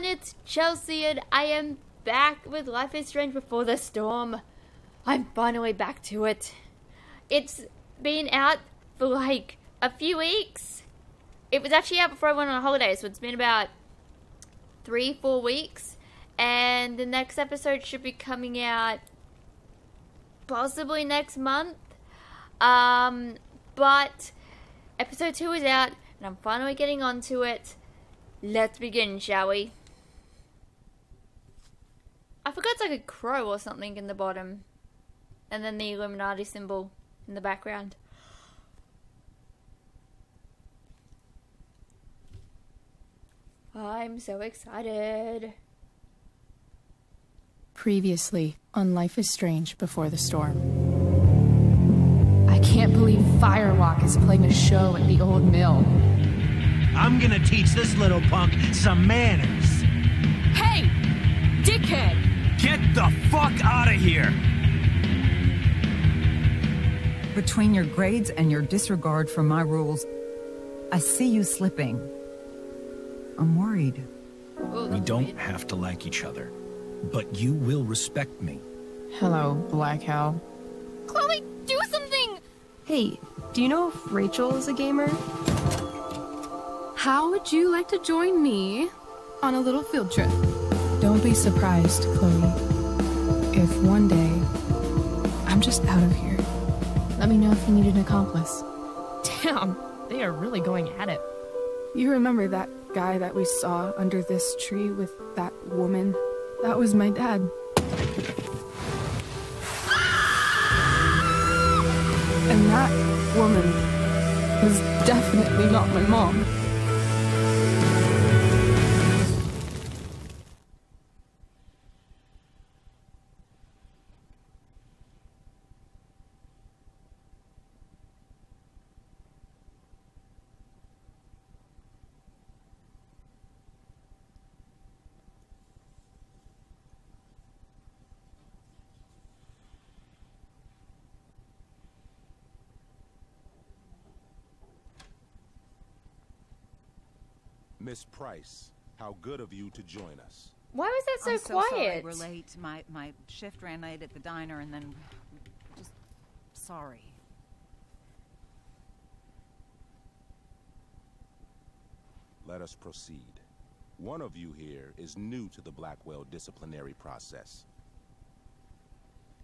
everyone, it's Chelsea and I am back with Life is Strange Before the Storm. I'm finally back to it. It's been out for like a few weeks. It was actually out before I went on holiday, so it's been about three, four weeks. And the next episode should be coming out possibly next month. Um, but episode two is out, and I'm finally getting onto it. Let's begin, shall we? I forgot it's like a crow or something in the bottom. And then the Illuminati symbol in the background. I'm so excited. Previously on Life is Strange Before the Storm. I can't believe Firewalk is playing a show at the old mill. I'm gonna teach this little punk some manners. Hey! Dickhead! Get the fuck out of here! Between your grades and your disregard for my rules, I see you slipping. I'm worried. We don't have to like each other, but you will respect me. Hello, Black Hal. Chloe, do something! Hey, do you know if Rachel is a gamer? How would you like to join me on a little field trip? Don't be surprised, Chloe. If one day I'm just out of here, let me know if you need an accomplice. Damn, they are really going at it. You remember that guy that we saw under this tree with that woman? That was my dad. And that woman was definitely not my mom. Miss Price, how good of you to join us. Why was that so I'm so quiet? sorry we're late. My my shift ran late at the diner, and then just sorry. Let us proceed. One of you here is new to the Blackwell disciplinary process,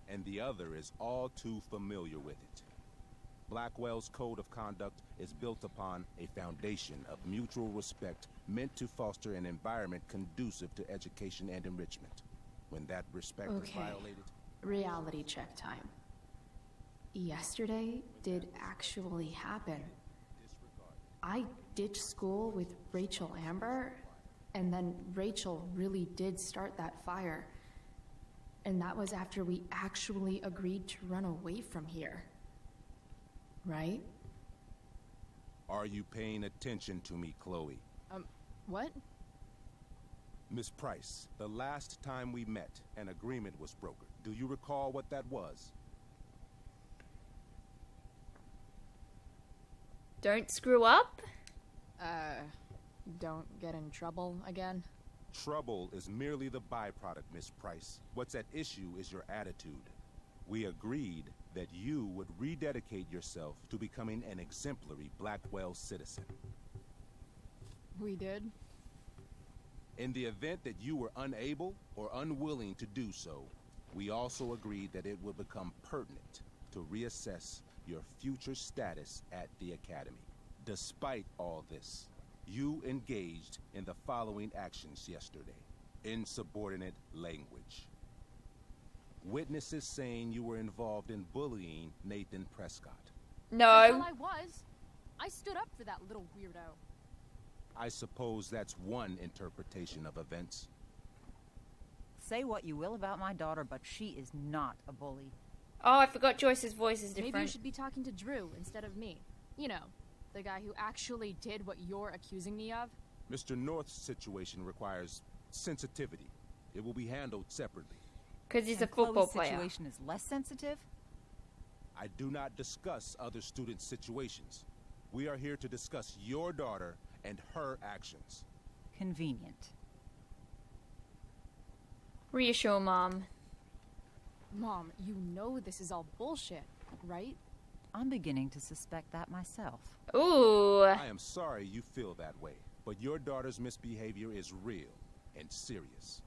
and the other is all too familiar with it. Blackwell's code of conduct is built upon a foundation of mutual respect meant to foster an environment conducive to education and enrichment. When that respect is Okay. violated, Reality check time. Yesterday did actually happen. I ditched school with Rachel Amber, and then Rachel really did start that fire. And that was after we actually agreed to run away from here. Right? are you paying attention to me, Chloe? Um, what? Miss Price, the last time we met, an agreement was brokered. Do you recall what that was? Don't screw up? Uh, don't get in trouble again? Trouble is merely the byproduct, Miss Price. What's at issue is your attitude. We agreed that you would rededicate yourself to becoming an exemplary Blackwell citizen. We did? In the event that you were unable or unwilling to do so, we also agreed that it would become pertinent to reassess your future status at the Academy. Despite all this, you engaged in the following actions yesterday. Insubordinate language. Witnesses saying you were involved in bullying Nathan Prescott. Well, No. I was. I stood up for that little weirdo. I suppose that's one interpretation of events. Say what you will about my daughter, but she is not a bully. Oh, I forgot Joyce's voice is different. Maybe you should be talking to Drew instead of me. You know, the guy who actually did what you're accusing me of. Mr. North's situation requires sensitivity. It will be handled separately. Because he's a football Chloe's player. situation is less sensitive. I do not discuss other students' situations. We are here to discuss your daughter and her actions. Convenient. Reassure mom. Mom, you know this is all bullshit, right? I'm beginning to suspect that myself. Ooh. I am sorry you feel that way, but your daughter's misbehavior is real and serious.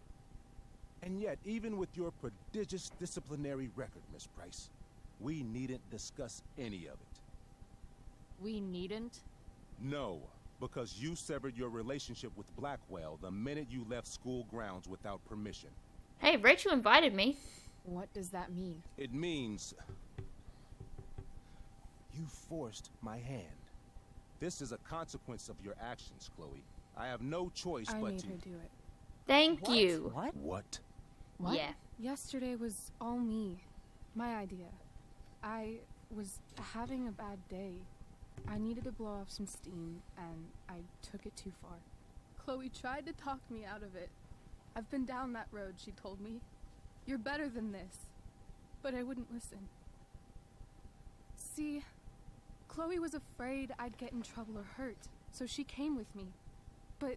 And yet, even with your prodigious disciplinary record, Miss Price, we needn't discuss any of it. We needn't? No, because you severed your relationship with Blackwell the minute you left school grounds without permission. Hey, Rachel invited me. What does that mean? It means you forced my hand. This is a consequence of your actions, Chloe. I have no choice I but made to. her do it. Thank What? you. What? What? What? Yeah. Yesterday was all me. My idea. I was having a bad day. I needed to blow off some steam, and I took it too far. Chloe tried to talk me out of it. I've been down that road, she told me. You're better than this. But I wouldn't listen. See, Chloe was afraid I'd get in trouble or hurt, so she came with me. But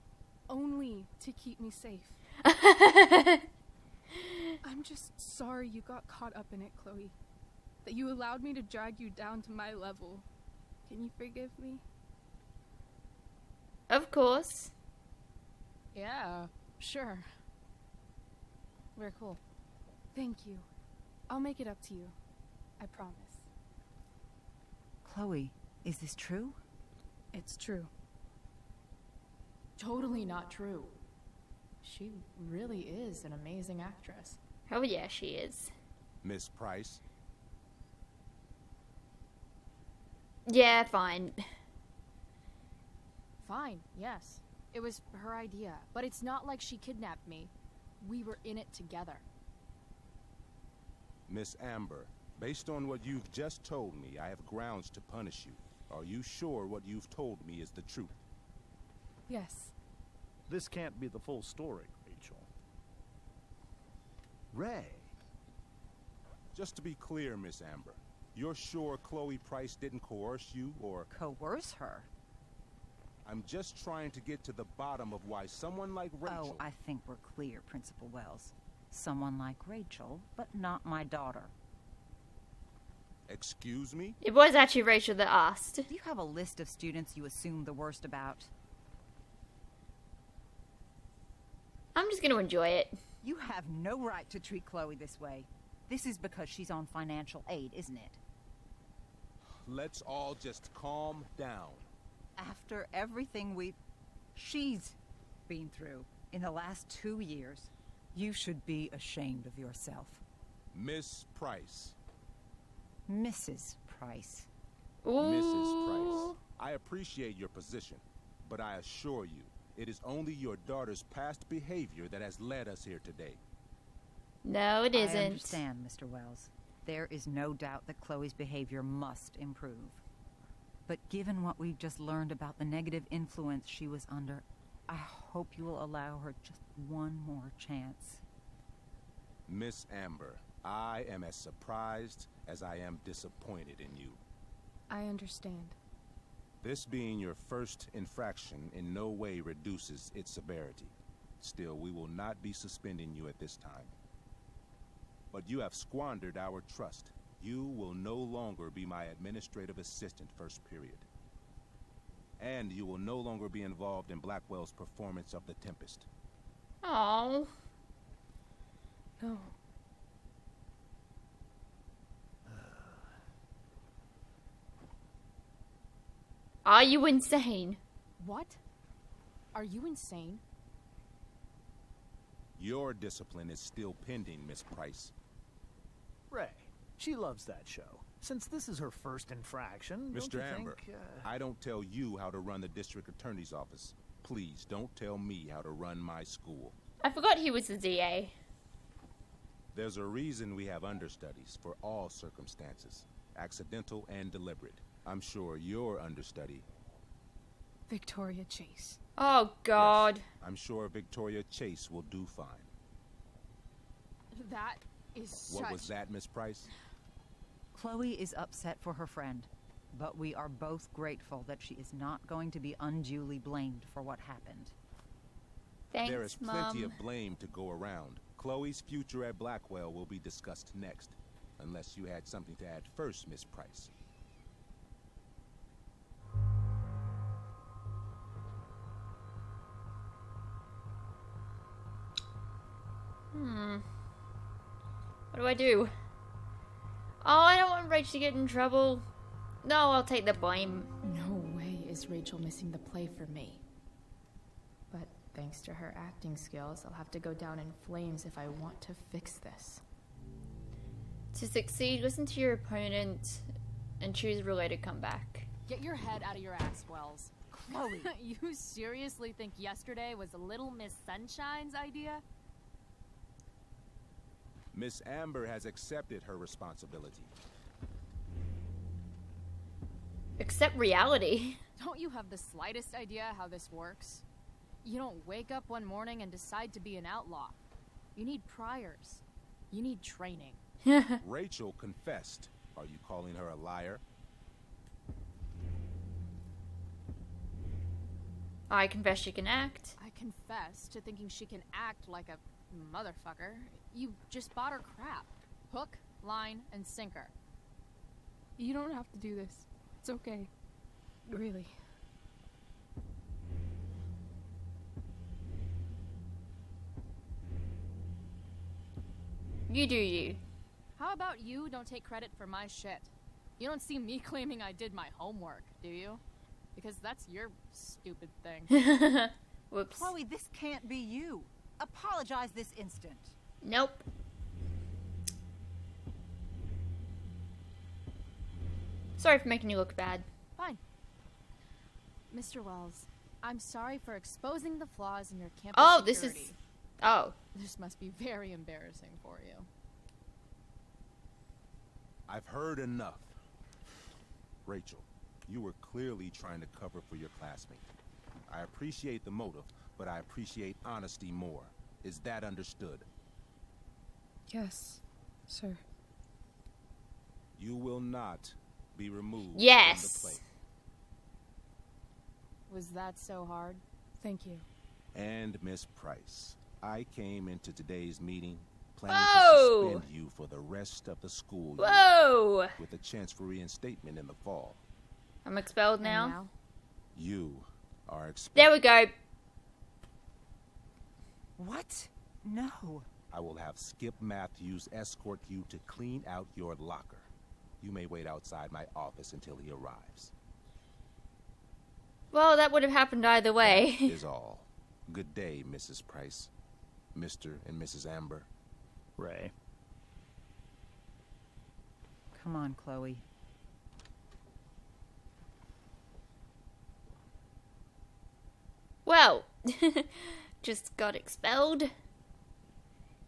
only to keep me safe. I'm just sorry you got caught up in it, Chloe. That you allowed me to drag you down to my level. Can you forgive me? Of course. Yeah, sure. We're cool. Thank you. I'll make it up to you. I promise. Chloe, is this true? It's true. Totally not true. She really is an amazing actress. Oh, yeah, she is. Miss Price? Yeah, fine. Fine, yes. It was her idea, but it's not like she kidnapped me. We were in it together. Miss Amber, based on what you've just told me, I have grounds to punish you. Are you sure what you've told me is the truth? Yes. This can't be the full story, Rachel. Ray. Just to be clear, Miss Amber, you're sure Chloe Price didn't coerce you, or Coerce her? I'm just trying to get to the bottom of why someone like Rachel... Oh, I think we're clear, Principal Wells. Someone like Rachel, but not my daughter. Excuse me? It was actually Rachel that asked. Do you have a list of students you assume the worst about? I'm just gonna enjoy it. You have no right to treat Chloe this way. This is because she's on financial aid, isn't it? Let's all just calm down. After everything we she's been through in the last two years, you should be ashamed of yourself. Miss Price. Mrs. Price. Mrs. Price. I appreciate your position, but I assure you, it is only your daughter's past behavior that has led us here today. No, it isn't. I understand, Mr. Wells. There is no doubt that Chloe's behavior must improve. But given what we've just learned about the negative influence she was under, I hope you will allow her just one more chance. Miss Amber, I am as surprised as I am disappointed in you. I understand. This being your first infraction in no way reduces its severity. Still, we will not be suspending you at this time. But you have squandered our trust. You will no longer be my administrative assistant first period. And you will no longer be involved in Blackwell's performance of The Tempest. Oh. No. Are you insane? What? Are you insane? Your discipline is still pending, Miss Price. Ray. She loves that show. Since this is her first infraction, don't Mr. you Amber, think, uh, I don't tell you how to run the district attorney's office. Please don't tell me how to run my school. I forgot he was the DA. There's a reason we have understudies for all circumstances, accidental and deliberate. I'm sure your understudy, Victoria Chase. Oh God. I'm sure Victoria Chase will do fine. That is What such... was that, Miss Price? Chloe is upset for her friend, but we are both grateful that she is not going to be unduly blamed for what happened. Thanks, there is Mom. plenty of blame to go around. Chloe's future at Blackwell will be discussed next, unless you had something to add first, Miss Price. Hmm. What do I do? Oh, I don't want Rach to get in trouble. No, I'll take the blame. No way is Rachel missing the play for me. But thanks to her acting skills, I'll have to go down in flames if I want to fix this. To succeed, listen to your opponent and choose a related comeback. Get your head out of your ass, Wells. Chloe! you seriously think yesterday was a Little Miss Sunshine's idea? Miss Amber has accepted her responsibility. Accept reality. Don't you have the slightest idea how this works? You don't wake up one morning and decide to be an outlaw. You need priors. You need training. Rachel confessed. Are you calling her a liar? I confess she can act. I confess to thinking she can act like a motherfucker. You just bought her crap. Hook, line, and sinker. You don't have to do this. It's okay. Really. You do you. How about you don't take credit for my shit? You don't see me claiming I did my homework, do you? Because that's your stupid thing. Whoops. Chloe, this can't be you. Apologize this instant. Nope. Sorry for making you look bad. Fine. Mr. Wells, I'm sorry for exposing the flaws in your campus Oh, this is. Oh. This must be very embarrassing for you. I've heard enough. Rachel, you were clearly trying to cover for your classmate. I appreciate the motive, but I appreciate honesty more. Is that understood? Yes, sir. You will not be removed from the Yes. Was that so hard? Thank you. And Miss Price, I came into today's meeting planning Whoa. to suspend you for the rest of the school year Whoa! with a chance for reinstatement in the fall. I'm expelled And now. You are expelled. There we go. What? No. I will have Skip Matthews escort you to clean out your locker. You may wait outside my office until he arrives. Well, that would have happened either way. Is all. Good day, Mrs. Price. Mr. and Mrs. Amber. Ray. Come on, Chloe. Well, just got expelled.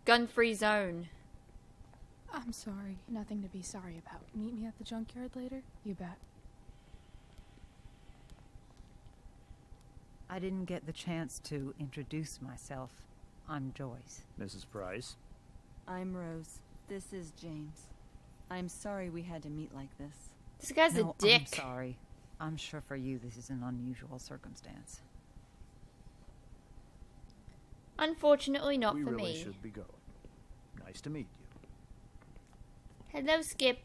Gun free zone. I'm sorry. Nothing to be sorry about. Meet me at the junkyard later? You bet. I didn't get the chance to introduce myself. I'm Joyce. Mrs. Price. I'm Rose. This is James. I'm sorry we had to meet like this. This guy's no, a dick. I'm sorry. I'm sure for you this is an unusual circumstance. Unfortunately, not we for really me. should be going. Nice to meet you. Hello, Skip.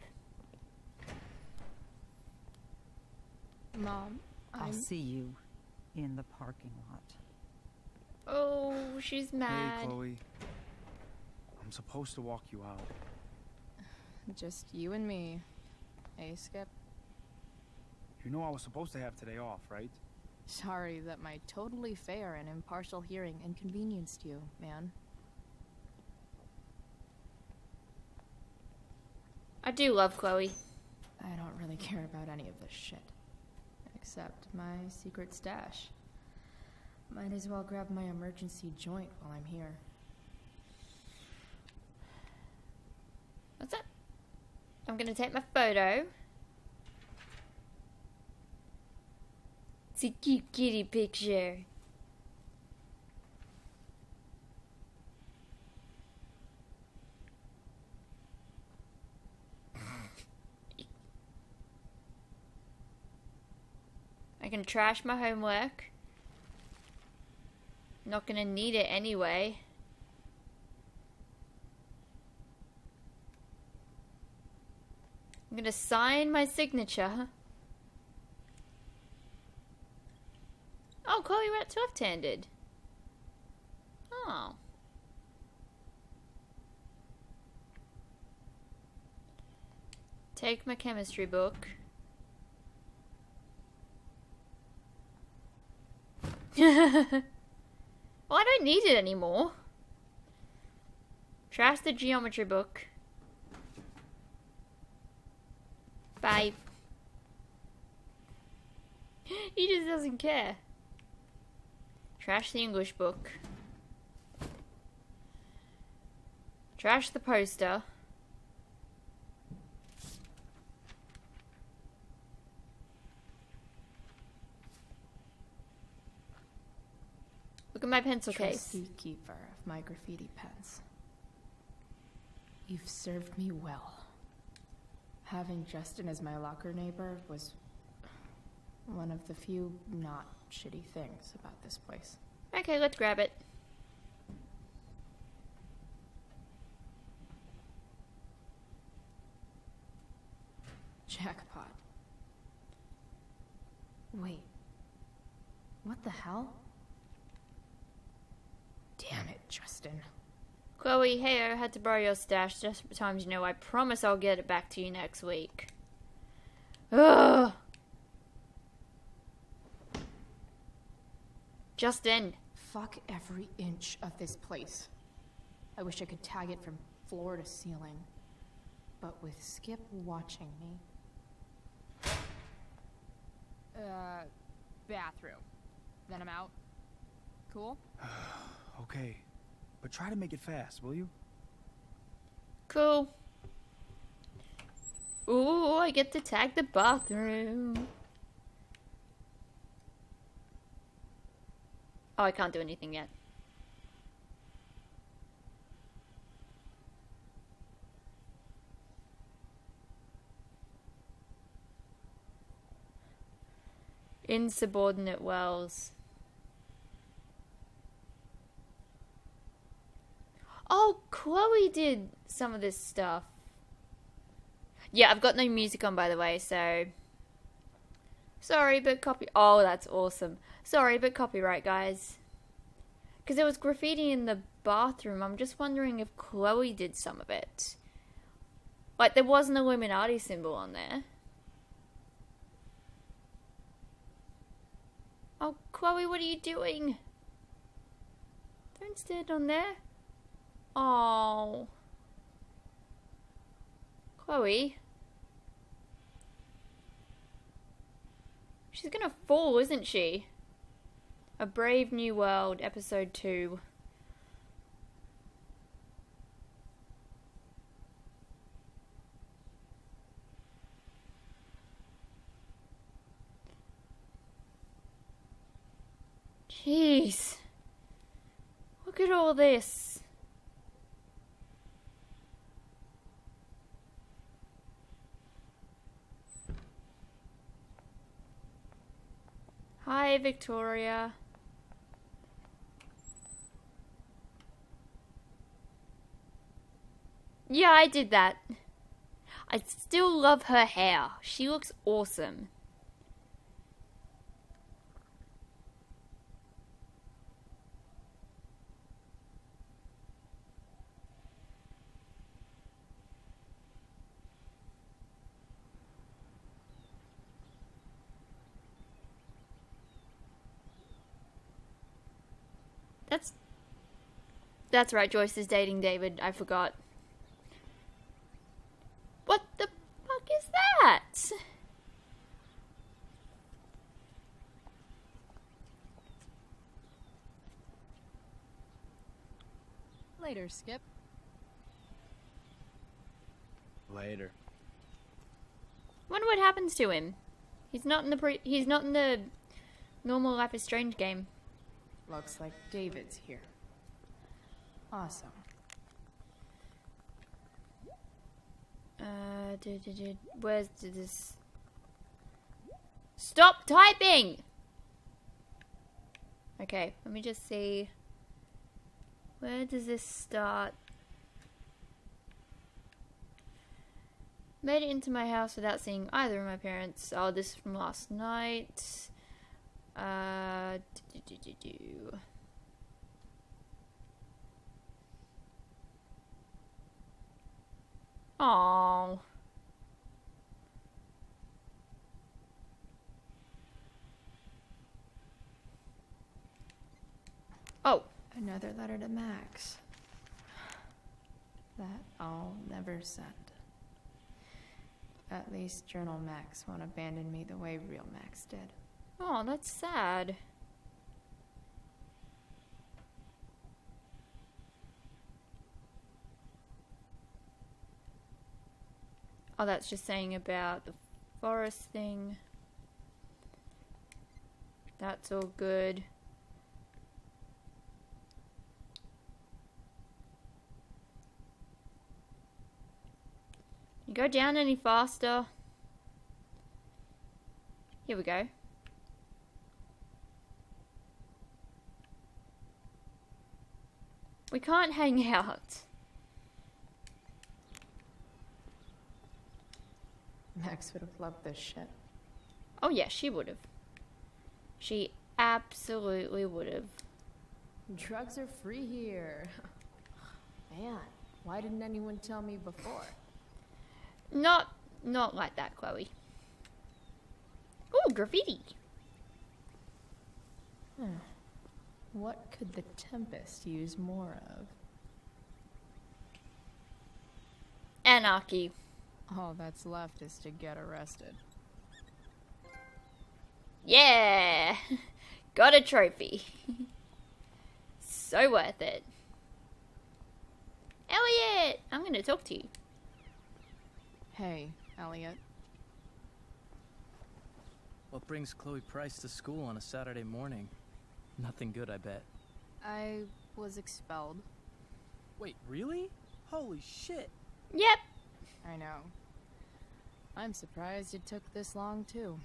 Mom, I'll I'm. see you in the parking lot. Oh, she's mad. Hey, Chloe. I'm supposed to walk you out. Just you and me. Hey, Skip. You know I was supposed to have today off, right? Sorry that my totally fair and impartial hearing inconvenienced you, man. I do love Chloe. I don't really care about any of this shit. Except my secret stash. Might as well grab my emergency joint while I'm here. What's that? I'm gonna take my photo. It's a cute kitty picture. I can trash my homework. Not gonna need it anyway. I'm gonna sign my signature. Oh, Chloe Rat's left-handed. Oh. Take my chemistry book. well, I don't need it anymore. Trash the geometry book. Bye. he just doesn't care. Trash the English book. Trash the poster. Look at my pencil case. Keeper of my graffiti pens. You've served me well. Having Justin as my locker neighbor was one of the few not shitty things about this place. Okay, let's grab it. Jackpot. Wait. What the hell? Damn it, Justin. Chloe, hey, I had to borrow your stash just for times you know. I promise I'll get it back to you next week. Ugh. Justin. Fuck every inch of this place. I wish I could tag it from floor to ceiling. But with Skip watching me. Uh, bathroom. Then I'm out. Cool? okay. But try to make it fast, will you? Cool. Ooh, I get to tag the bathroom. Oh, I can't do anything yet. Insubordinate wells. Oh, Chloe did some of this stuff. Yeah, I've got no music on, by the way, so. Sorry, but copy. Oh, that's awesome. Sorry, but copyright, guys. Because there was graffiti in the bathroom. I'm just wondering if Chloe did some of it. Like, there was an Illuminati symbol on there. Oh, Chloe, what are you doing? Don't stand on there. Oh. Chloe. She's gonna fall, isn't she? A Brave New World, Episode 2. Jeez. Look at all this. Hi, Victoria. Yeah, I did that. I still love her hair. She looks awesome. That's That's right, Joyce is dating David. I forgot. What the fuck is that? Later, Skip. Later. Wonder what happens to him. He's not in the pre- he's not in the normal Life is Strange game. Looks like David's here. Awesome. Uh, did, did, did, where's did this? Stop typing! Okay, let me just see. Where does this start? Made it into my house without seeing either of my parents. Oh, this is from last night. Uh, do, do, do, do. Oh. Oh. Another letter to Max. That I'll never send. At least Journal Max won't abandon me the way real Max did. Oh, that's sad. Oh, that's just saying about the forest thing. That's all good. You go down any faster? Here we go. We can't hang out. Max would have loved this shit. Oh yeah, she would have. She absolutely would have. Drugs are free here. Man, why didn't anyone tell me before? Not not like that, Chloe. Oh, graffiti. Hmm. What could the Tempest use more of? Anarchy. All that's left is to get arrested. Yeah! Got a trophy. so worth it. Elliot! I'm gonna talk to you. Hey, Elliot. What brings Chloe Price to school on a Saturday morning? Nothing good, I bet. I was expelled. Wait, really? Holy shit. Yep. I know. I'm surprised it took this long, too.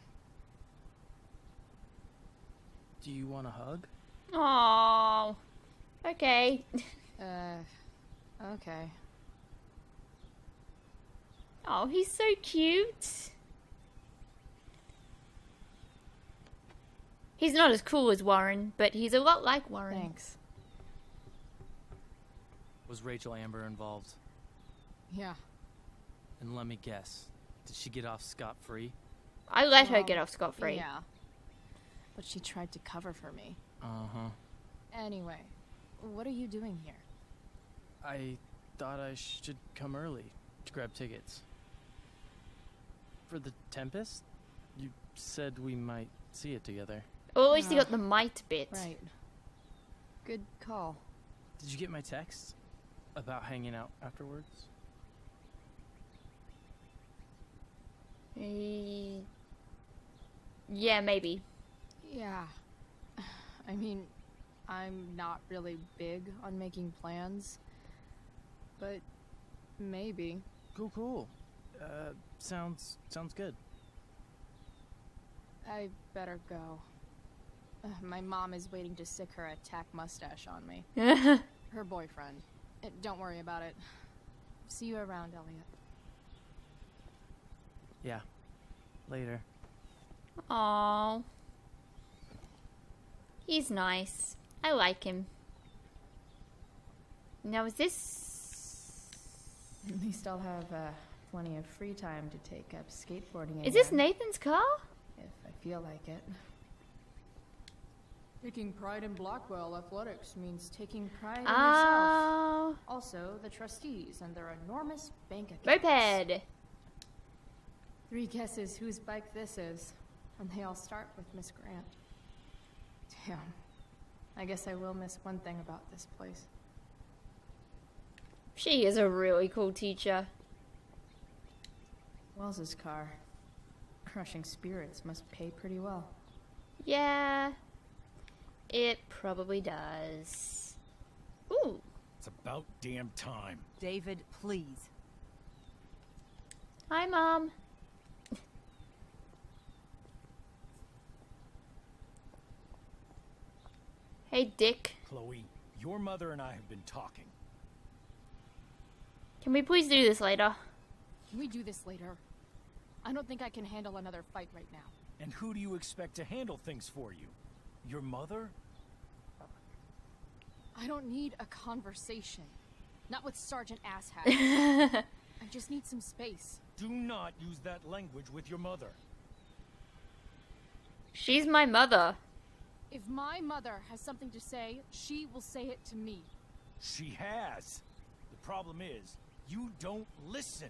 Do you want a hug? Oh. Okay. uh, okay. Oh, he's so cute. He's not as cool as Warren, but he's a lot like Warren. Thanks. Was Rachel Amber involved? Yeah. And let me guess. Did she get off scot free? I let her get off scot free. Yeah. But she tried to cover for me. Uh huh. Anyway, what are you doing here? I thought I should come early to grab tickets. For the Tempest? You said we might see it together. Well, at least he Ah, got the might bit. Right. Good call. Did you get my text? About hanging out afterwards? Eh, Yeah, maybe. Yeah. I mean, I'm not really big on making plans. But maybe. Cool, cool. Uh, sounds sounds good. I better go. Uh, my mom is waiting to sick her attack mustache on me. her boyfriend. Uh, don't worry about it. See you around, Elliot. Yeah. Later. Aww. He's nice. I like him. Now, is this. At least I'll have uh, plenty of free time to take up skateboarding again. Is this Nathan's car? If I feel like it. Taking pride in Blackwell athletics means taking pride in Oh. yourself. Also, the trustees and their enormous bank accounts. Moped. Three guesses whose bike this is, and they all start with Miss Grant. Damn. I guess I will miss one thing about this place. She is a really cool teacher. Wells's car. Crushing spirits must pay pretty well. Yeah. It probably does. Ooh. It's about damn time. David, please. Hi, Mom. hey, Dick. Chloe, your mother and I have been talking. Can we please do this later? Can we do this later? I don't think I can handle another fight right now. And who do you expect to handle things for you? Your mother? I don't need a conversation. Not with Sergeant Asshat. I just need some space. Do not use that language with your mother. She's my mother. If my mother has something to say, she will say it to me. She has. The problem is, you don't listen.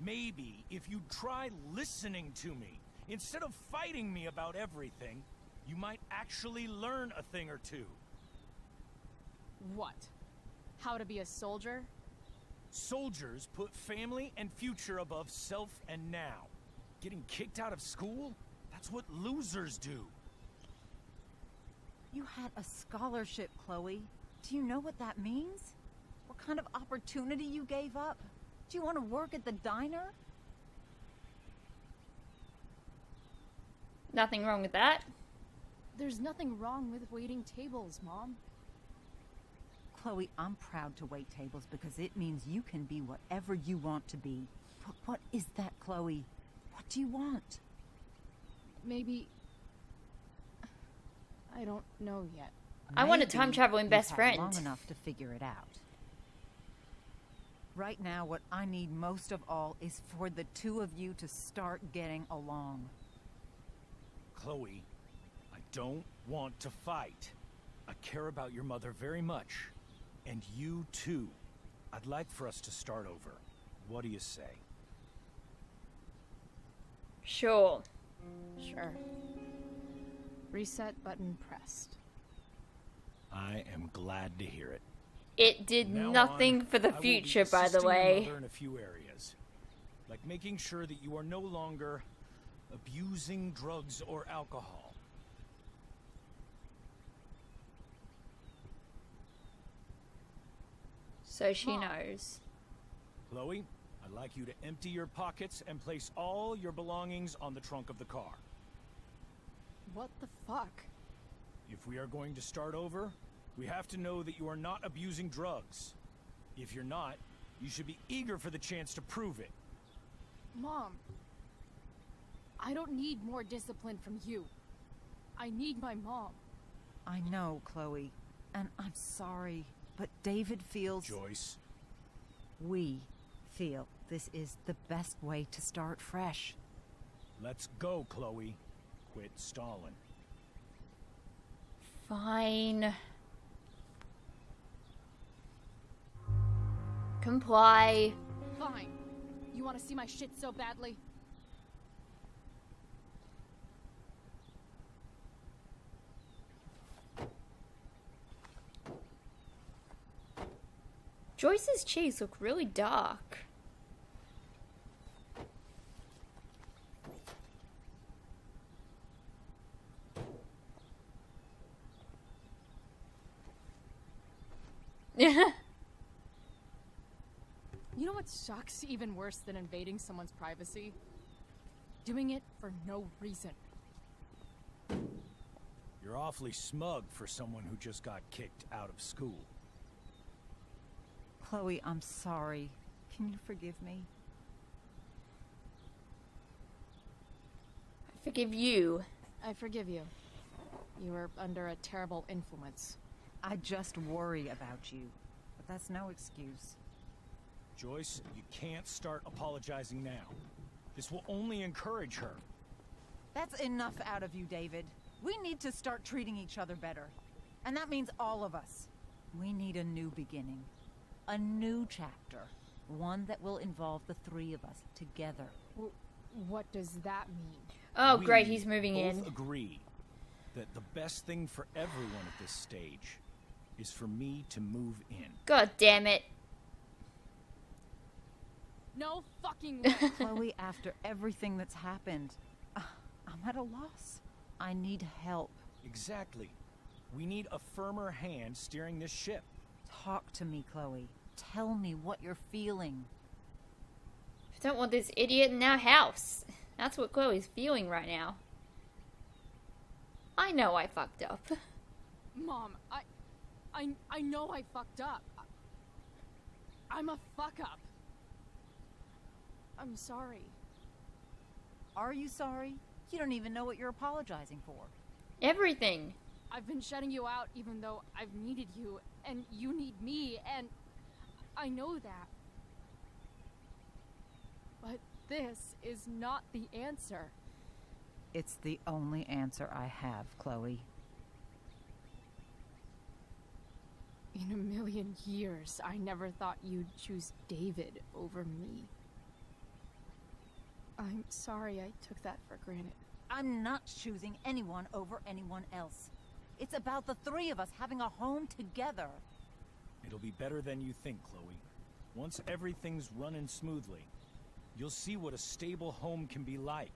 Maybe if you try listening to me, instead of fighting me about everything, you might actually learn a thing or two. What? How to be a soldier? Soldiers put family and future above self and now. Getting kicked out of school? That's what losers do. You had a scholarship, Chloe. Do you know what that means? What kind of opportunity you gave up? Do you want to work at the diner? Nothing wrong with that. There's nothing wrong with waiting tables, Mom. Chloe, I'm proud to wait tables because it means you can be whatever you want to be. But what is that, Chloe? What do you want? Maybe. I don't know yet. I want a time Maybe traveling best had friend. Long enough to figure it out. Right now, what I need most of all is for the two of you to start getting along. Chloe, I don't want to fight. I care about your mother very much. And you too. I'd like for us to start over. What do you say? Sure. Sure. Reset button pressed. I am glad to hear it. It did nothing on, for the I will be future, by the way. in a few areas, like making sure that you are no longer abusing drugs or alcohol. So she Mom. knows. Chloe, I'd like you to empty your pockets and place all your belongings on the trunk of the car. What the fuck? If we are going to start over, we have to know that you are not abusing drugs. If you're not, you should be eager for the chance to prove it. Mom. I don't need more discipline from you. I need my mom. I know, Chloe, and I'm sorry, but David feels. Joyce. We feel this is the best way to start fresh. Let's go, Chloe. Quit stalling. Fine. Comply. Fine. You want to see my shit so badly? Joyce's cheeks look really dark. You know what sucks even worse than invading someone's privacy? Doing it for no reason. You're awfully smug for someone who just got kicked out of school. Chloe, I'm sorry. Can you forgive me? I forgive you. I forgive you. You were under a terrible influence. I just worry about you, but that's no excuse. Joyce, you can't start apologizing now. This will only encourage her. That's enough out of you, David. We need to start treating each other better. And that means all of us. We need a new beginning. A new chapter. One that will involve the three of us together. W- what does that mean? Oh, We great, he's moving both in. agree that the best thing for everyone at this stage is for me to move in. God damn it. No fucking way. Chloe, after everything that's happened, uh, I'm at a loss. I need help. Exactly. We need a firmer hand steering this ship. Talk to me, Chloe. Tell me what you're feeling. I don't want this idiot in our house. That's what Chloe's feeling right now. I know I fucked up. Mom, I, I, I know I fucked up. I, I'm a fuck up. I'm sorry. Are you sorry? You don't even know what you're apologizing for. Everything. I've been shutting you out even though I've needed you, and you need me, and I know that. But this is not the answer. It's the only answer I have, Chloe. In a million years, I never thought you'd choose David over me. I'm sorry I took that for granted. I'm not choosing anyone over anyone else. It's about the three of us having a home together. It'll be better than you think, Chloe. Once everything's running smoothly, you'll see what a stable home can be like.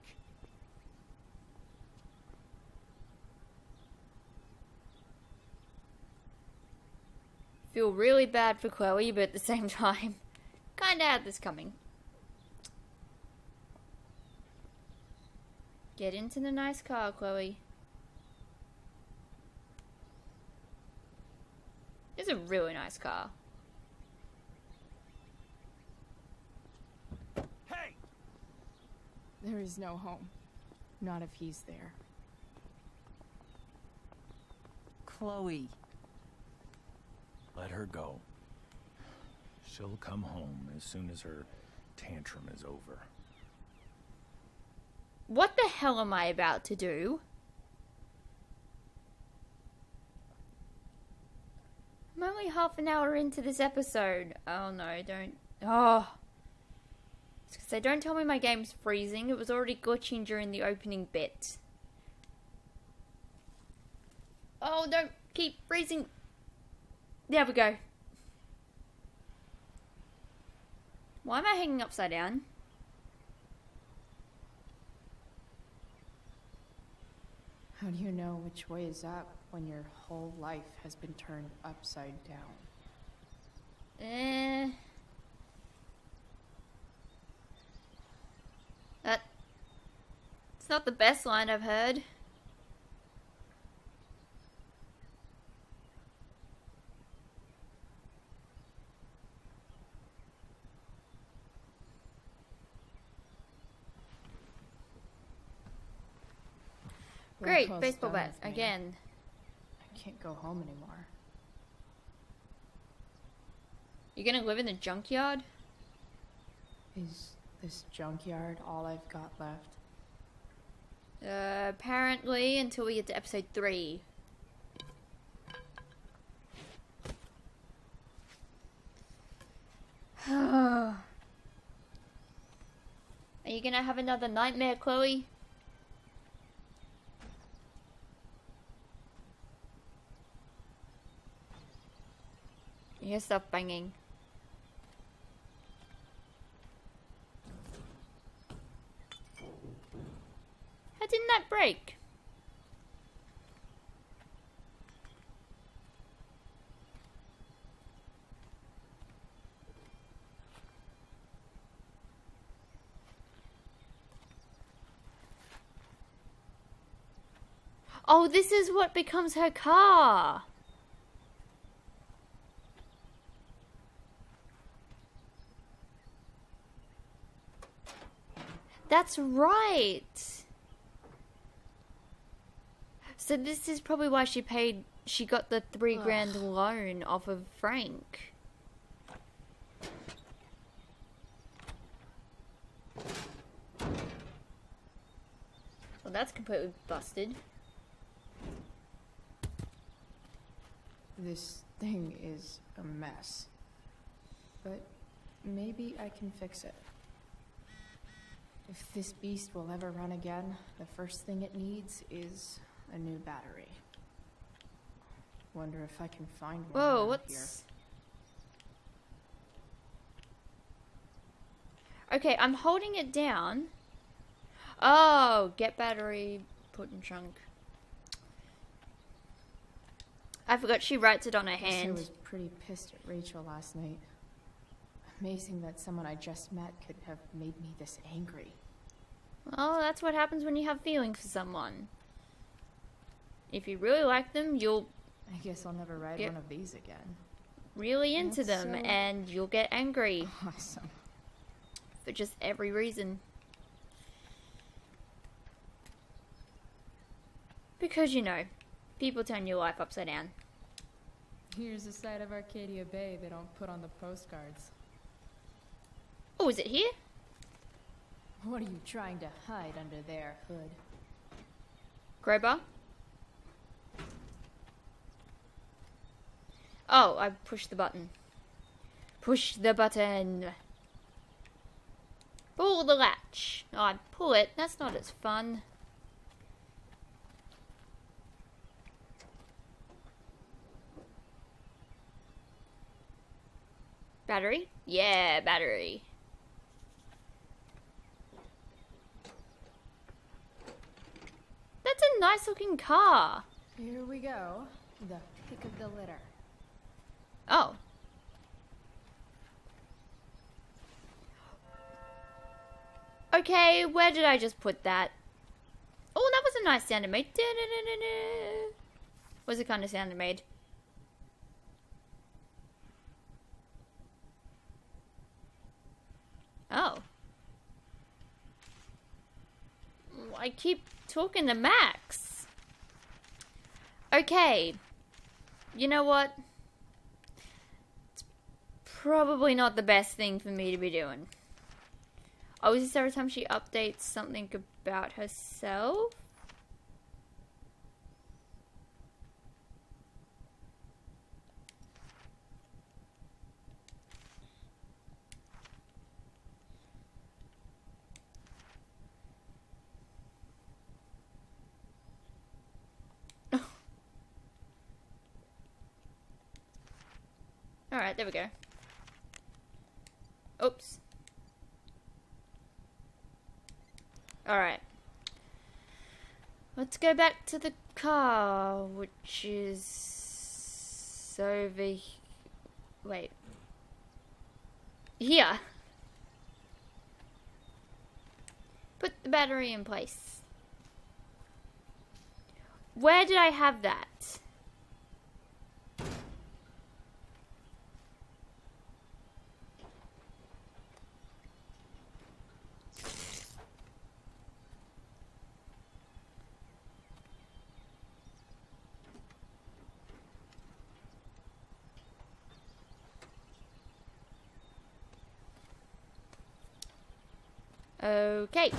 Feel really bad for Chloe, but at the same time, kinda had this coming. Get into the nice car, Chloe. It's a really nice car. Hey! There is no home. Not if he's there. Chloe. Let her go. She'll come home as soon as her tantrum is over. What the hell am I about to do? I'm only half an hour into this episode. Oh no, don't. Oh. They don't tell me my game's freezing. It was already glitching during the opening bit. Oh, don't keep freezing. There we go. Why am I hanging upside down? How do you know which way is up when your whole life has been turned upside down? Eh. That. It's not the best line I've heard. Great, baseball bat again. I can't go home anymore. You gonna live in the junkyard? Is this junkyard all I've got left? Uh, apparently, until we get to episode three. Are you gonna have another nightmare, Chloe? You gotta stop banging. How didn't that break? Oh, this is what becomes her car. That's right. So this is probably why she paid. She got the three grand loan off of Frank. Well, that's completely busted. This thing is a mess. But maybe I can fix it. If this beast will ever run again, the first thing it needs is a new battery. Wonder if I can find one Whoa, what's? Okay, I'm holding it down. Oh, get battery, put in trunk. I forgot she writes it on her here. I hand. was pretty pissed at Rachel last night. Amazing that someone I just met could have made me this angry. Well, that's what happens when you have feelings for someone. If you really like them, you'll I guess I'll never ride one of these again. really into That's them so- and you'll get angry. Awesome. for just every reason. Because, you know, people turn your life upside down. Here's a side of Arcadia Bay they don't put on the postcards. Oh, is it here? What are you trying to hide under there, Hood? Crowbar? Oh, I pushed the button. Push the button. Pull the latch. Oh, I pull it. That's not as fun. Battery? Yeah, battery. That's a nice looking car. Here we go. The pick of the litter. Oh. Okay, where did I just put that? Oh, that was a nice sound it made. Was it kind of sound it made? Oh. I keep talking to Max. Okay. You know what? It's probably not the best thing for me to be doing. Oh, is every time she updates something about herself? Alright, there we go. Oops. Alright. Let's go back to the car, which is over. Wait. Here. Put the battery in place. Where did I have that? Okay.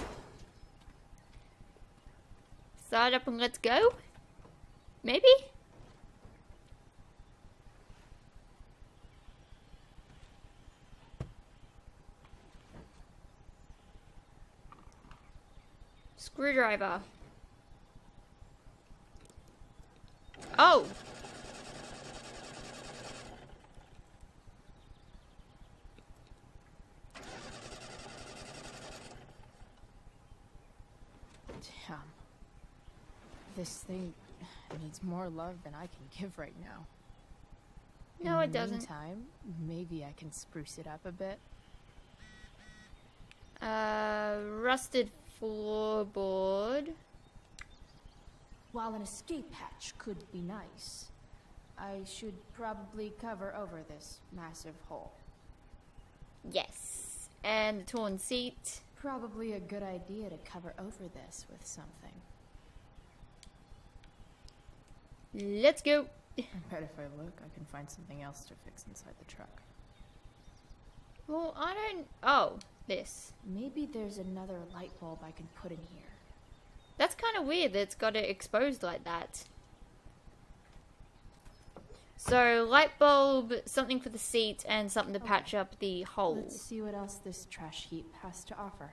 Start up and let's go? Maybe? Screwdriver. Oh! Damn. This thing needs more love than I can give right now. No, In it doesn't. Meantime, maybe I can spruce it up a bit. Uh, rusted floorboard. While an escape hatch could be nice, I should probably cover over this massive hole. Yes. And the torn seat. Probably a good idea to cover over this with something. Let's go. I bet if I look, I can find something else to fix inside the truck. Well, I don't. Oh, this. Maybe there's another light bulb I can put in here. That's kind of weird that it's got it exposed like that. So, light bulb, something for the seat, and something to patch up the hole. Let's see what else this trash heap has to offer.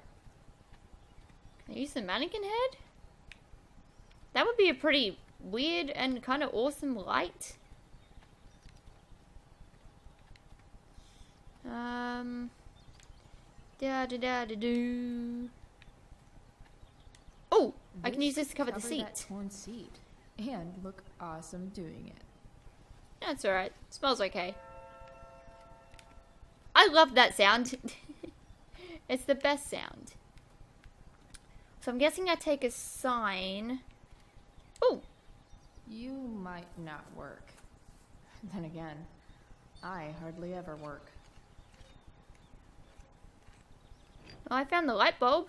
Can I use the mannequin head? That would be a pretty weird and kind of awesome light. Um. Da da da da do. Oh, I can use this to cover the seat. That torn seat, and look awesome doing it. That's alright. Smells okay. I love that sound. it's the best sound. So I'm guessing I take a sign. Oh, You might not work. Then again, I hardly ever work. Oh, I found the light bulb.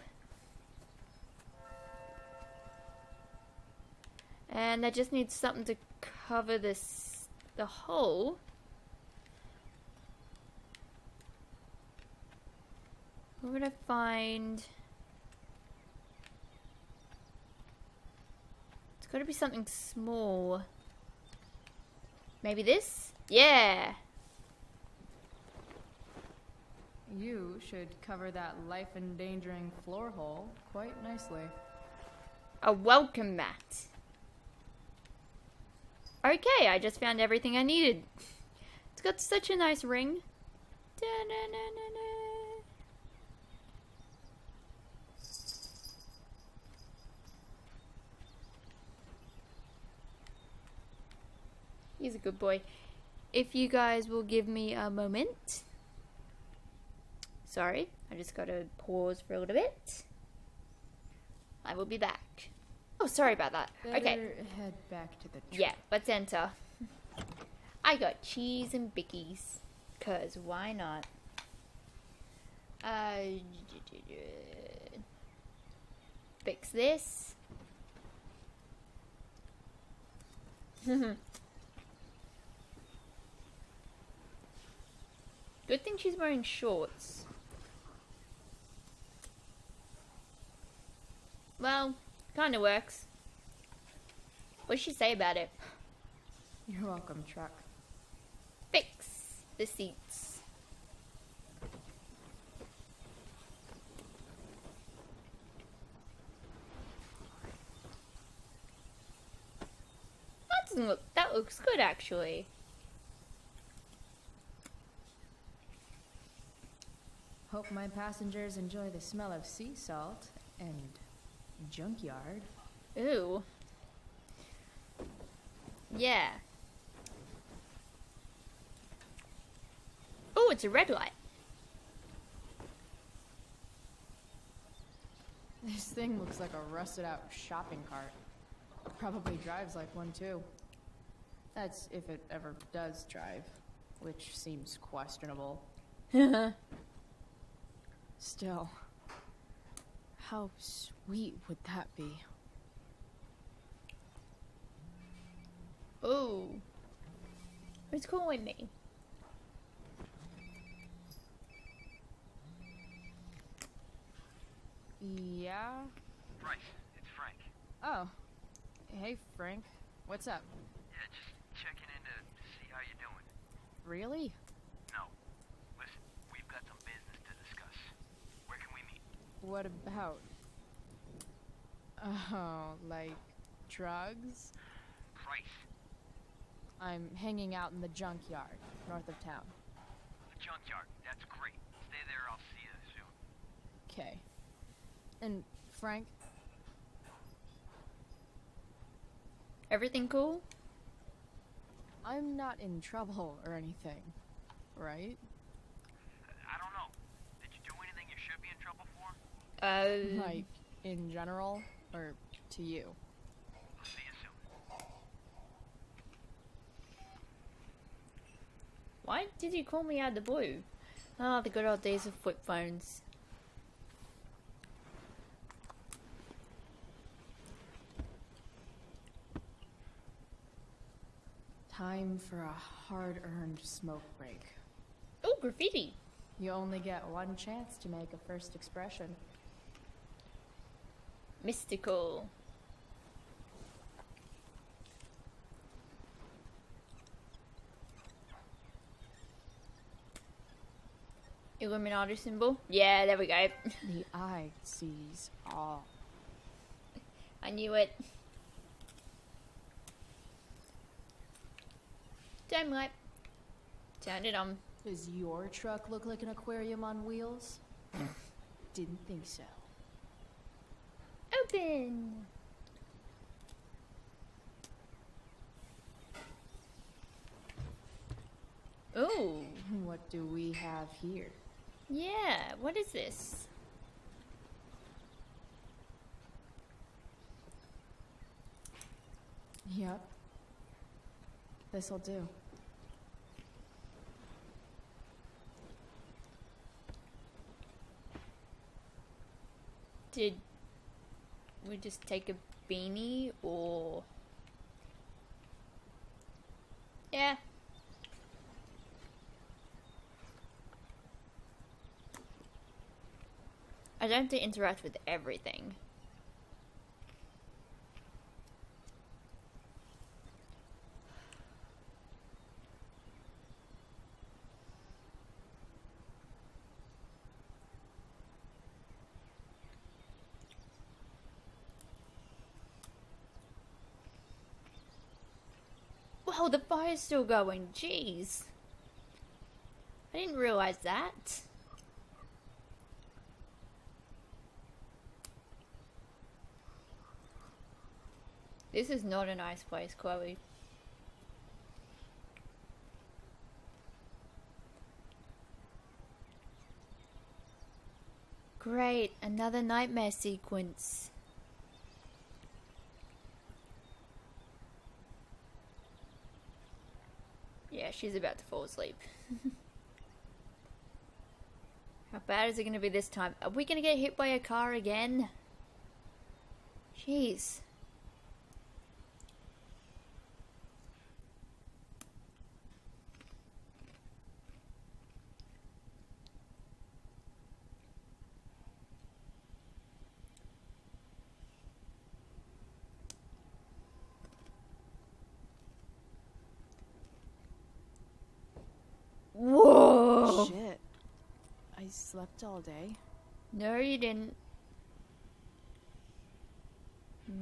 And I just need something to cover this, the hole. Where would I find... It's got to be something small. Maybe this? Yeah! You should cover that life-endangering floor hole quite nicely. A welcome mat. Okay, I just found everything I needed. It's got such a nice ring. Da-na-na-na-na. He's a good boy. If you guys will give me a moment. Sorry, I just gotta pause for a little bit. I will be back. Oh, sorry about that. Better okay. head back to the truck. Yeah, let's enter. I got cheese and bickies. Cause why not? Uh, fix this. Good thing she's wearing shorts. Well, kinda works. What'd she say about it? You're welcome, truck. Fix the seats. That doesn't look. That looks good, actually. Hope my passengers enjoy the smell of sea salt and junkyard. Ooh. Yeah. Oh, it's a red light. This thing looks like a rusted out shopping cart. Probably drives like one too. That's if it ever does drive, which seems questionable. Still, how sweet would that be? Ooh. Who's calling me? Yeah? Price, it's Frank. Oh. Hey, Frank. What's up? Yeah, just checking in to see how you're doing. Really? No. Listen, we've got some business to discuss. Where can we meet? What about? Oh, like drugs? Price. I'm hanging out in the junkyard, north of town. The junkyard. That's great. Stay there. I'll see you soon. Okay. And Frank, Everything cool? I'm not in trouble or anything, right? I don't know. Did you do anything you should be in trouble for? Uh, Like, in general, or to you? I'll see you soon. Why did you call me out of the blue? Oh, the good old days of flip phones. Time for a hard earned smoke break. Oh, graffiti. You only get one chance to make a first expression. Mystical. Illuminati symbol? Yeah, there we go. The eye sees all. I knew it. Time light. Turn it on. Does your truck look like an aquarium on wheels? Didn't think so. Open. Oh, What do we have here? yeah. What is this? Yep. This'll do. Did we just take a beanie or. Yeah. I don't have to interact with everything. Wow, the fire's still going. Jeez. I didn't realize that. This is not a nice place, Chloe. Great, another nightmare sequence. Yeah, she's about to fall asleep. How bad is it going to be this time? Are we going to get hit by a car again? Jeez. Whoa! Shit. I slept all day. No, you didn't.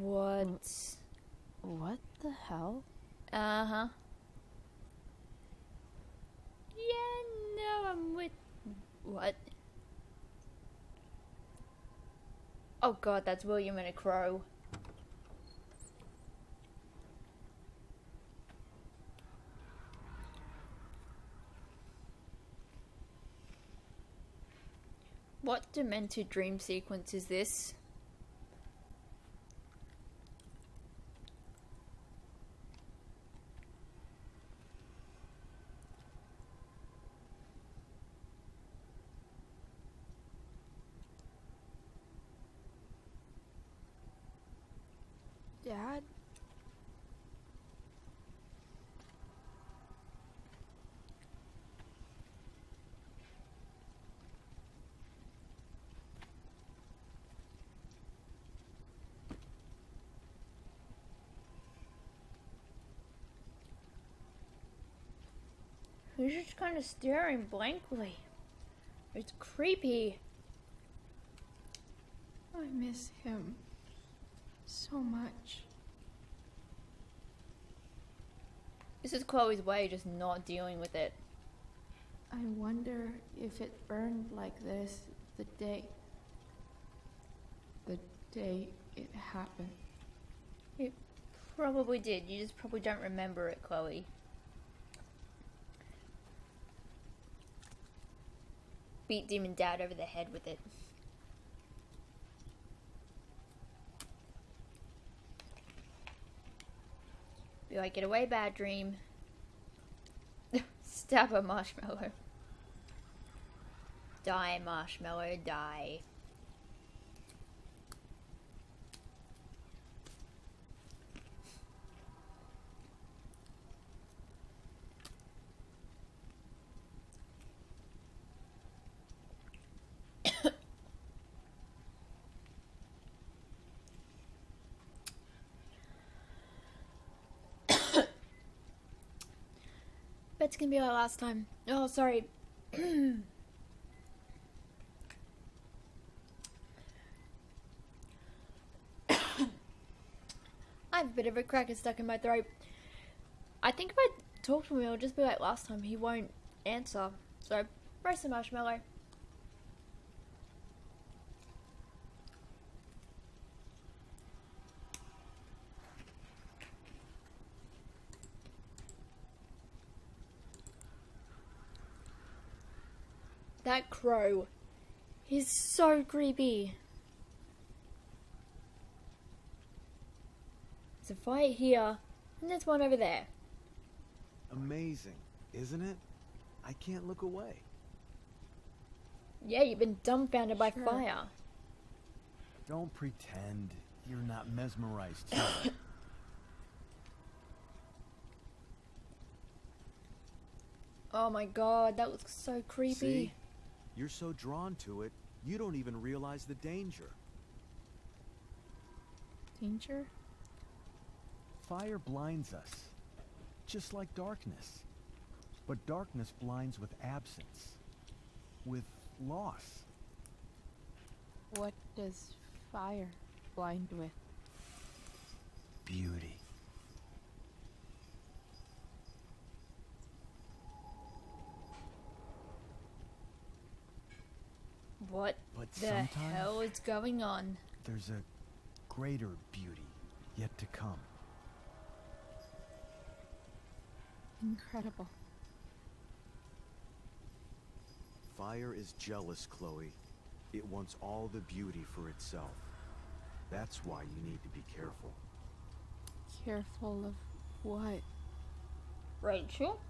What? What the hell? Uh huh. Yeah, no, I'm with. What? Oh god, that's William and a crow. What demented dream sequence is this? Dad? He's just kind of staring blankly. It's creepy. I miss him so much. This is Chloe's way, just not dealing with it. I wonder if it burned like this the day. the day it happened. It probably did. You just probably don't remember it, Chloe. Beat Demon Dad over the head with it. Be like, get away, bad dream. Stab a marshmallow. Die, marshmallow, die. That's gonna be our last time. Oh, sorry. I have a bit of a cracker stuck in my throat. I think if I talk to him, it'll just be like last time. He won't answer. So, roast a marshmallow. That crow is so creepy. There's a fight here, and there's one over there. Amazing, isn't it? I can't look away. Yeah, you've been dumbfounded by fire. Don't pretend you're not mesmerized. Oh my god, that looks so creepy. See? You're so drawn to it, you don't even realize the danger. Danger? Fire blinds us, just like darkness. But darkness blinds with absence, with loss. What does fire blind with? Beauty. What But the hell is going on? There's a greater beauty yet to come. Incredible. Fire is jealous, Chloe. It wants all the beauty for itself. That's why you need to be careful. Careful of what? Rachel?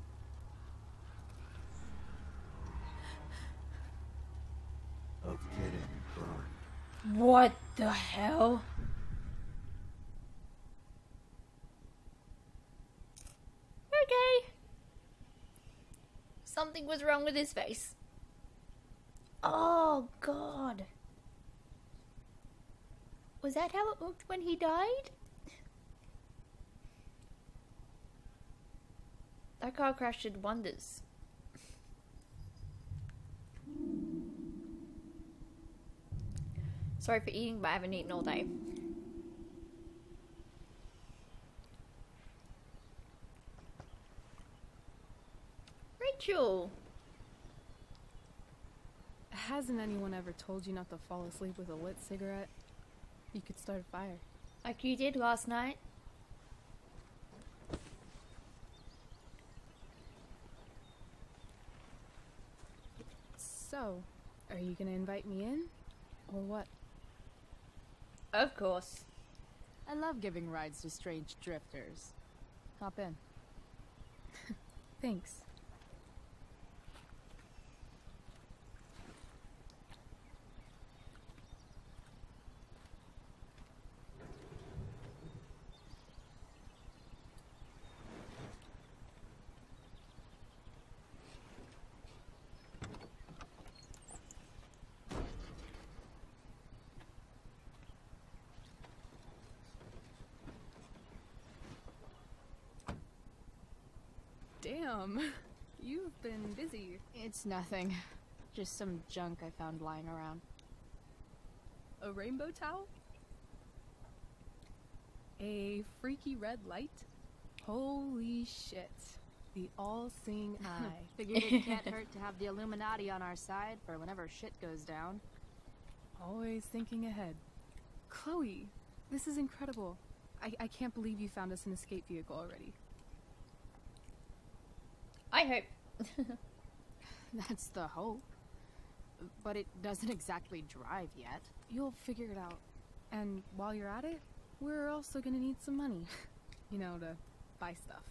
Of getting burned. What the hell? Okay. Something was wrong with his face. Oh, God. Was that how it looked when he died? That car crash did wonders. Sorry for eating, but I haven't eaten all day. Rachel! Hasn't anyone ever told you not to fall asleep with a lit cigarette? You could start a fire. Like you did last night. So, are you gonna invite me in? Or what? Of course. I love giving rides to strange drifters. Hop in. Thanks. Damn, you've been busy. It's nothing. Just some junk I found lying around. A rainbow towel? A freaky red light? Holy shit. The all seeing eye. Figured it can't hurt to have the Illuminati on our side for whenever shit goes down. Always thinking ahead. Chloe, this is incredible. I, I can't believe you found us an escape vehicle already. I hope. That's the hope. But it doesn't exactly drive yet. You'll figure it out. And while you're at it, we're also gonna need some money. you know, to buy stuff.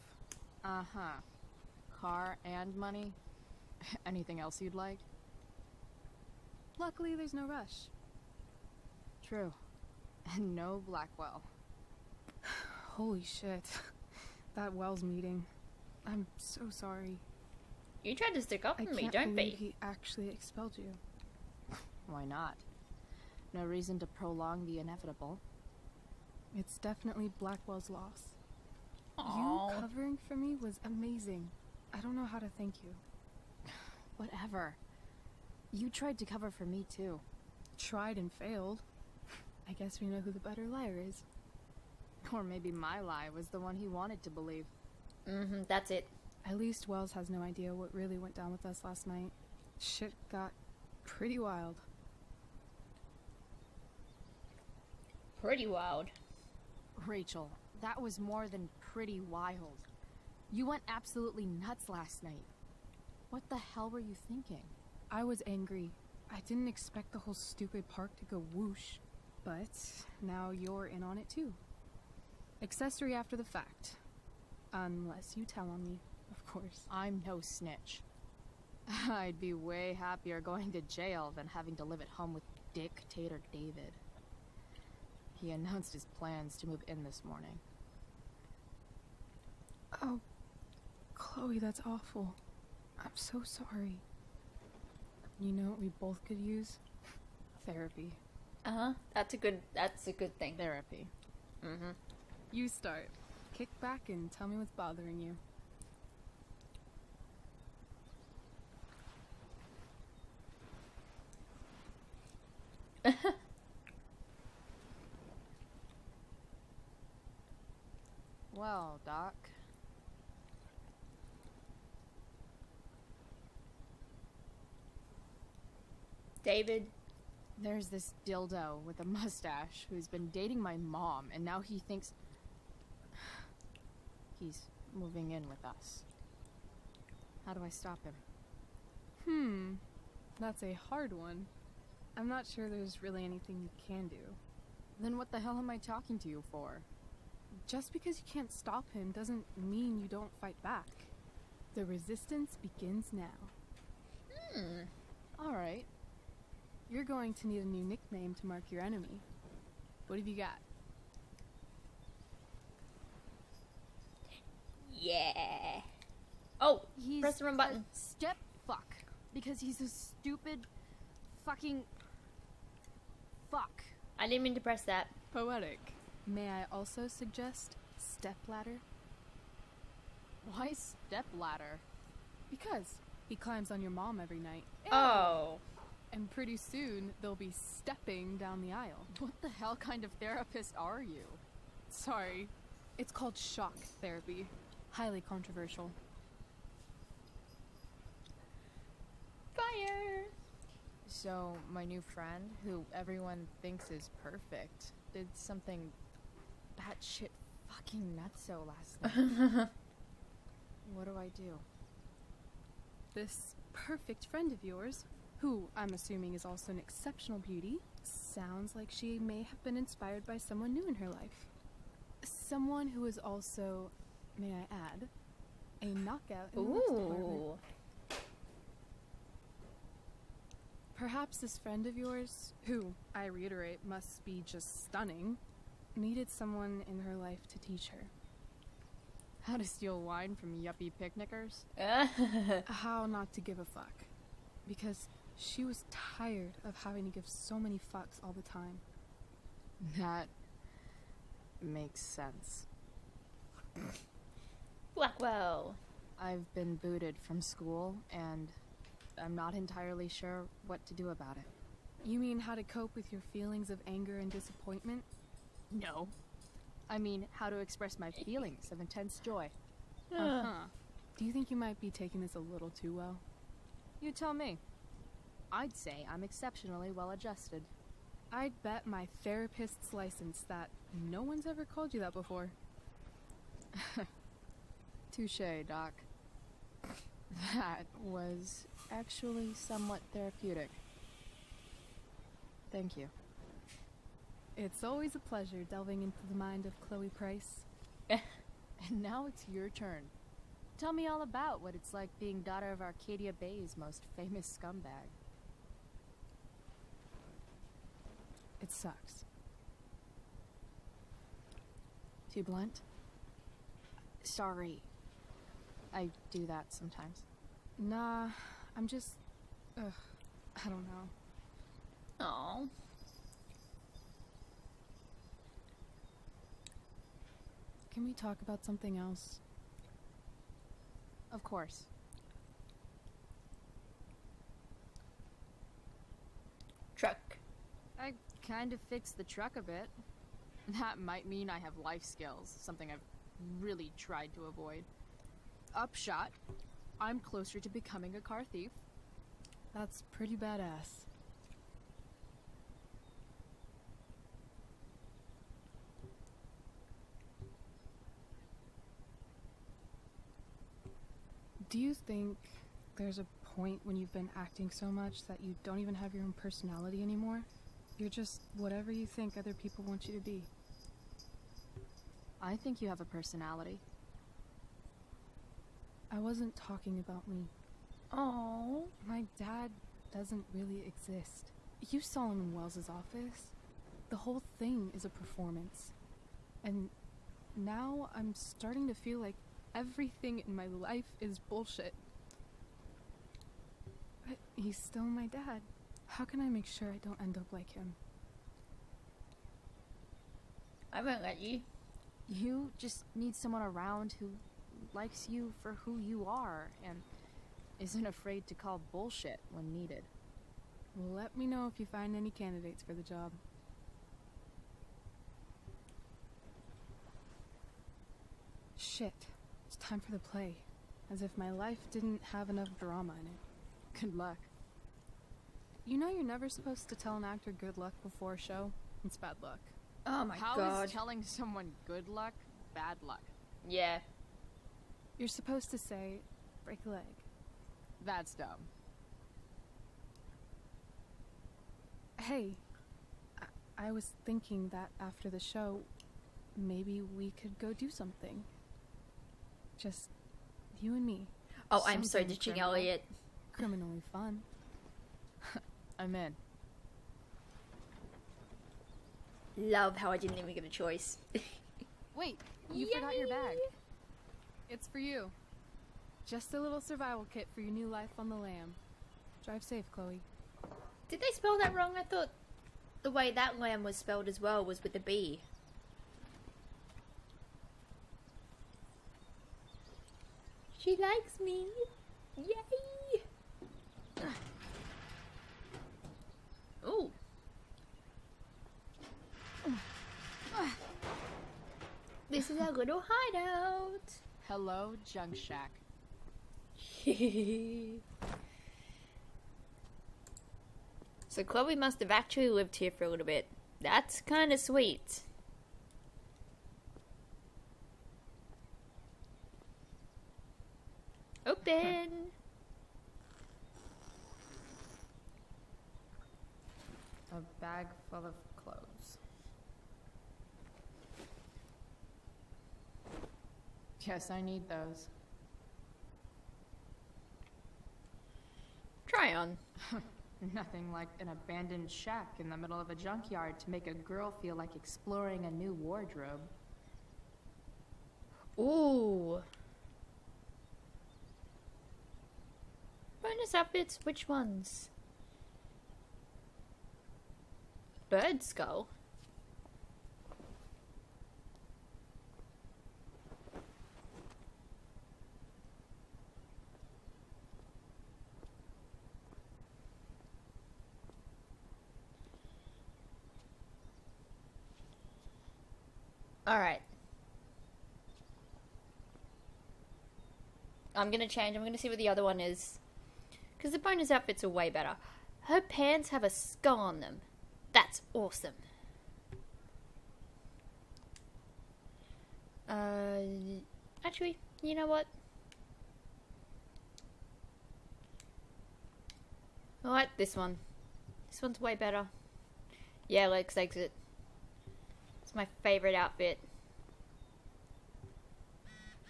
Uh huh. Car and money? Anything else you'd like? Luckily, there's no rush. True. And no Blackwell. Holy shit. That Wells meeting. I'm so sorry. You tried to stick up for me, don't be. he actually expelled you. Why not? No reason to prolong the inevitable. It's definitely Blackwell's loss. Aw. You covering for me was amazing. I don't know how to thank you. Whatever. You tried to cover for me too. Tried and failed. I guess we know who the better liar is. Or maybe my lie was the one he wanted to believe. Mm-hmm, that's it. At least Wells has no idea what really went down with us last night. Shit got pretty wild. Pretty wild. Rachel, that was more than pretty wild. You went absolutely nuts last night. What the hell were you thinking? I was angry. I didn't expect the whole stupid park to go whoosh. But now you're in on it too. Accessory after the fact. Unless you tell on me, of course. I'm no snitch. I'd be way happier going to jail than having to live at home with Dictator David. he announced his plans to move in this morning. Oh, Chloe, that's awful. I'm so sorry. You know what we both could use? Therapy. Uh huh. That's a good. That's a good thing. Therapy. Mm-hmm. You start. Kick back and tell me what's bothering you. Well, Doc. David. There's this dildo with a mustache who's been dating my mom, and now he thinks he's moving in with us. How do I stop him? Hmm. That's a hard one. I'm not sure there's really anything you can do. Then what the hell am I talking to you for? Just because you can't stop him doesn't mean you don't fight back. The resistance begins now. Hmm. Alright. You're going to need a new nickname to mark your enemy. What have you got? Yeah. Oh, He's press the wrong button. a step fuck. Because he's a stupid fucking fuck. I didn't mean to press that. Poetic. May I also suggest stepladder? Why step ladder? Because he climbs on your mom every night. Oh. And pretty soon they'll be stepping down the aisle. What the hell kind of therapist are you? Sorry. It's called shock therapy. Highly controversial. Fire. So, my new friend, who everyone thinks is perfect, did something batshit fucking nutso last night. what do I do? This perfect friend of yours, who I'm assuming is also an exceptional beauty, sounds like she may have been inspired by someone new in her life. Someone who is also, may I add, a knockout in the looks department. Perhaps this friend of yours, who, I reiterate, must be just stunning, needed someone in her life to teach her. How to steal wine from yuppie picnickers? How not to give a fuck. Because she was tired of having to give so many fucks all the time. That makes sense. Blackwell. I've been booted from school, and I'm not entirely sure what to do about it. You mean how to cope with your feelings of anger and disappointment? No. I mean, how to express my feelings of intense joy. Uh huh. Do you think you might be taking this a little too well? You tell me. I'd say I'm exceptionally well adjusted. I'd bet my therapist's license that no one's ever called you that before. Touche, Doc. That was actually somewhat therapeutic. Thank you. It's always a pleasure delving into the mind of Chloe Price. And now it's your turn. Tell me all about what it's like being daughter of Arcadia Bay's most famous scumbag. It sucks. Too blunt? Sorry. I do that sometimes. Nah, I'm just. Ugh, I don't know. Oh. Can we talk about something else? Of course. Truck. I kind of fixed the truck a bit. That might mean I have life skills, something I've really tried to avoid. Upshot, I'm closer to becoming a car thief. That's pretty badass. Do you think there's a point when you've been acting so much that you don't even have your own personality anymore? You're just whatever you think other people want you to be. I think you have a personality. I wasn't talking about me. Oh. My dad doesn't really exist. You saw him in Wells's office. the whole thing is a performance. And now I'm starting to feel like everything in my life is bullshit. But he's still my dad. How can I make sure I don't end up like him? I won't let you. You just need someone around who likes you for who you are and isn't afraid to call bullshit when needed. Let me know if you find any candidates for the job. Shit. It's time for the play. As if my life didn't have enough drama in it. Good luck. You know you're never supposed to tell an actor good luck before a show? It's bad luck. Oh my How god. is telling someone good luck bad luck? Yeah. You're supposed to say, break a leg. That's dumb. Hey, I, I was thinking that after the show, maybe we could go do something. Just you and me. Oh, I'm sorry, ditching criminal- Elliot. Criminally fun. I'm in. Love how I didn't even get a choice. Wait, you forgot your bag. It's for you. Just a little survival kit for your new life on the lam. Drive safe, Chloe. Did they spell that wrong? I thought the way that lamb was spelled as well was with a B. She likes me. Yay! Ooh. This is our little hideout. Hello, Junk Shack. so Chloe must have actually lived here for a little bit. That's kind of sweet. Open. A bag full of clothes. Yes, I need those. Try on. Nothing like an abandoned shack in the middle of a junkyard to make a girl feel like exploring a new wardrobe. Ooh. Bonus outfits, which ones? Bird skull. Alright. I'm gonna change. I'm gonna see what the other one is. Because the bonus outfits are way better. Her pants have a skull on them. That's awesome. Uh, actually, you know what? I like this one. This one's way better. Yeah, Lex exit. It's my favorite outfit.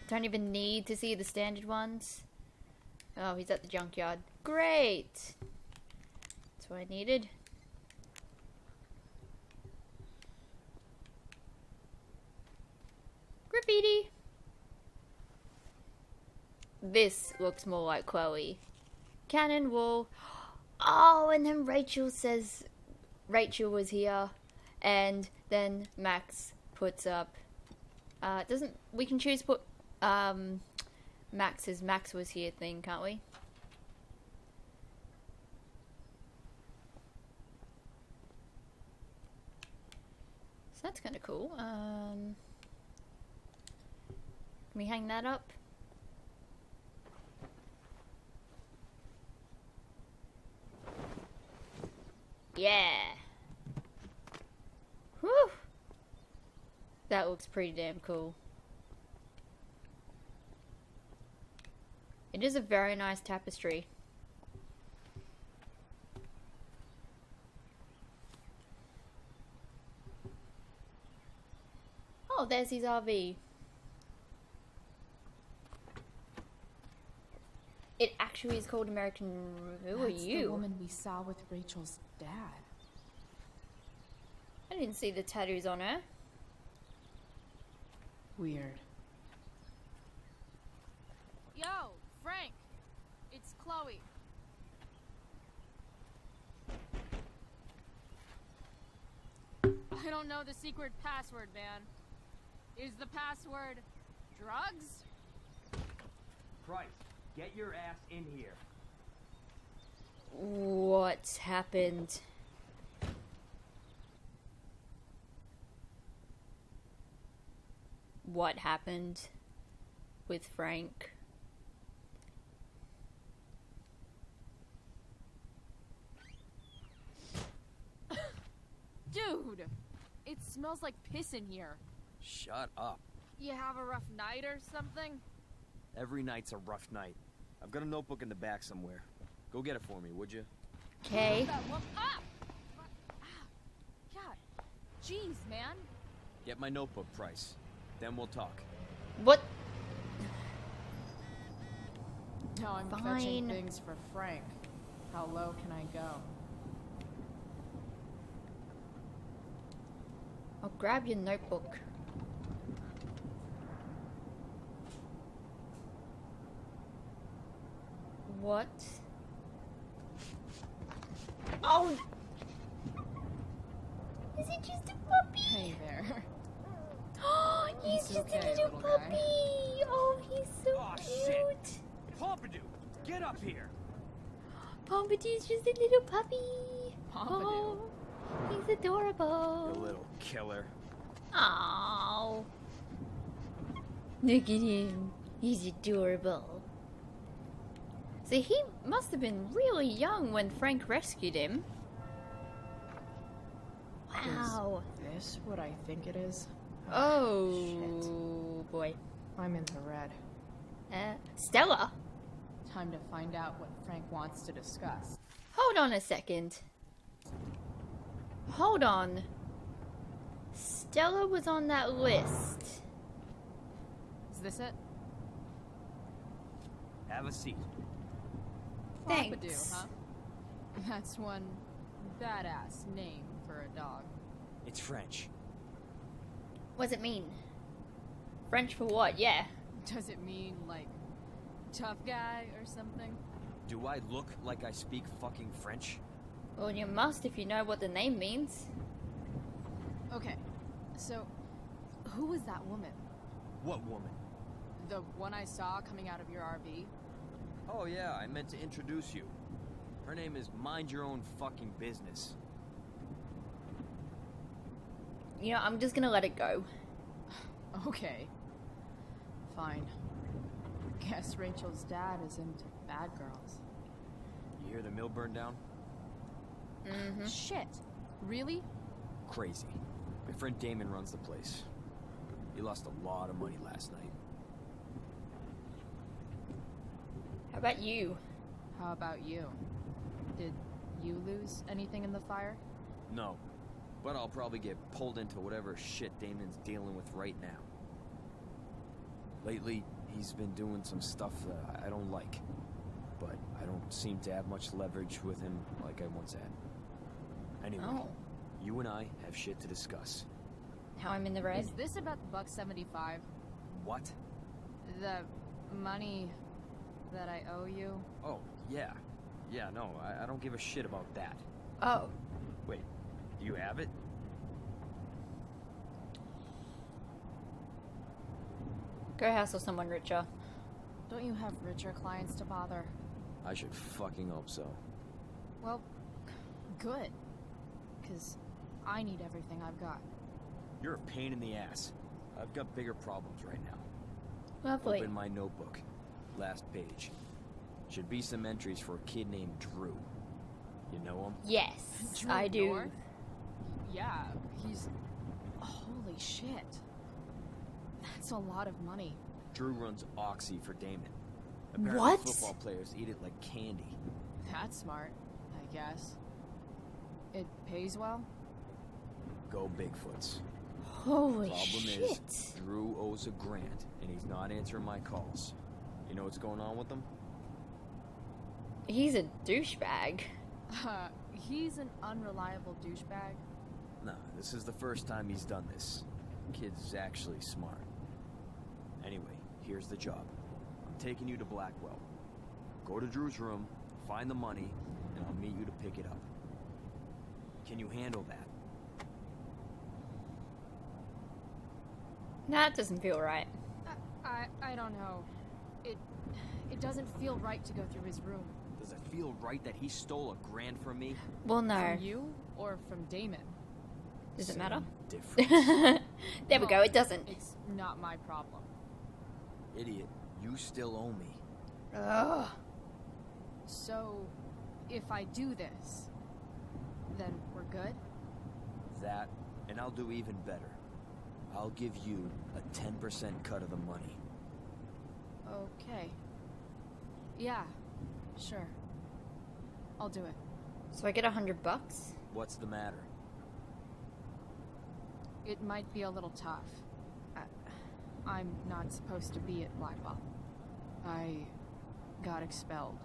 Don't even need to see the standard ones. Oh, he's at the junkyard. Great! That's what I needed. Graffiti! This looks more like Chloe. Cannon wall. Oh, and then Rachel says Rachel was here. And then Max puts up. Uh, doesn't we can choose put um, Max's Max was here thing, can't we? So that's kind of cool. Um, can we hang that up? Yeah. Whew. That looks pretty damn cool. It is a very nice tapestry. Oh, there's his RV. It actually is called American. Who are That's you? the woman we saw with Rachel's dad. I didn't see the tattoos on her. Weird. Yo, Frank! It's Chloe. I don't know the secret password, man. Is the password drugs? Price, get your ass in here. What's happened? What happened with Frank? Dude! It smells like piss in here. Shut up. You have a rough night or something? Every night's a rough night. I've got a notebook in the back somewhere. Go get it for me, would you? Okay. That one-! Ah! God. Jeez, man. Get my notebook, Price. Then we'll talk. What? Now I'm Fine. fetching things for Frank. How low can I go? I'll grab your notebook. What? Oh! Is it just a puppy? Hey there. Oh, he's It's just okay, a little little guy. puppy. Oh, he's so oh, Aw, cute. shit. Pompidou, get up here. Pompadour's just a little puppy. Pompadour. Oh, he's adorable. You little killer. Oh. Look at him. He's adorable. See, he must have been really young when Frank rescued him. Wow. Is this what I think it is? Oh, Shit. boy. I'm in the red. Uh, Stella. Time to find out what Frank wants to discuss. Hold on a second. Hold on. Stella was on that list. Is this it? Have a seat. Thanks. Pompidou, huh? That's one badass name for a dog. It's French. What does it mean? French for what? Yeah. Does it mean, like, tough guy or something? Do I look like I speak fucking French? Well, you must if you know what the name means. Okay, so who was that woman? What woman? The one I saw coming out of your RV? Oh yeah, I meant to introduce you. Her name is Mind Your Own Fucking Business. You know, I'm just gonna let it go. Okay. Fine. Guess Rachel's dad is into bad girls. You hear the mill burn down? Mm-hmm. Shit. Really? Crazy. My friend Damon runs the place. He lost a lot of money last night. How about you? How about you? Did you lose anything in the fire? No. But I'll probably get pulled into whatever shit Damon's dealing with right now. Lately, he's been doing some stuff that I don't like. But I don't seem to have much leverage with him like I once had. Anyway, Oh. you and I have shit to discuss. How I'm in the red? Is this about the buck 75? What? The money that I owe you? Oh, yeah. Yeah, no, I, I don't give a shit about that. Oh. Wait, do you have it? Go hassle someone richer. Don't you have richer clients to bother? I should fucking hope so. Well, good. Because I need everything I've got. You're a pain in the ass. I've got bigger problems right now. Lovely. Open my notebook. Last page. Should be some entries for a kid named Drew. You know him? Yes, Drew I do. North? Yeah, he's. Holy shit. That's a lot of money. Drew runs Oxy for Damon. Apparently What? football players eat it like candy. That's smart, I guess. It pays well? Go Bigfoots. Holy Problem shit. is, Drew owes a grant, and he's not answering my calls. You know what's going on with him? He's a douchebag. Uh, he's an unreliable douchebag. No, this is the first time he's done this. Kid's actually smart. Anyway, here's the job. I'm taking you to Blackwell. Go to Drew's room, find the money, and I'll meet you to pick it up. Can you handle that? That doesn't feel right. I I don't know. It it doesn't feel right to go through his room. Does it feel right that he stole a grand from me? Well, no. From you or from Damon? Does it matter? Difference. there we go. It doesn't. It's not my problem. Idiot, you still owe me. Ugh. So, if I do this, then we're good? That, and I'll do even better. I'll give you a 10% cut of the money. Okay. Yeah, sure. I'll do it. So I get a hundred bucks. What's the matter? It might be a little tough. I, I'm not supposed to be at Blackwell. I got expelled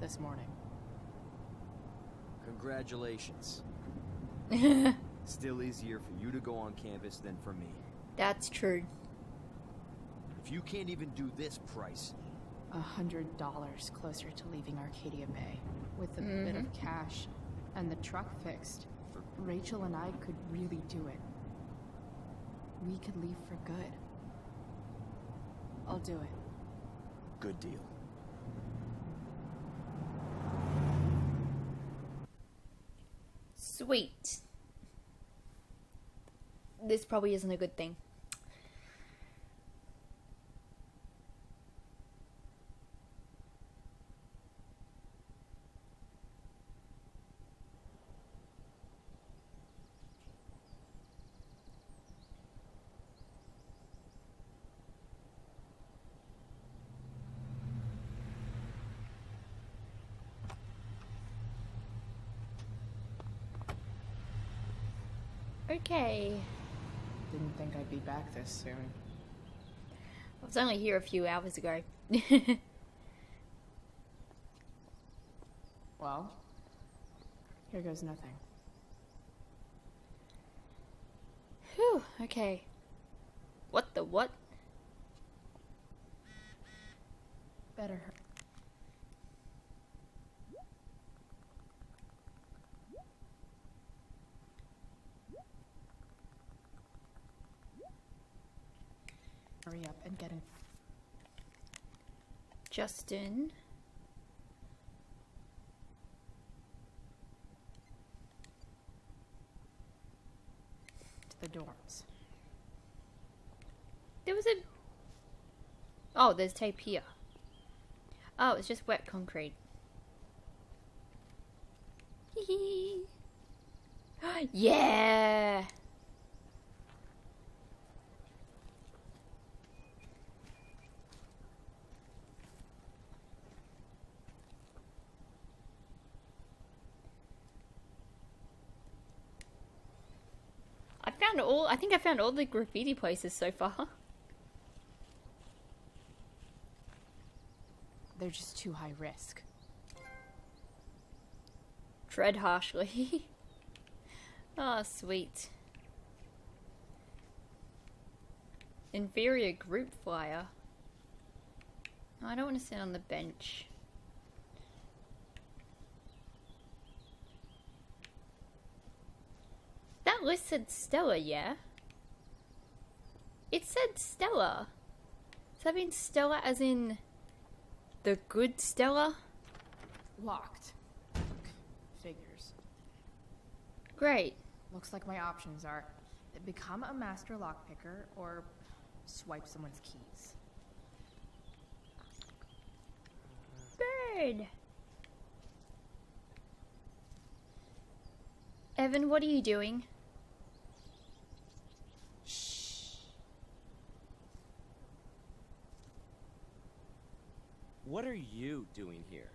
this morning. Congratulations. Still easier for you to go on campus than for me. That's true. If you can't even do this price, A hundred dollars closer to leaving Arcadia Bay. With a bit of mm-hmm. cash and the truck fixed, Rachel and I could really do it. We could leave for good. I'll do it. good deal. Sweet. This probably isn't a good thing. Okay. Didn't think I'd be back this soon. I was only here a few hours ago. Well, here goes nothing. Whew, okay. What the what? Better hurt. Hurry up and get in. Justin. To the dorms. There was a. Oh, there's tape here. Oh, it's just wet concrete. Yeah! I found all. I think I found all the graffiti places so far. They're just too high risk. Tread harshly. Ah, sweet. Inferior group flyer. I don't want to sit on the bench. That list said Stella, yeah? It said Stella. Does that mean Stella as in the good Stella? Locked. Figures. Great. Looks like my options are become a master lockpicker or swipe someone's keys. Bird. Evan, what are you doing? What are you doing here?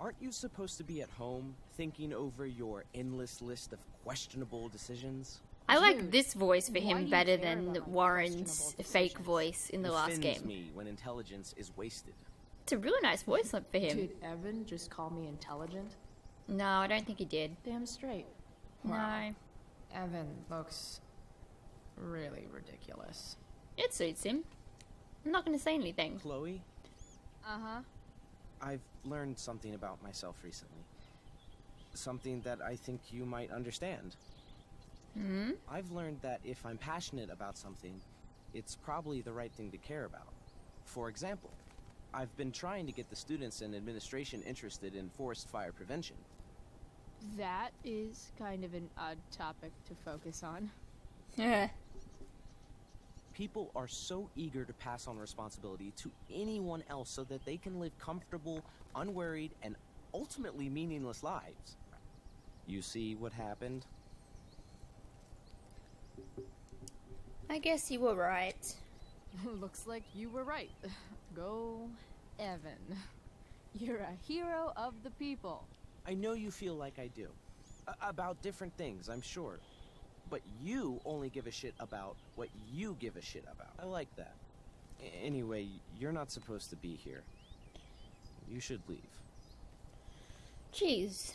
Aren't you supposed to be at home thinking over your endless list of questionable decisions? I like this voice for him better than Warren's fake voice in the It last offends game. me when intelligence is wasted. It's a really nice voice for him. Did Evan just call me intelligent? No, I don't think he did. Damn straight. No. Evan looks really ridiculous. It suits him. I'm not going to say anything. Chloe, Uh huh. I've learned something about myself recently. Something that I think you might understand. Hmm? I've learned that if I'm passionate about something, it's probably the right thing to care about. For example, I've been trying to get the students and administration interested in forest fire prevention. That is kind of an odd topic to focus on. Yeah. People are so eager to pass on responsibility to anyone else so that they can live comfortable, unworried, and ultimately meaningless lives. You see what happened? I guess you were right. Looks like you were right. Go, Evan. You're a hero of the people. I know you feel like I do. A- about different things, I'm sure. But you only give a shit about what you give a shit about. I like that. A- anyway, you're not supposed to be here. You should leave. Jeez.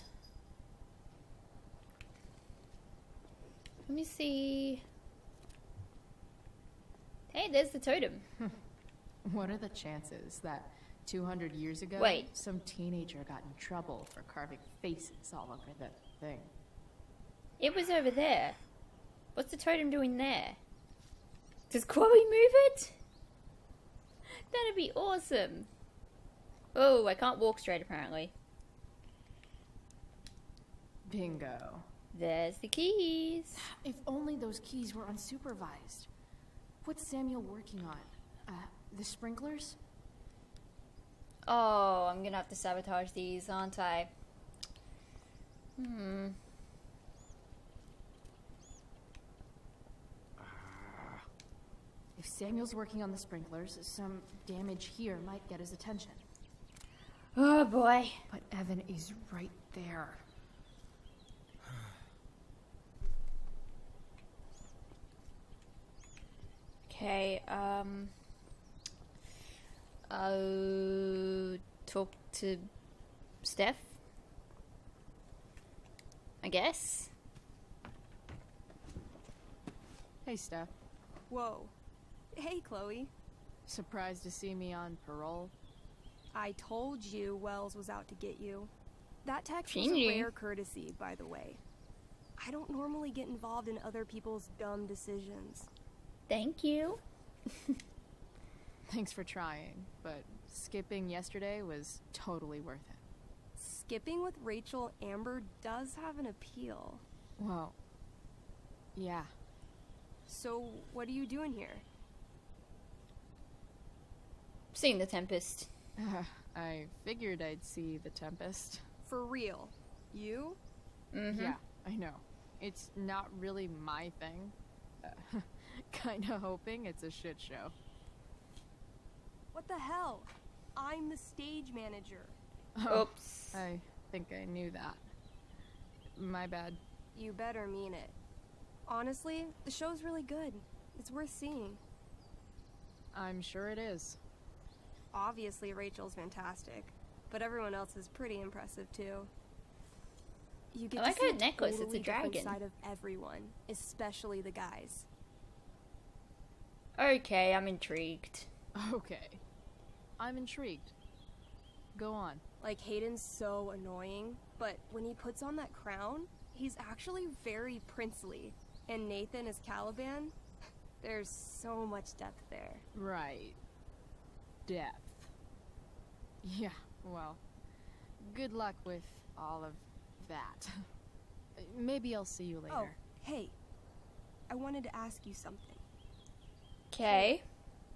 Let me see. Hey, there's the totem. What are the chances that 200 years ago, Wait. some teenager got in trouble for carving faces all over the thing? It was over there. What's the totem doing there? Does Chloe move it? That'd be awesome. Oh, I can't walk straight apparently. Bingo. There's the keys. If only those keys were unsupervised. What's Samuel working on? Uh, the sprinklers? Oh, I'm gonna have to sabotage these, aren't I? Hmm. If Samuel's working on the sprinklers, some damage here might get his attention. Oh boy. But Evan is right there. Okay, um. I'll talk to Steph. I guess. Hey, Steph. Whoa. Hey, Chloe. Surprised to see me on parole? I told you Wells was out to get you. That text She was a knew. rare courtesy, by the way. I don't normally get involved in other people's dumb decisions. Thank you. Thanks for trying, but skipping yesterday was totally worth it. Skipping with Rachel Amber does have an appeal. Well, yeah. So, what are you doing here? Seeing the Tempest. I figured I'd see the Tempest. For real? You? Mm-hmm. Yeah, I know. It's not really my thing. Uh, kinda hoping it's a shit show. What the hell? I'm the stage manager. Oops. I think I knew that. My bad. You better mean it. Honestly, the show's really good. It's worth seeing. I'm sure it is. Obviously, Rachel's fantastic, but everyone else is pretty impressive too. You get I like to see her necklace, it's a totally different dragon. side of everyone, especially the guys. Okay, I'm intrigued. Okay. I'm intrigued. Go on. Like Hayden's so annoying, but when he puts on that crown, he's actually very princely. And Nathan is Caliban. There's so much depth there. Right. Depth. Yeah, well, good luck with all of that. Maybe I'll see you later. Oh, hey. I wanted to ask you something. Okay.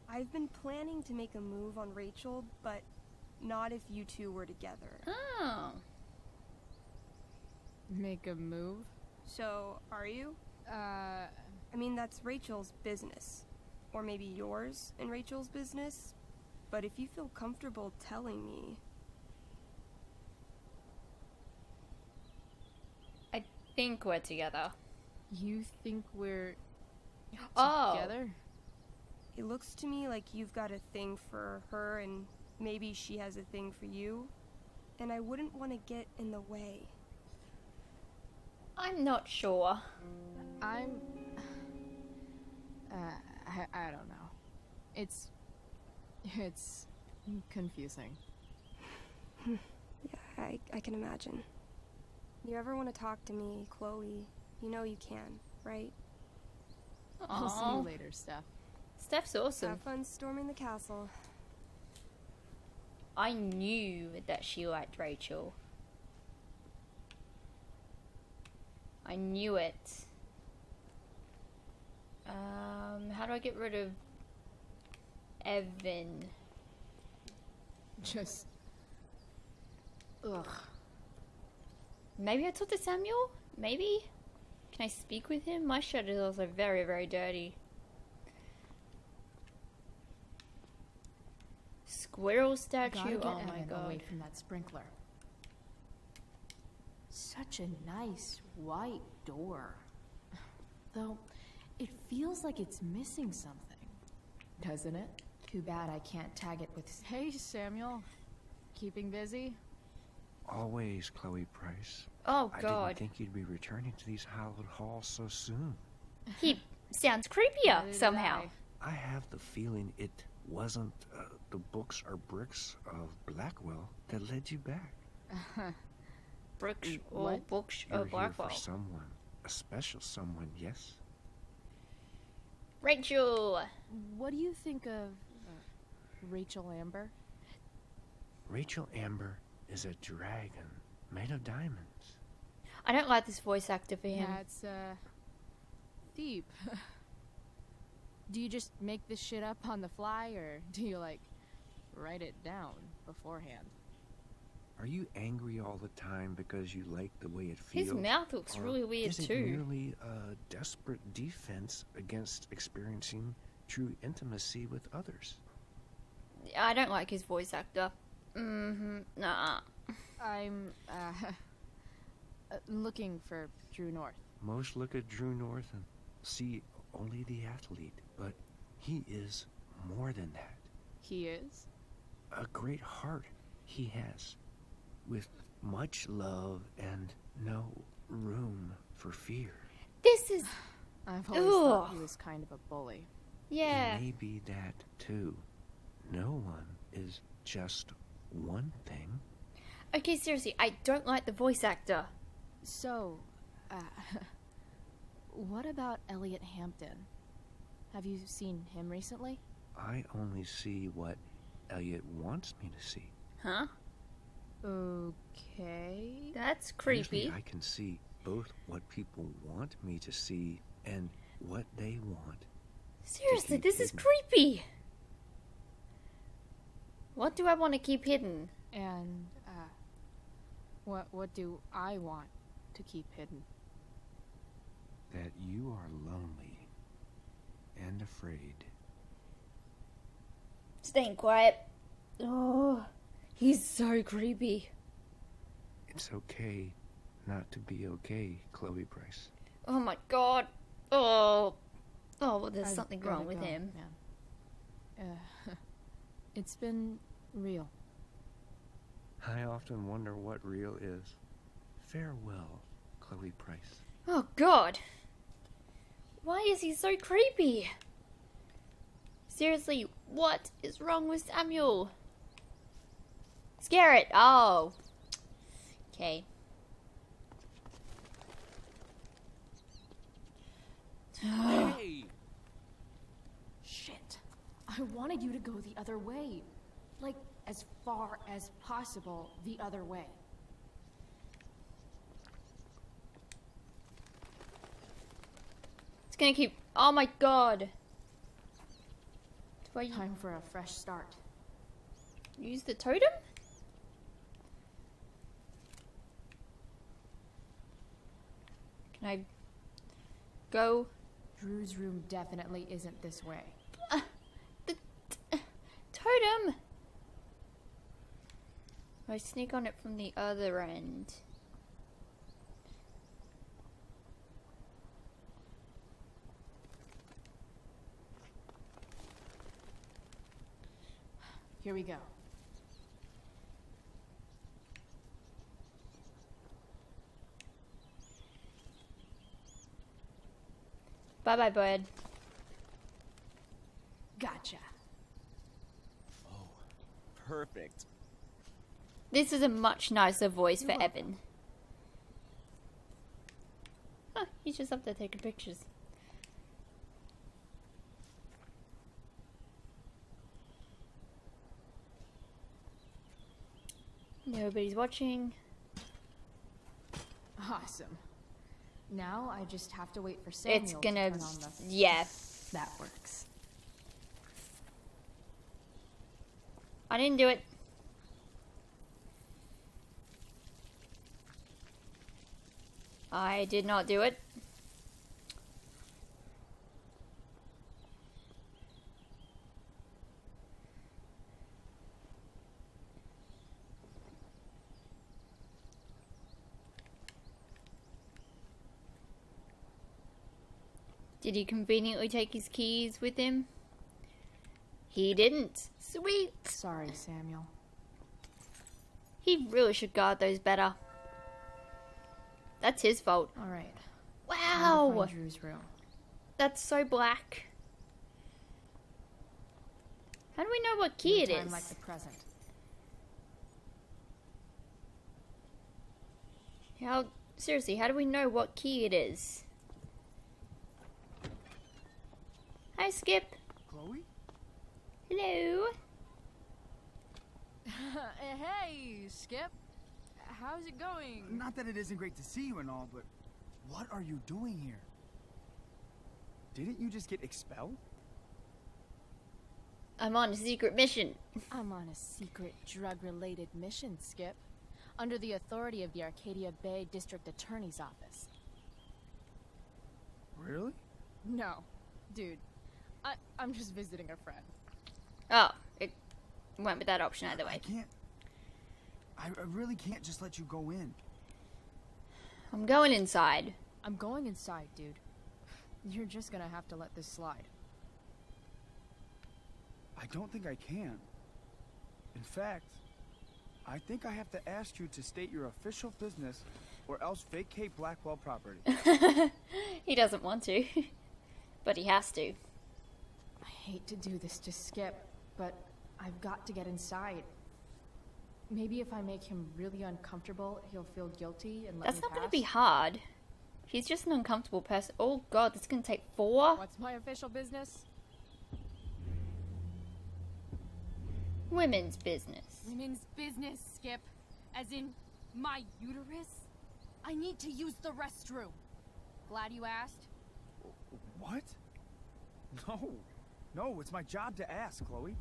I've been planning to make a move on Rachel, but not if you two were together. Oh. Make a move? So, are you? Uh, I mean, that's Rachel's business. Or maybe yours and Rachel's business. But if you feel comfortable telling me. I think we're together. You think we're Oh. together? It looks to me like you've got a thing for her and maybe she has a thing for you. And I wouldn't want to get in the way. I'm not sure. I'm. Uh, I, I don't know. It's. It's confusing. yeah, I, I can imagine. You ever want to talk to me, Chloe? You know you can, right? I'll see you later, Steph. Steph's awesome. Have fun storming the castle. I knew that she liked Rachel. I knew it. Um, how do I get rid of Evan? Just. Ugh. Maybe I talk to Samuel? Maybe? Can I speak with him? My shirt is also very, very dirty. Squirrel statue? Oh my Evan away god. from that sprinkler. Such a nice white door. Though, it feels like it's missing something. Doesn't it? Too bad I can't tag it with. Hey, Samuel. Keeping busy? Always, Chloe Price. Oh, God, I God. didn't think you'd be returning to these hallowed halls so soon. He sounds creepier somehow. I have the feeling it wasn't uh, the books or bricks of Blackwell that led you back. bricks or What? books You're or here Blackwell. for someone, a special someone, yes? Rachel! What do you think of Rachel Amber? Rachel Amber is a dragon made of diamonds. I don't like this voice actor for him. That's, uh. deep. do you just make this shit up on the fly, or do you, like, write it down beforehand? Are you angry all the time because you like the way it feels? His mouth looks Or really weird is it too. merely a desperate defense against experiencing true intimacy with others? I don't like his voice actor. Mm-hmm. Nah. I'm, uh. uh, looking for Drew North. Most look at Drew North and see only the athlete, but he is more than that. He is? A great heart he has, with much love and no room for fear. This is. I've always thought he was kind of a bully. Yeah. Maybe that too. No one is just one thing. Okay, seriously, I don't like the voice actor. So, uh, what about Elliot Hampton? Have you seen him recently? I only see what Elliot wants me to see. Huh? Okay. That's creepy. Usually I can see both what people want me to see and what they want. Seriously, keep this is creepy. What do I want to keep hidden? And, uh, what, what do I want to keep hidden? That you are lonely and afraid. Staying quiet. Oh, he's so creepy. It's okay not to be okay, Chloe Price. Oh my god. Oh. Oh, well, there's I've something wrong with go, him. man. Uh, it's been real. I often wonder what real is. Farewell, Chloe Price. Oh god. Why is he so creepy? Seriously, what is wrong with Samuel? Scare it. Oh. Okay. hey! I wanted you to go the other way. Like, as far as possible the other way. It's gonna keep. Oh my god. Do I Time for a fresh start. use the totem? Can I go? Drew's room definitely isn't this way. Totem! I sneak on it from the other end. Here we go. Bye bye, bud. Gotcha. Perfect. This is a much nicer voice for Evan. Huh, he's just up there taking pictures. Nobody's watching. Awesome. Now I just have to wait for Samuel It's gonna, to turn on the... yeah. That works. I didn't do it. I did not do it. Did he conveniently take his keys with him? He didn't. Sweet. Sorry, Samuel. He really should guard those better. That's his fault. All right. Wow. Drew's room. That's so black. How do we know what key it is? like the present. How seriously? How do we know what key it is? Hi, Skip. Chloe? Hello. Eh, hey, Skip. How's it going? Not that it isn't great to see you and all, but what are you doing here? Didn't you just get expelled? I'm on a secret mission. I'm on a secret drug-related mission, Skip. Under the authority of the Arcadia Bay District Attorney's Office. Really? No. Dude. I, I'm just visiting a friend. Oh, it went with that option either way. I can't. I, I really can't just let you go in. I'm going inside. I'm going inside, dude. You're just gonna have to let this slide. I don't think I can. In fact, I think I have to ask you to state your official business or else vacate Blackwell property. he doesn't want to, but he has to. I hate to do this to Skip, but I've got to get inside. Maybe if I make him really uncomfortable, he'll feel guilty and let That's me not going to be hard. He's just an uncomfortable person. Oh god, this is going to take four. What's my official business? Women's business. Women's business, Skip. As in, my uterus? I need to use the restroom. Glad you asked. what? No. No, it's my job to ask, Chloe.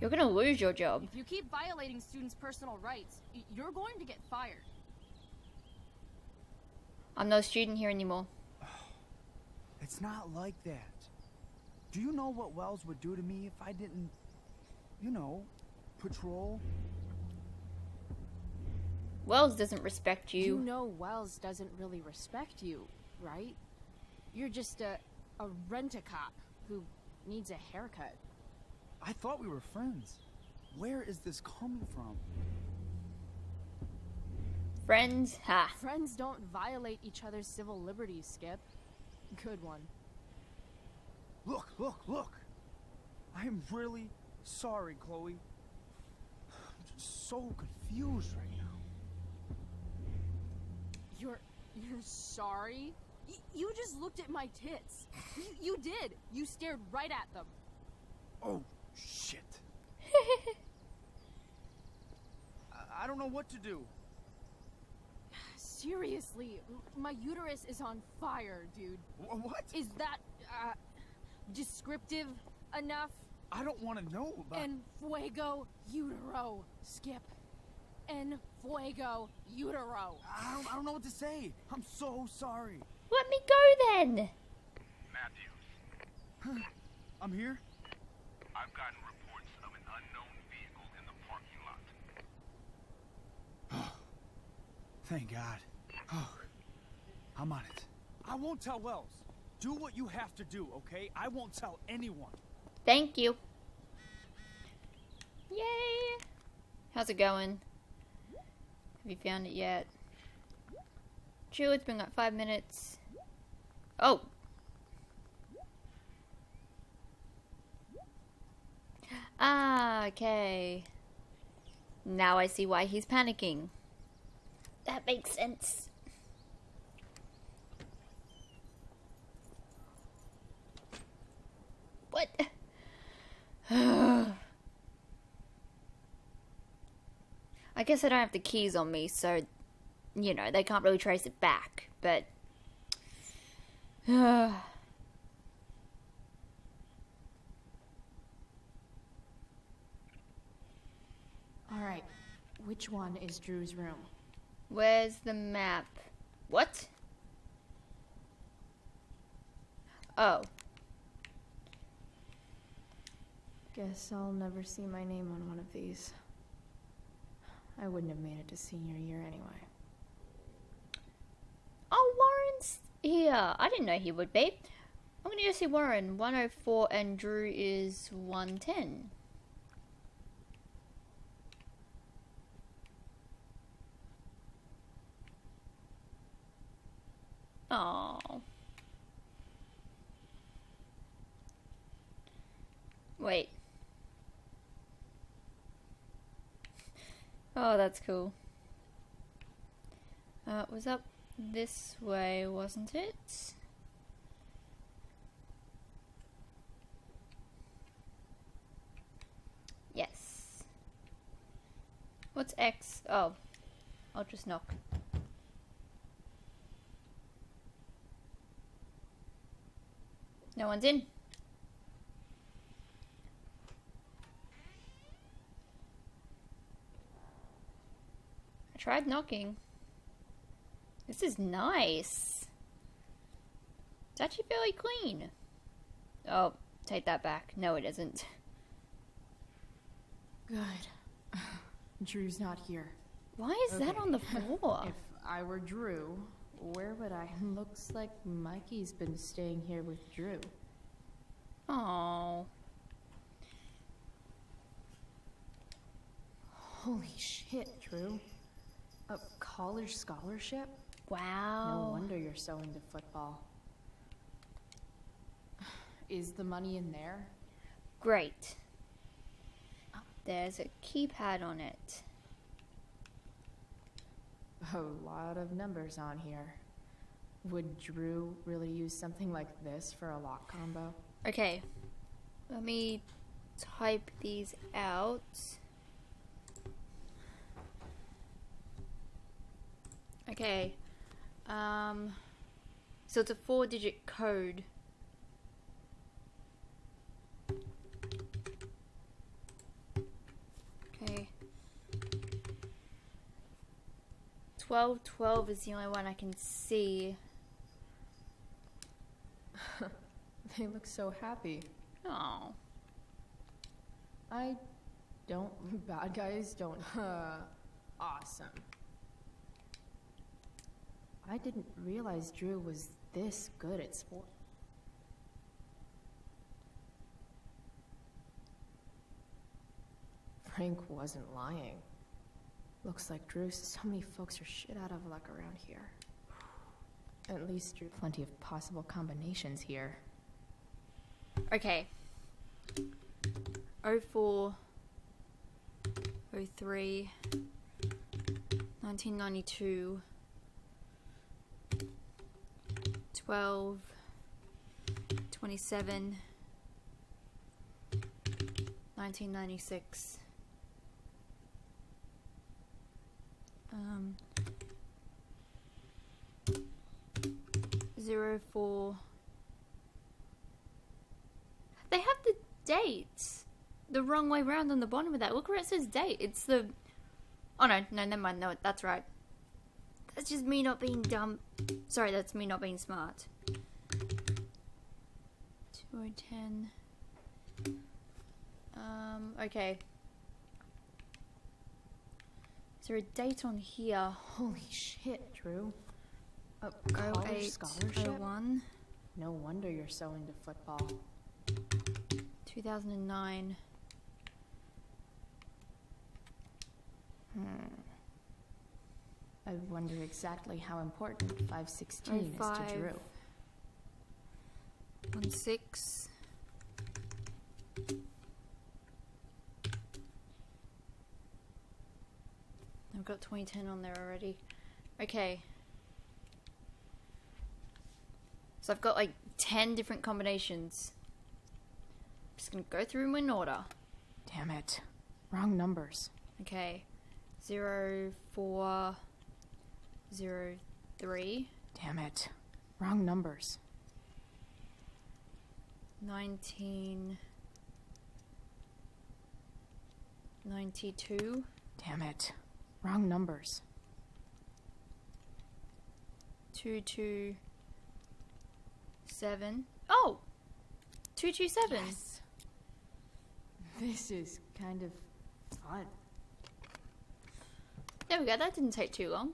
You're going to lose your job. If you keep violating students' personal rights, you're going to get fired. I'm no student here anymore. It's not like that. Do you know what Wells would do to me if I didn't, you know, patrol? Wells doesn't respect you. You know Wells doesn't really respect you, right? You're just a, a rent-a-cop who needs a haircut. I thought we were friends. Where is this coming from? Friends? Ha. Friends don't violate each other's civil liberties, Skip. Good one. Look, look, look! I am really sorry, Chloe. I'm just so confused right now. You're you're sorry? Y- you just looked at my tits. You, you did. You stared right at them. Oh, shit. I, I don't know what to do. Seriously, my uterus is on fire, dude. Wh- What? Is that uh, descriptive enough? I don't want to know about. En fuego utero, Skip. En fuego utero. I don't, I don't know what to say. I'm so sorry. Let me go then. Matthews, I'm here. I've gotten reports of an unknown vehicle in the parking lot. Thank God. Oh, I'm on it. I won't tell Wells. Do what you have to do, okay? I won't tell anyone. Thank you. Yay! How's it going? Have you found it yet? Chill, it's been like five minutes. Oh. Ah, okay. Now I see why he's panicking. That makes sense. What? I guess I don't have the keys on me, so, you know, they can't really trace it back, but. Alright, which one is Drew's room? Where's the map? What? Oh. Guess I'll never see my name on one of these. I wouldn't have made it to senior year anyway. Oh, Warren's here. I didn't know he would be. I'm gonna go see Warren. 104 and Drew is 110. Oh. Wait. Oh, that's cool. Uh, was up this way, wasn't it? Yes. What's X? Oh. I'll just knock. No one's in. I tried knocking. This is nice. It's actually fairly clean. Oh, take that back. No, it isn't. Good. Drew's not here. Why is that on the floor? if I were Drew, where would I? Looks like Mikey's been staying here with Drew. Oh. Holy shit, Drew. A college scholarship? Wow. No wonder you're so into football. Is the money in there? Great. Oh. There's a keypad on it. A lot of numbers on here. Would Drew really use something like this for a lock combo? Okay. Let me type these out. Okay. Um so it's a four digit code. Okay. Twelve twelve is the only one I can see. They look so happy. Oh. I don't. Bad guys don't. awesome. I didn't realize Drew was this good at sport. Frank wasn't lying. Looks like Drew. So many folks are shit out of luck around here. At least Drew. Plenty of possible combinations here. Okay. 04 03 1992 12 27 1996 um 04 they have the dates the wrong way round on the bottom of that. Look where it says date. It's the. Oh no, no, never mind. No, that's right. That's just me not being dumb. Sorry, that's me not being smart. Two oh ten. Um. Okay. Is there a date on here? Holy shit, Drew. A Oh college eight scholarship? oh one. No wonder you're so into football. 2009. Hmm. I wonder exactly how important 516 is to Drew. One six. I've got 2010 on there already. Okay. So I've got like 10 different combinations. I'm just gonna go through them in order. Damn it. Wrong numbers. Okay. Zero, four, zero, three. Damn it. Wrong numbers. 19 92 Damn it. Wrong numbers. 227 oh 227 yes. This is kind of fun. there we go that didn't take too long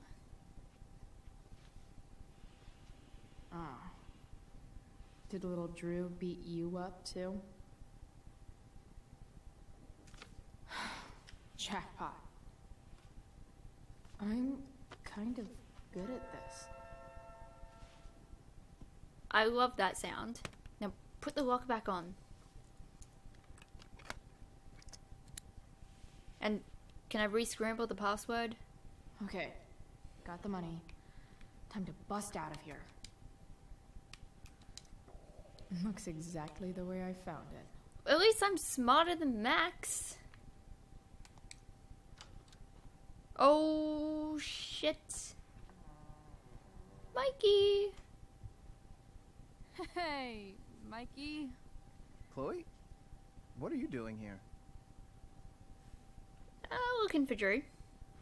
Ah. Did little Drew beat you up too? Jackpot. I'm kind of good at this. I love that sound now put the lock back on and can I re-scramble the password Okay. Got the money. Time to bust out of here. Looks exactly the way I found it. At least I'm smarter than Max. Oh shit. Mikey! Hey, Mikey. Chloe? What are you doing here? Uh, looking for Drew.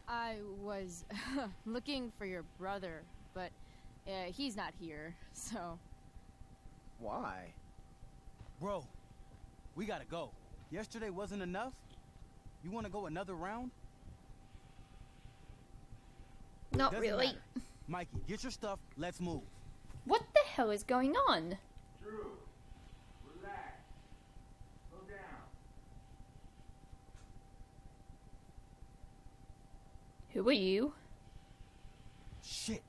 I was looking for your brother, but uh, he's not here, so. Why? Bro, we gotta go. Yesterday wasn't enough? You wanna go another round? Not Doesn't really. matter. Mikey, get your stuff, let's move. What the hell is going on? Drew, relax. Slow down. Who are you? Shit.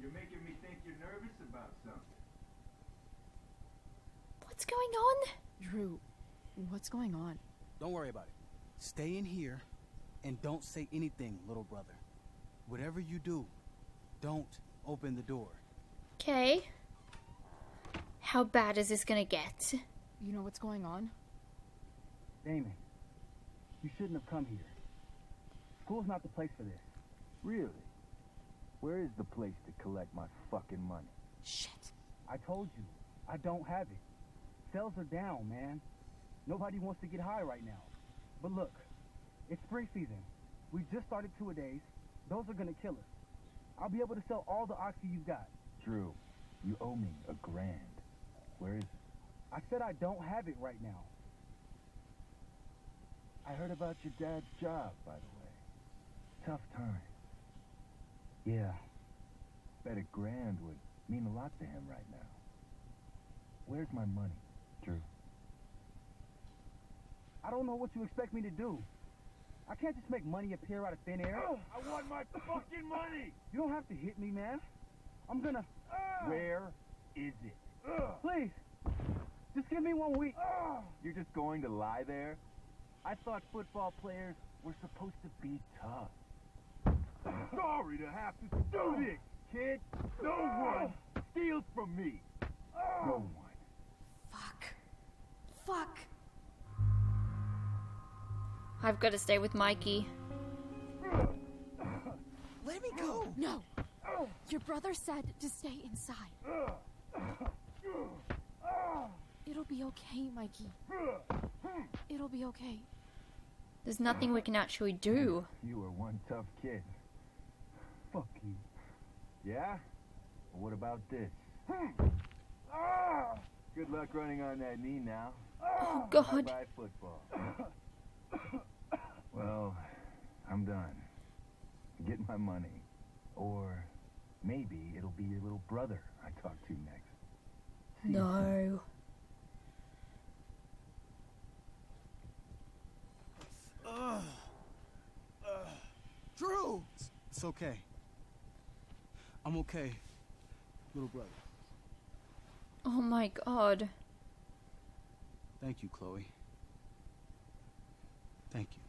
You're making me think you're nervous about something. What's going on? Drew, what's going on? Don't worry about it. Stay in here and don't say anything, little brother. Whatever you do, don't open the door. Okay. How bad is this gonna get? You know what's going on? Damon, you shouldn't have come here. School's not the place for this. Really? Where is the place to collect my fucking money? Shit. I told you, I don't have it. Sales are down, man. Nobody wants to get high right now. But look, it's spring season. We just started two a days. Those are gonna kill us. I'll be able to sell all the oxy you've got. Drew, you owe me a grand. Where is it? I said I don't have it right now. I heard about your dad's job, by the way. Tough time. Yeah. Bet a grand would mean a lot to him right now. Where's my money, Drew? I don't know what you expect me to do. I can't just make money appear out of thin air. Oh, I want my fucking money! You don't have to hit me, man. I'm gonna... Ah! Where is it? Please, just give me one week. Ah! You're just going to lie there? I thought football players were supposed to be tough. Sorry to have to do this, kid. No ah! one steals from me. No one. Fuck. Fuck. I've got to stay with Mikey. Let me go! No! Your brother said to stay inside. It'll be okay, Mikey. It'll be okay. There's nothing we can actually do. You were one tough kid. Fuck you. Yeah? Well, what about this? Good luck running on that knee now. Oh, God. Football. Well, I'm done. Get my money. Or maybe it'll be your little brother I talk to next. See. No. Ugh. Ugh. Drew! It's, it's okay. I'm okay, little brother. Oh my god. Thank you, Chloe. Thank you.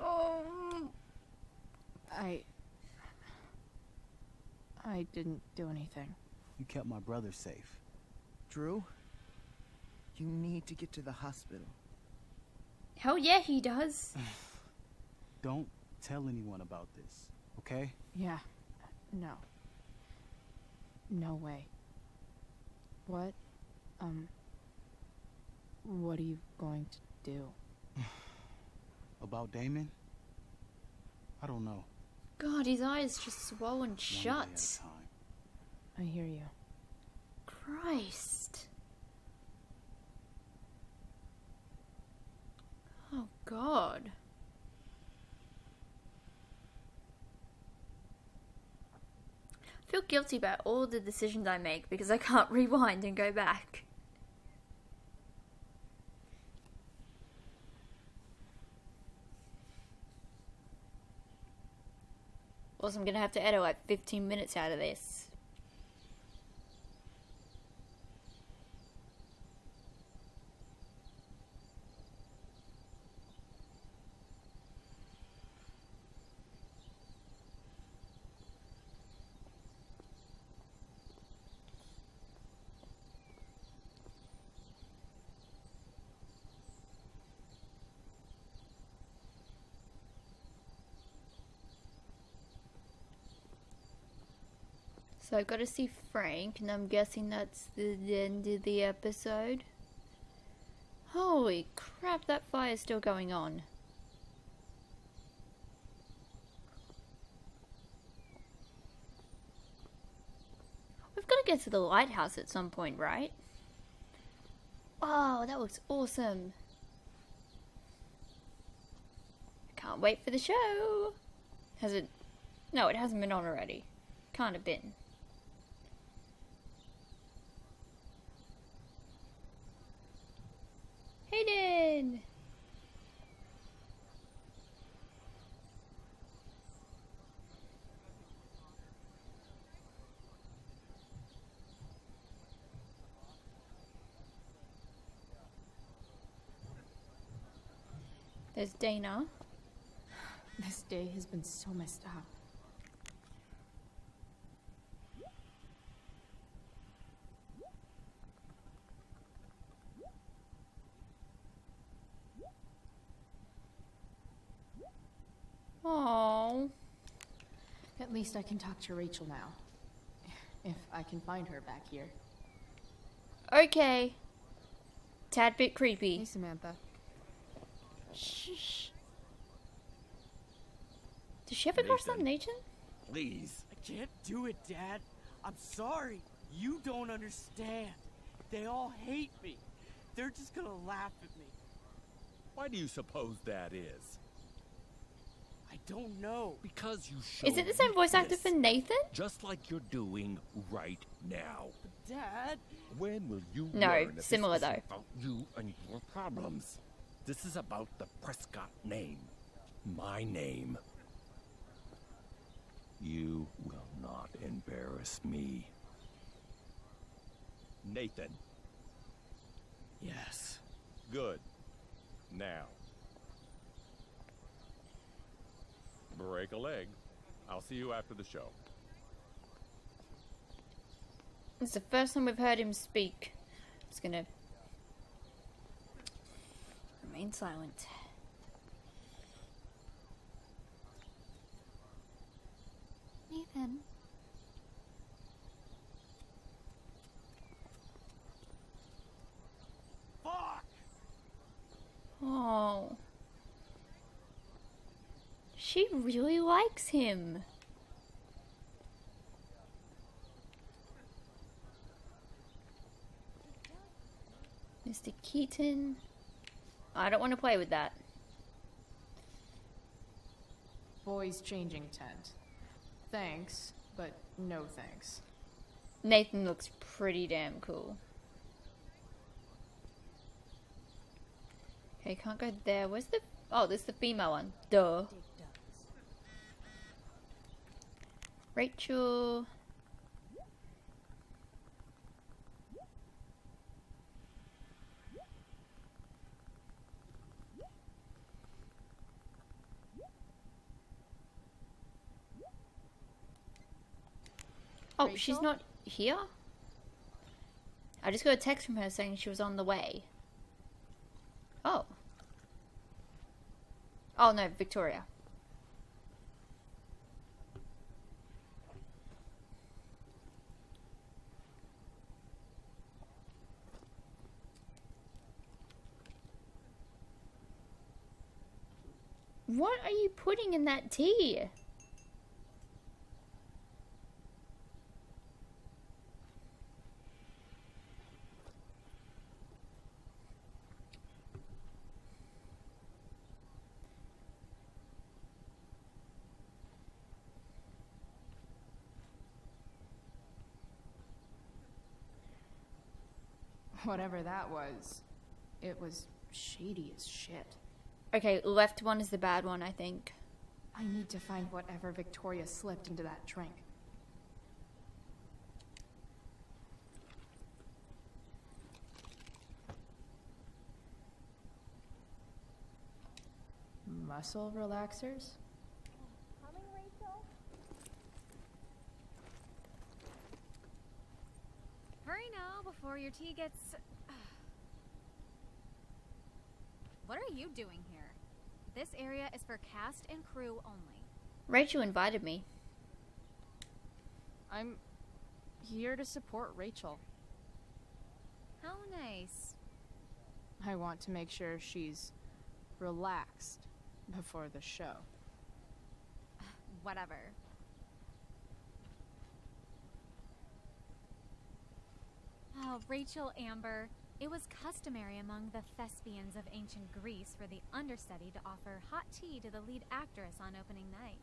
Oh. I. I didn't do anything. You kept my brother safe. Drew, you need to get to the hospital. Hell yeah, he does. Don't tell anyone about this, okay? Yeah. No. No way. What? Um. What are you going to do? About Damon? I don't know. God, his eyes just swollen One day at shut. a time. I hear you. Christ. Oh God. Feel guilty about all the decisions I make because I can't rewind and go back. Also, I'm gonna have to edit like 15 minutes out of this. I've got to see Frank, and I'm guessing that's the end of the episode. Holy crap, that fire's still going on. We've got to get to the lighthouse at some point, right? Wow, that looks awesome. Can't wait for the show. Has it? No, it hasn't been on already. Can't have been. Hayden! There's Dana. This day has been so messed up. Oh. At least I can talk to Rachel now. If I can find her back here. Okay. Tad bit creepy. Hey, Samantha. Shh. Does she have a crush on Nathan? Please. I can't do it, Dad. I'm sorry. You don't understand. They all hate me. They're just gonna laugh at me. Why do you suppose that is? I don't know. Because you show Is it the same voice actor for Nathan? Just like you're doing right now. Dad. When will you No, learn that this similar though. About you and your problems. This is about the Prescott name. My name. You will not embarrass me. Nathan. Yes. Good. Now. Break a leg. I'll see you after the show. It's the first time we've heard him speak. It's gonna remain silent. Nathan. Fuck! Oh. She really likes him. Mr. Keaton. I don't want to play with that. Boys changing tent. Thanks, but no thanks. Nathan looks pretty damn cool. Okay, can't go there. Where's the... Oh, there's the female one. Duh. Rachel. Oh, she's not here? I just got a text from her saying she was on the way. Oh. Oh no, Victoria. What are you putting in that tea? Whatever that was, it was shady as shit. Okay, left one is the bad one, I think. I need to find whatever Victoria slipped into that drink. Muscle relaxers? Hurry now before your tea gets. What are you doing here? This area is for cast and crew only. Rachel invited me. I'm here to support Rachel. How nice. I want to make sure she's relaxed before the show. Whatever. Oh, Rachel Amber. It was customary among the thespians of ancient Greece for the understudy to offer hot tea to the lead actress on opening night,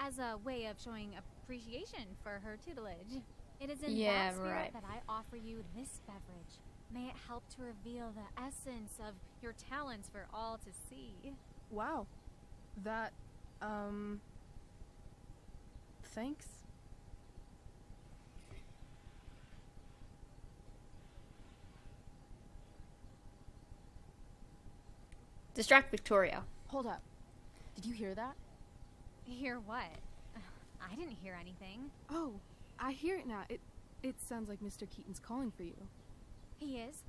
as a way of showing appreciation for her tutelage. It is in Yeah, that spirit right. that I offer you this beverage. May it help to reveal the essence of your talents for all to see. Wow. That, um. Thanks. Distract Victoria. Hold up. Did you hear that? Hear what? I didn't hear anything. Oh, I hear it now. It it sounds like Mr. Keaton's calling for you. He is?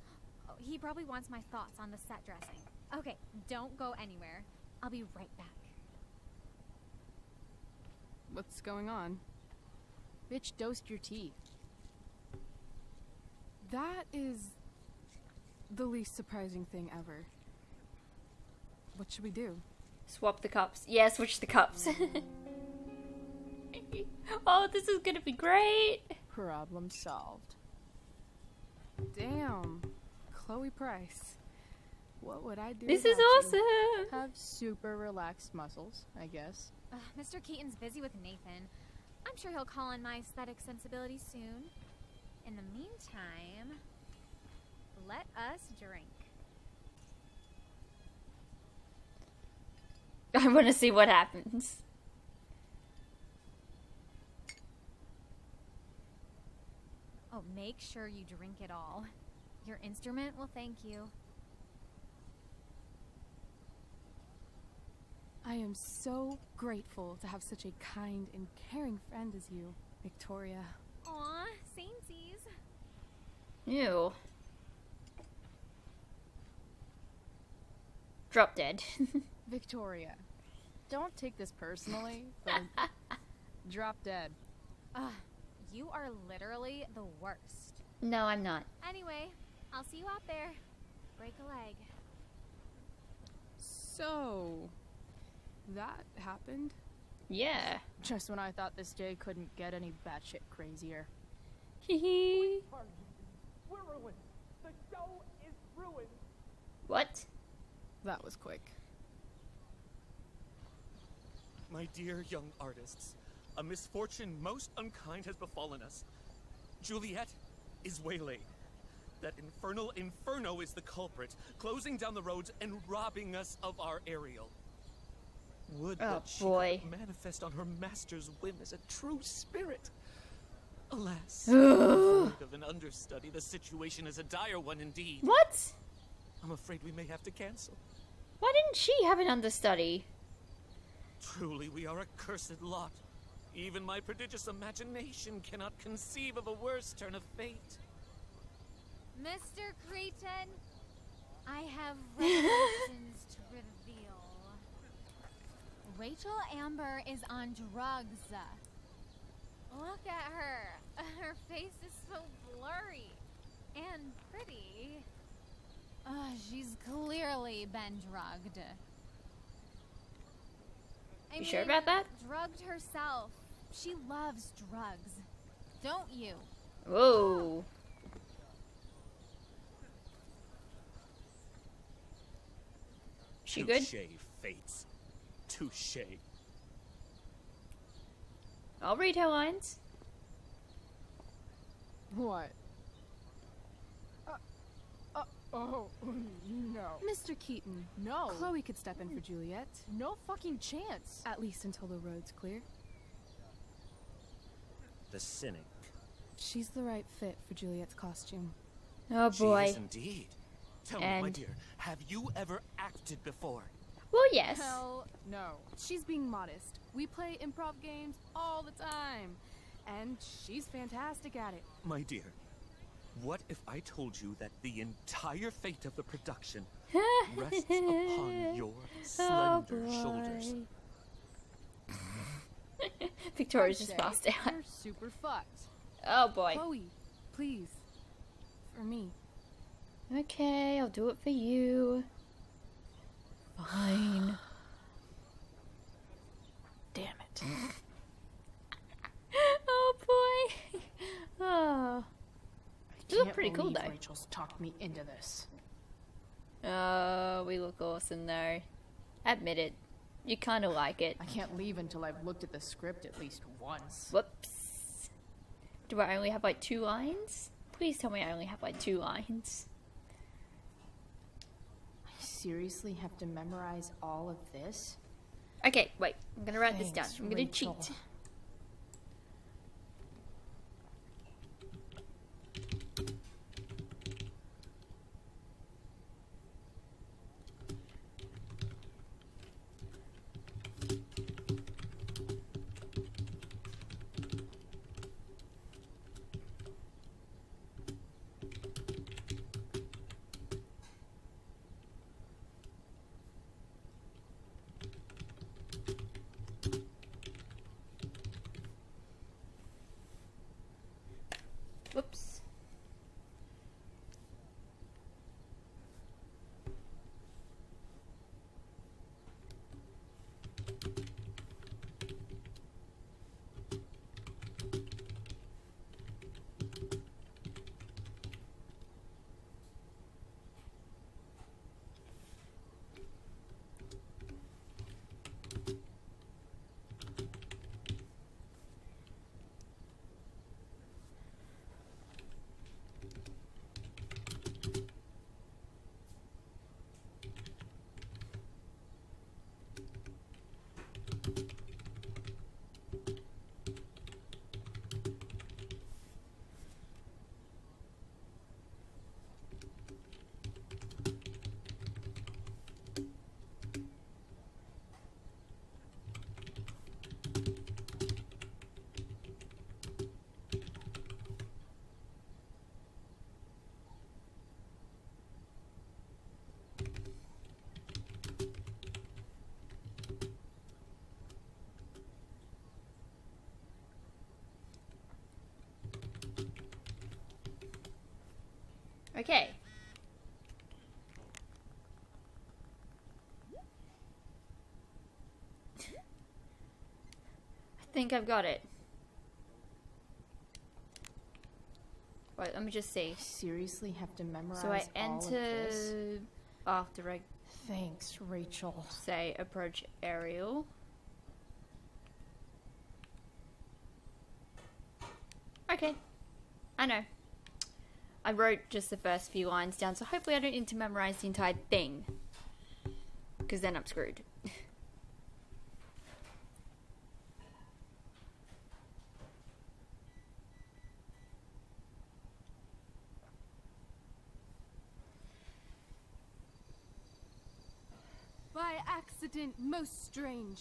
Oh, he probably wants my thoughts on the set dressing. Okay, don't go anywhere. I'll be right back. What's going on? Bitch dosed your tea. That is the least surprising thing ever. What should we do? Swap the cups. Yeah, switch the cups. oh, this is gonna be great. Problem solved. Damn. Chloe Price. What would I do? This is without you? awesome. Have super relaxed muscles, I guess. Ugh, Mr. Keaton's busy with Nathan. I'm sure he'll call on my aesthetic sensibilities soon. In the meantime, let us drink. I want to see what happens. Oh, make sure you drink it all. Your instrument will thank you. I am so grateful to have such a kind and caring friend as you, Victoria. Aw, samesies. Ew. Drop dead. Victoria, don't take this personally, but drop dead. Ugh, you are literally the worst. no, I'm not. Anyway, I'll see you out there. Break a leg. So, that happened? Yeah. Just when I thought this day couldn't get any batshit crazier. Hee We're ruined. The show is ruined. What? That was quick. My dear young artists, a misfortune most unkind has befallen us. Juliet is waylaid. That infernal inferno is the culprit, closing down the roads and robbing us of our Ariel. Would Oh, that she boy. could manifest on her master's whim as a true spirit. Alas, of an understudy, the situation is a dire one indeed. What? I'm afraid we may have to cancel. Why didn't she have an understudy? Truly, we are a cursed lot. Even my prodigious imagination cannot conceive of a worse turn of fate. Mr. Cretan, I have revelations to reveal. Rachel Amber is on drugs. Look at her. Her face is so blurry and pretty. Uh, she's clearly been drugged. I You sure about that? Drugged herself. She loves drugs. Don't you? Whoa. She good? Touche, fates. Touche. I'll read her lines. What? Oh, no. Mr. Keaton. No. Chloe could step in for Juliet. No fucking chance. At least until the road's clear. The cynic. She's the right fit for Juliet's costume. Oh boy. She boy. is indeed. Tell me, my dear, have you ever acted before? Well, yes. Hell no. She's being modest. We play improv games all the time. And she's fantastic at it. My dear, what if I told you that the entire fate of the production rests upon your Oh, slender shoulders? Victoria's just Jay, passed out. You're super fucked. Oh boy. Chloe, please. For me. Okay, I'll do it for you. Fine. Damn it. oh boy. Oh. You look pretty cool though. Rachel's talked me into this. Oh, we look awesome though. Admit it. You kind of like it. I can't leave until I've looked at the script at least once. Whoops. Do I only have like two lines? Please tell me I only have like two lines. I seriously have to memorize all of this? Okay, wait. I'm gonna write this down. I'm gonna Rachel. cheat. Whoops. Okay. I think I've got it. Wait, let me just see. Seriously have to memorize So I all of this? enter after I Thanks, Rachel. say approach Ariel. Okay. I know. I wrote just the first few lines down, so hopefully I don't need to memorize the entire thing. Because then I'm screwed. By accident most strange,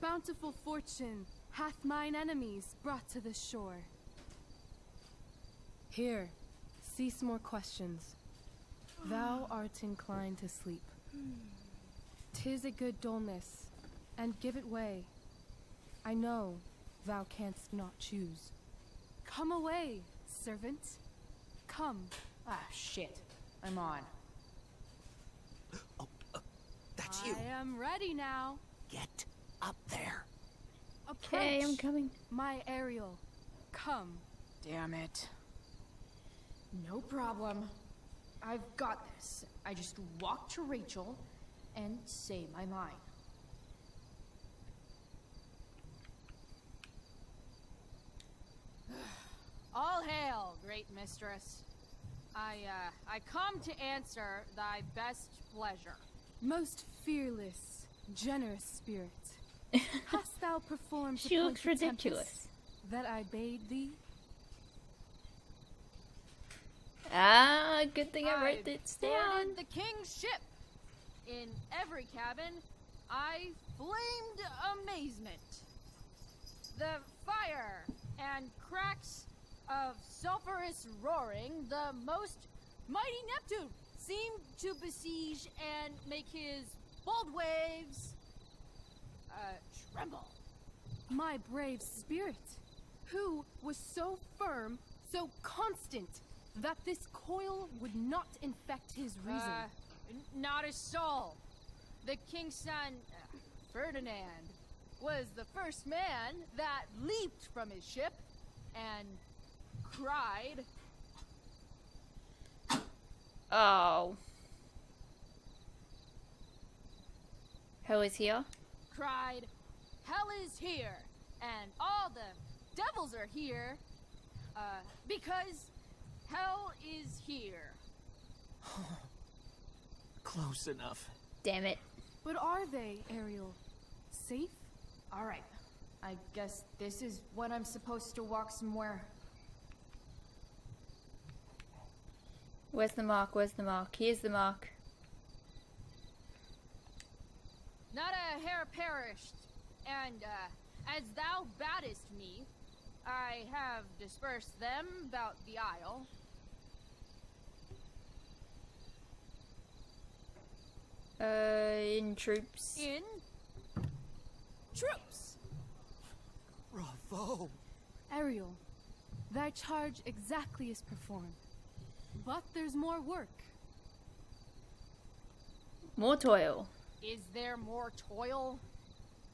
bountiful fortune hath mine enemies brought to the shore. Here, cease more questions. Thou art inclined to sleep. Tis a good dullness, and give it way. I know thou canst not choose. Come away, servant. Come. Ah, shit. I'm on. That's you. I am ready now. Get up there. Okay, I'm coming. My Ariel. Come. Damn it. No problem. I've got this. I just walk to Rachel and say my line. All hail, great mistress. I, uh, I come to answer thy best pleasure. Most fearless, generous spirit. Hast thou performed She upon looks ridiculous. That I bade thee? Ah, good thing I wrote this down. the king's ship. In every cabin, I flamed amazement. The fire and cracks of sulphurous roaring, the most mighty Neptune seemed to besiege and make his bold waves uh, tremble. My brave spirit, who was so firm, so constant, that this coil would not infect his reason. Uh, not a soul. The king's son, uh, Ferdinand, was the first man that leaped from his ship and cried, Oh. Who is here? cried, Hell is here, and all the devils are here, uh, because hell is here. Close enough. Damn it. But are they, Ariel? Safe? Alright, I guess this is when I'm supposed to walk somewhere. Where's the mark? Where's the mark? Here's the mark. Not a hair perished, and uh, as thou baddest me, I have dispersed them about the isle. Uh, in troops. In troops. Bravo. Ariel, thy charge exactly is performed. But there's more work. More toil. Is there more toil?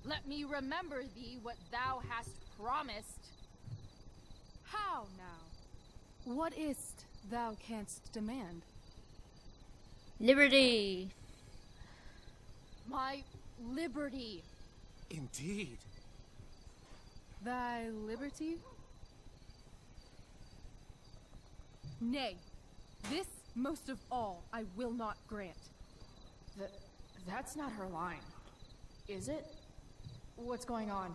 Let me remember thee what thou hast promised. How now? What is't thou canst demand? Liberty. My liberty. Indeed. Thy liberty? Nay, this most of all I will not grant. Th- that's not her line. Is it? What's going on?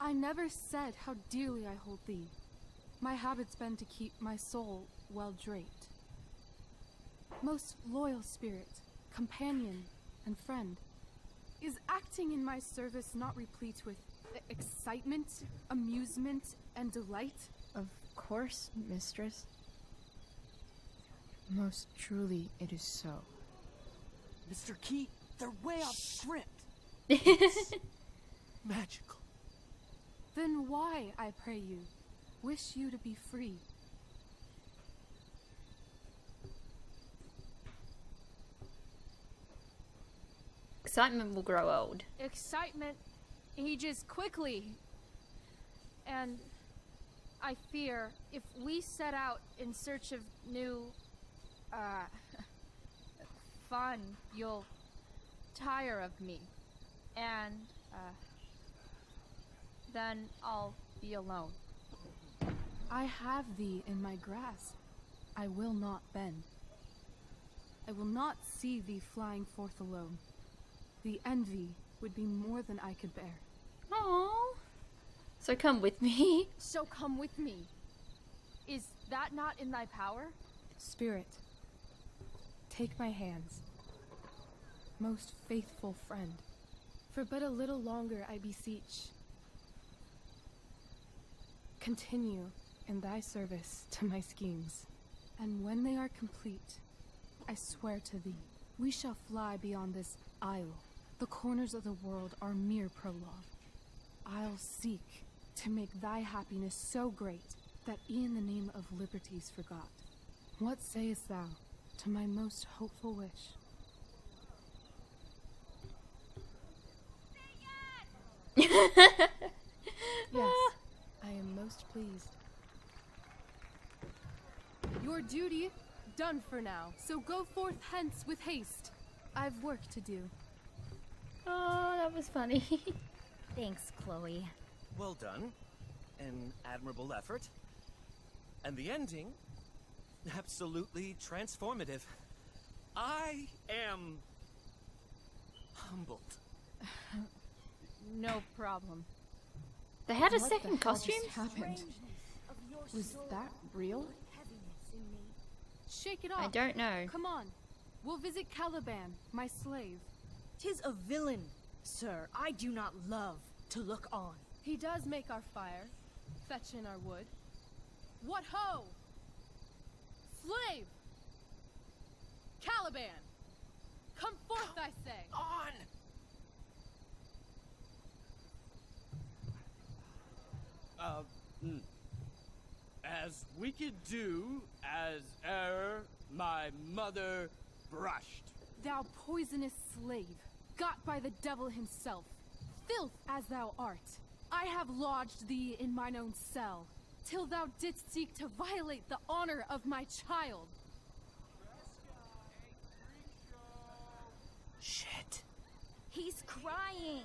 I never said how dearly I hold thee. My habit's been to keep my soul well draped. Most loyal spirit, companion, and friend, is acting in my service not replete with excitement, amusement, and delight? Of course, mistress. Most truly, it is so. Mr. Key, they're way off script. Magical. Then why, I pray you, wish you to be free? Excitement will grow old. Excitement ages quickly. And I fear if we set out in search of new, uh, fun, you'll tire of me. And, uh, then I'll be alone. I have thee in my grasp. I will not bend. I will not see thee flying forth alone. The envy would be more than I could bear. Oh. So come with me. So come with me. Is that not in thy power? Spirit, take my hands. Most faithful friend, for but a little longer I beseech. Continue in thy service to my schemes, and when they are complete, I swear to thee, we shall fly beyond this isle. The corners of the world are mere prologue. I'll seek to make thy happiness so great that e'en the name of liberty's forgot. What sayest thou to my most hopeful wish? yes, I am most pleased. Your duty done for now, so go forth hence with haste. I've work to do. Oh, that was funny. Thanks, Chloe. Well done. An admirable effort. And the ending, absolutely transformative. I am humbled. no problem. They had a What the second hell costume? just happened? Was that real? Shake it off. I don't know. Come on. We'll visit Caliban, my slave. Tis a villain, sir. I do not love to look on. He does make our fire, fetch in our wood. What ho! Slave! Caliban! Come forth, I say! On! Uh, mm. As we could do as e'er my mother brushed. Thou poisonous slave, got by the devil himself, filth as thou art, I have lodged thee in mine own cell, till thou didst seek to violate the honor of my child. Shit. He's crying.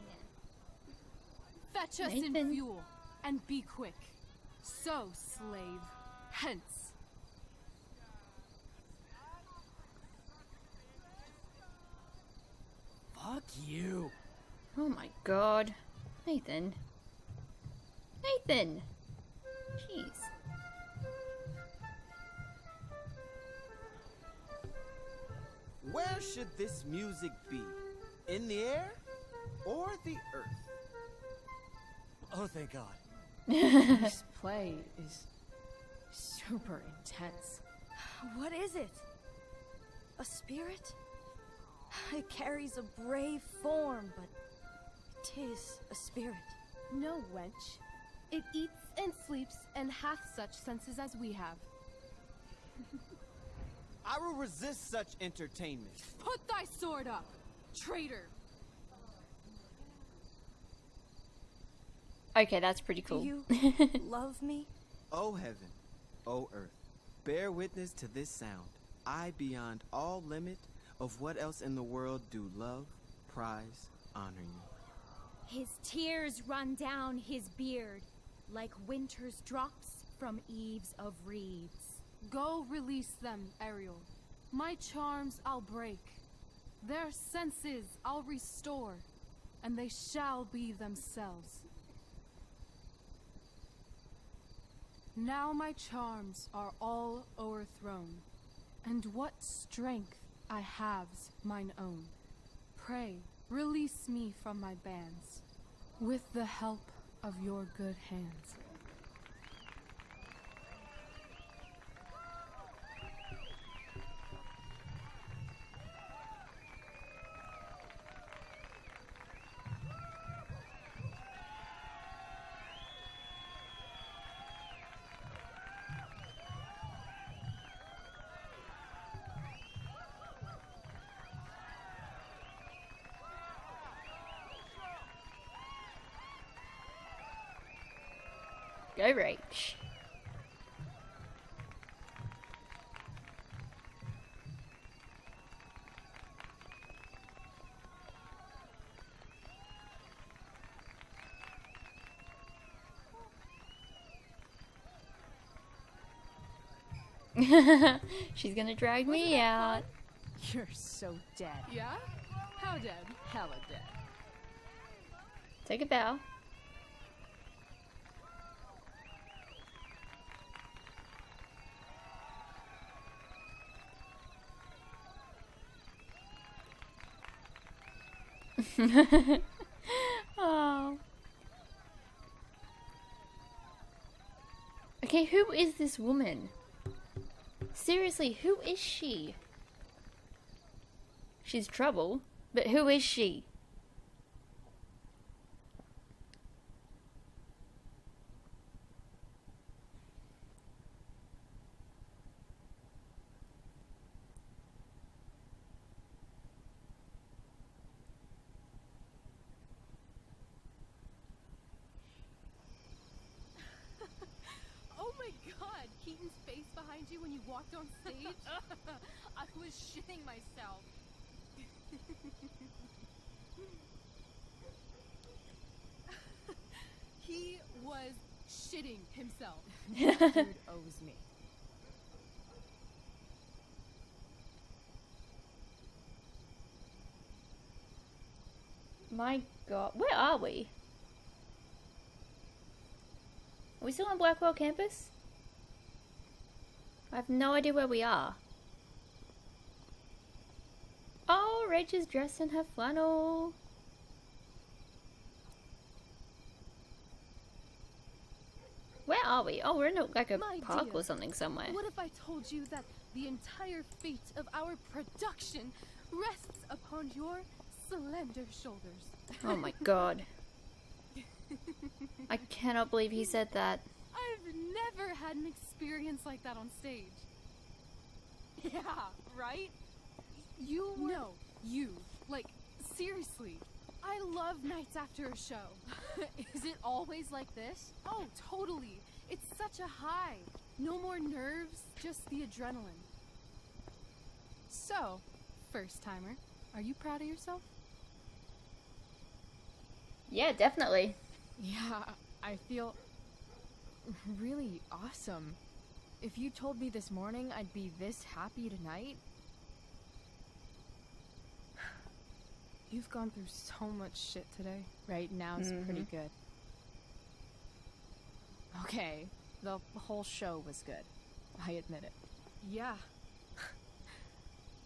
Fetch us in fuel, and be quick. So, slave, hence. Fuck you. Oh my god. Nathan. Nathan! Jeez. Where should this music be? In the air or the earth? Oh, thank God. this play is super intense. What is it? A spirit? It carries a brave form, but tis a spirit. No, wench. It eats and sleeps and hath such senses as we have. I will resist such entertainment. Put thy sword up, traitor! Okay, that's pretty cool. Do you love me? O heaven, O earth, bear witness to this sound. I beyond all limit of what else in the world do love, prize, honor you. His tears run down his beard like winter's drops from eaves of reeds. Go release them, Ariel. My charms I'll break. Their senses I'll restore, and they shall be themselves. Now my charms are all o'erthrown, and what strength I have's mine own. Pray, release me from my bands, with the help of your good hands. Go Rach. She's gonna drag me out. You're so dead. Yeah? How dead? Hella dead. Take a bow. oh. Okay, who is this woman? Seriously, who is she? She's trouble, but who is she? oh my god, Keaton's face behind you when you walked on stage? I was shitting myself. he was shitting himself. That dude owes me. My god, where are we? Are we still on Blackwell campus? I have no idea where we are. Oh, Rach is dressed in her flannel. Where are we? Oh, we're in a, like a My park dear, or something somewhere. What if I told you that the entire fate of our production rests upon your slender shoulders? Oh my god. I cannot believe he said that. I've never had an experience like that on stage. Yeah, right? You were... No, you. Like, seriously. I love nights after a show. Is it always like this? Oh, totally. It's such a high. No more nerves, just the adrenaline. So, first timer, are you proud of yourself? Yeah, definitely. Yeah, I feel really awesome. If you told me this morning I'd be this happy tonight. You've gone through so much shit today. Right now is pretty Mhm. good. Okay, the whole show was good. I admit it. Yeah.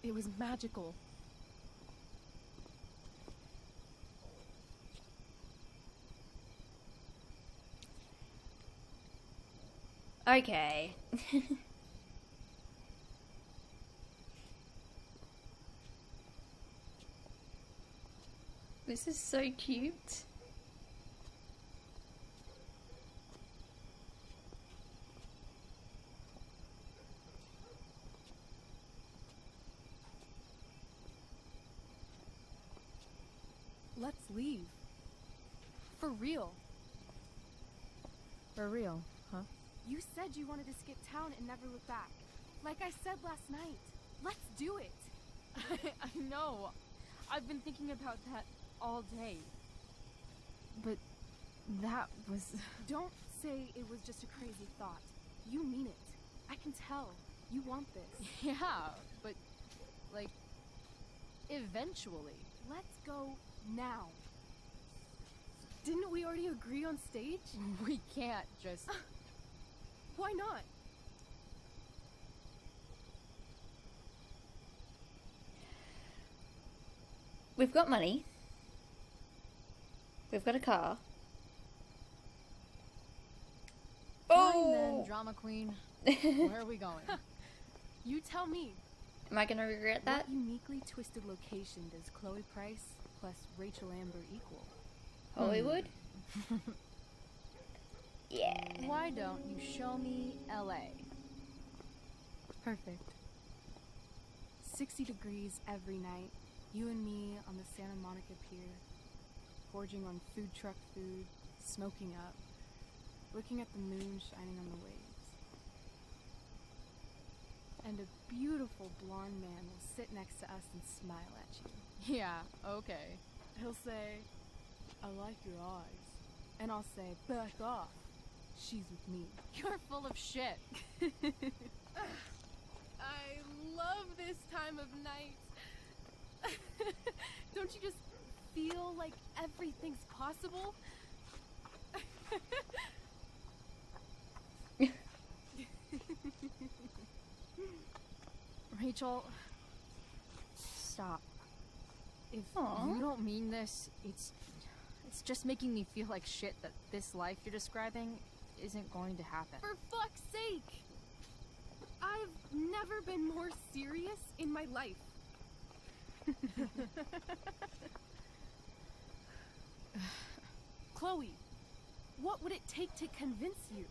It was magical. Okay. this is so cute. Let's leave. For real. For real, huh? You said you wanted to skip town and never look back. Like I said last night. Let's do it. I know. I've been thinking about that all day. But that was. Don't say it was just a crazy thought. You mean it. I can tell. You want this. Yeah, but like eventually. Let's go now. Didn't we already agree on stage? We can't just. Why not? We've got money. We've got a car. Fine then, oh! drama queen. Where are we going? You tell me. Am I gonna regret that? What uniquely twisted location does Chloe Price plus Rachel Amber equal? Hollywood? Hmm. yeah. Why don't you show me LA? Perfect. 60 degrees every night. You and me on the Santa Monica Pier, forging on food truck food, smoking up, looking at the moon shining on the waves. And a beautiful blonde man will sit next to us and smile at you. Yeah, okay. He'll say, I like your eyes. And I'll say, back off. She's with me. You're full of shit. I love this time of night. Don't you just feel like everything's possible? Rachel, stop. If Aw. you don't mean this, it's it's just making me feel like shit that this life you're describing isn't going to happen. For fuck's sake! I've never been more serious in my life. Chloe, what would it take to convince you?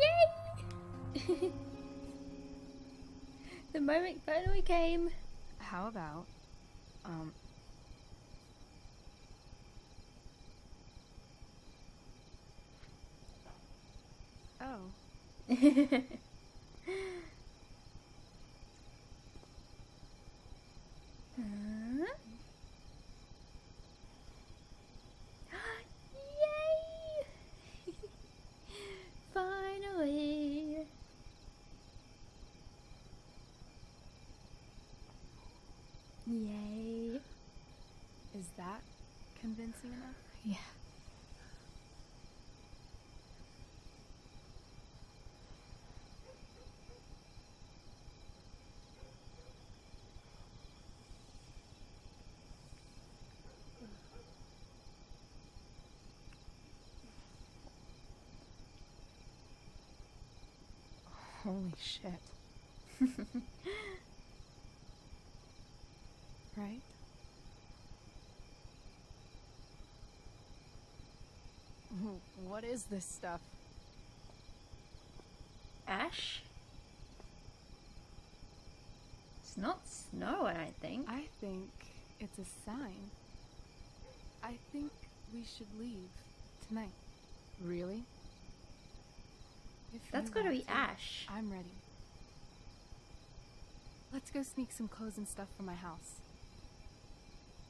Yay! the moment finally came. How about um Oh. Yay! Finally. Yay. Is that convincing enough? Yeah. Holy shit. right? What is this stuff? Ash? It's not snow, I don't think. I think it's a sign. I think we should leave tonight. Really? If That's gotta be to, Ash. I'm ready. Let's go sneak some clothes and stuff from my house.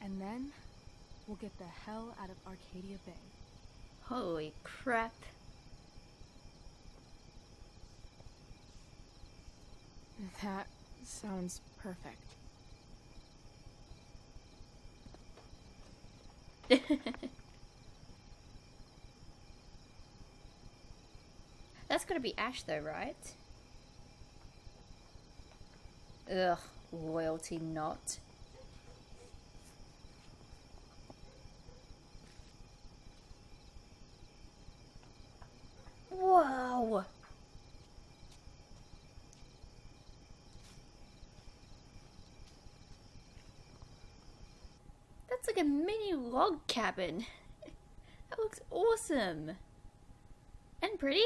And then we'll get the hell out of Arcadia Bay. Holy crap. That sounds perfect. That's gotta be Ash, though, right? Ugh, loyalty not. Wow! That's like a mini log cabin. That looks awesome. And pretty.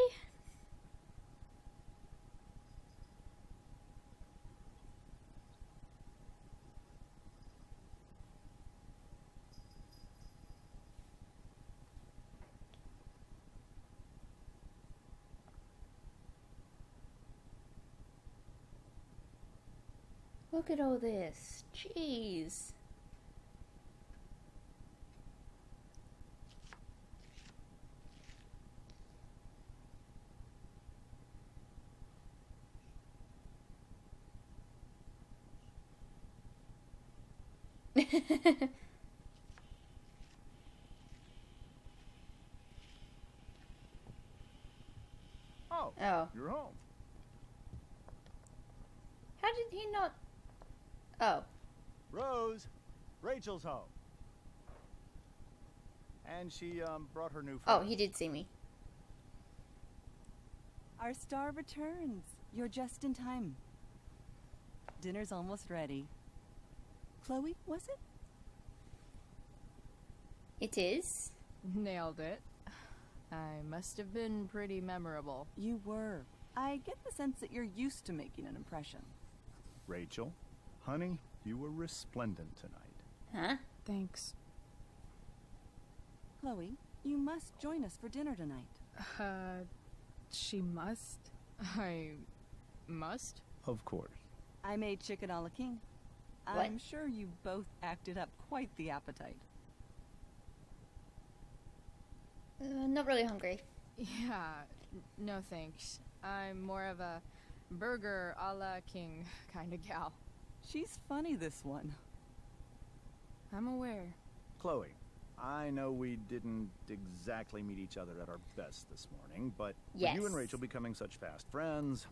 Look at all this. Jeez. Oh, Oh. you're home. How did he not? Oh. Rose, Rachel's home. And she um, brought her new friend. Oh, he did see me. Our star returns. You're just in time. Dinner's almost ready. Chloe, was it? It is. Nailed it. I must have been pretty memorable. You were. I get the sense that you're used to making an impression. Rachel, honey, you were resplendent tonight. Huh? Thanks. Chloe, you must join us for dinner tonight. Uh, she must. I must? Of course. I made chicken a la king. What? I'm sure you both acted up quite the appetite. Uh, not really hungry. Yeah, no thanks. I'm more of a burger a la king kind of gal. She's funny, this one. I'm aware. Chloe, I know we didn't exactly meet each other at our best this morning, but with you and Rachel becoming such fast friends,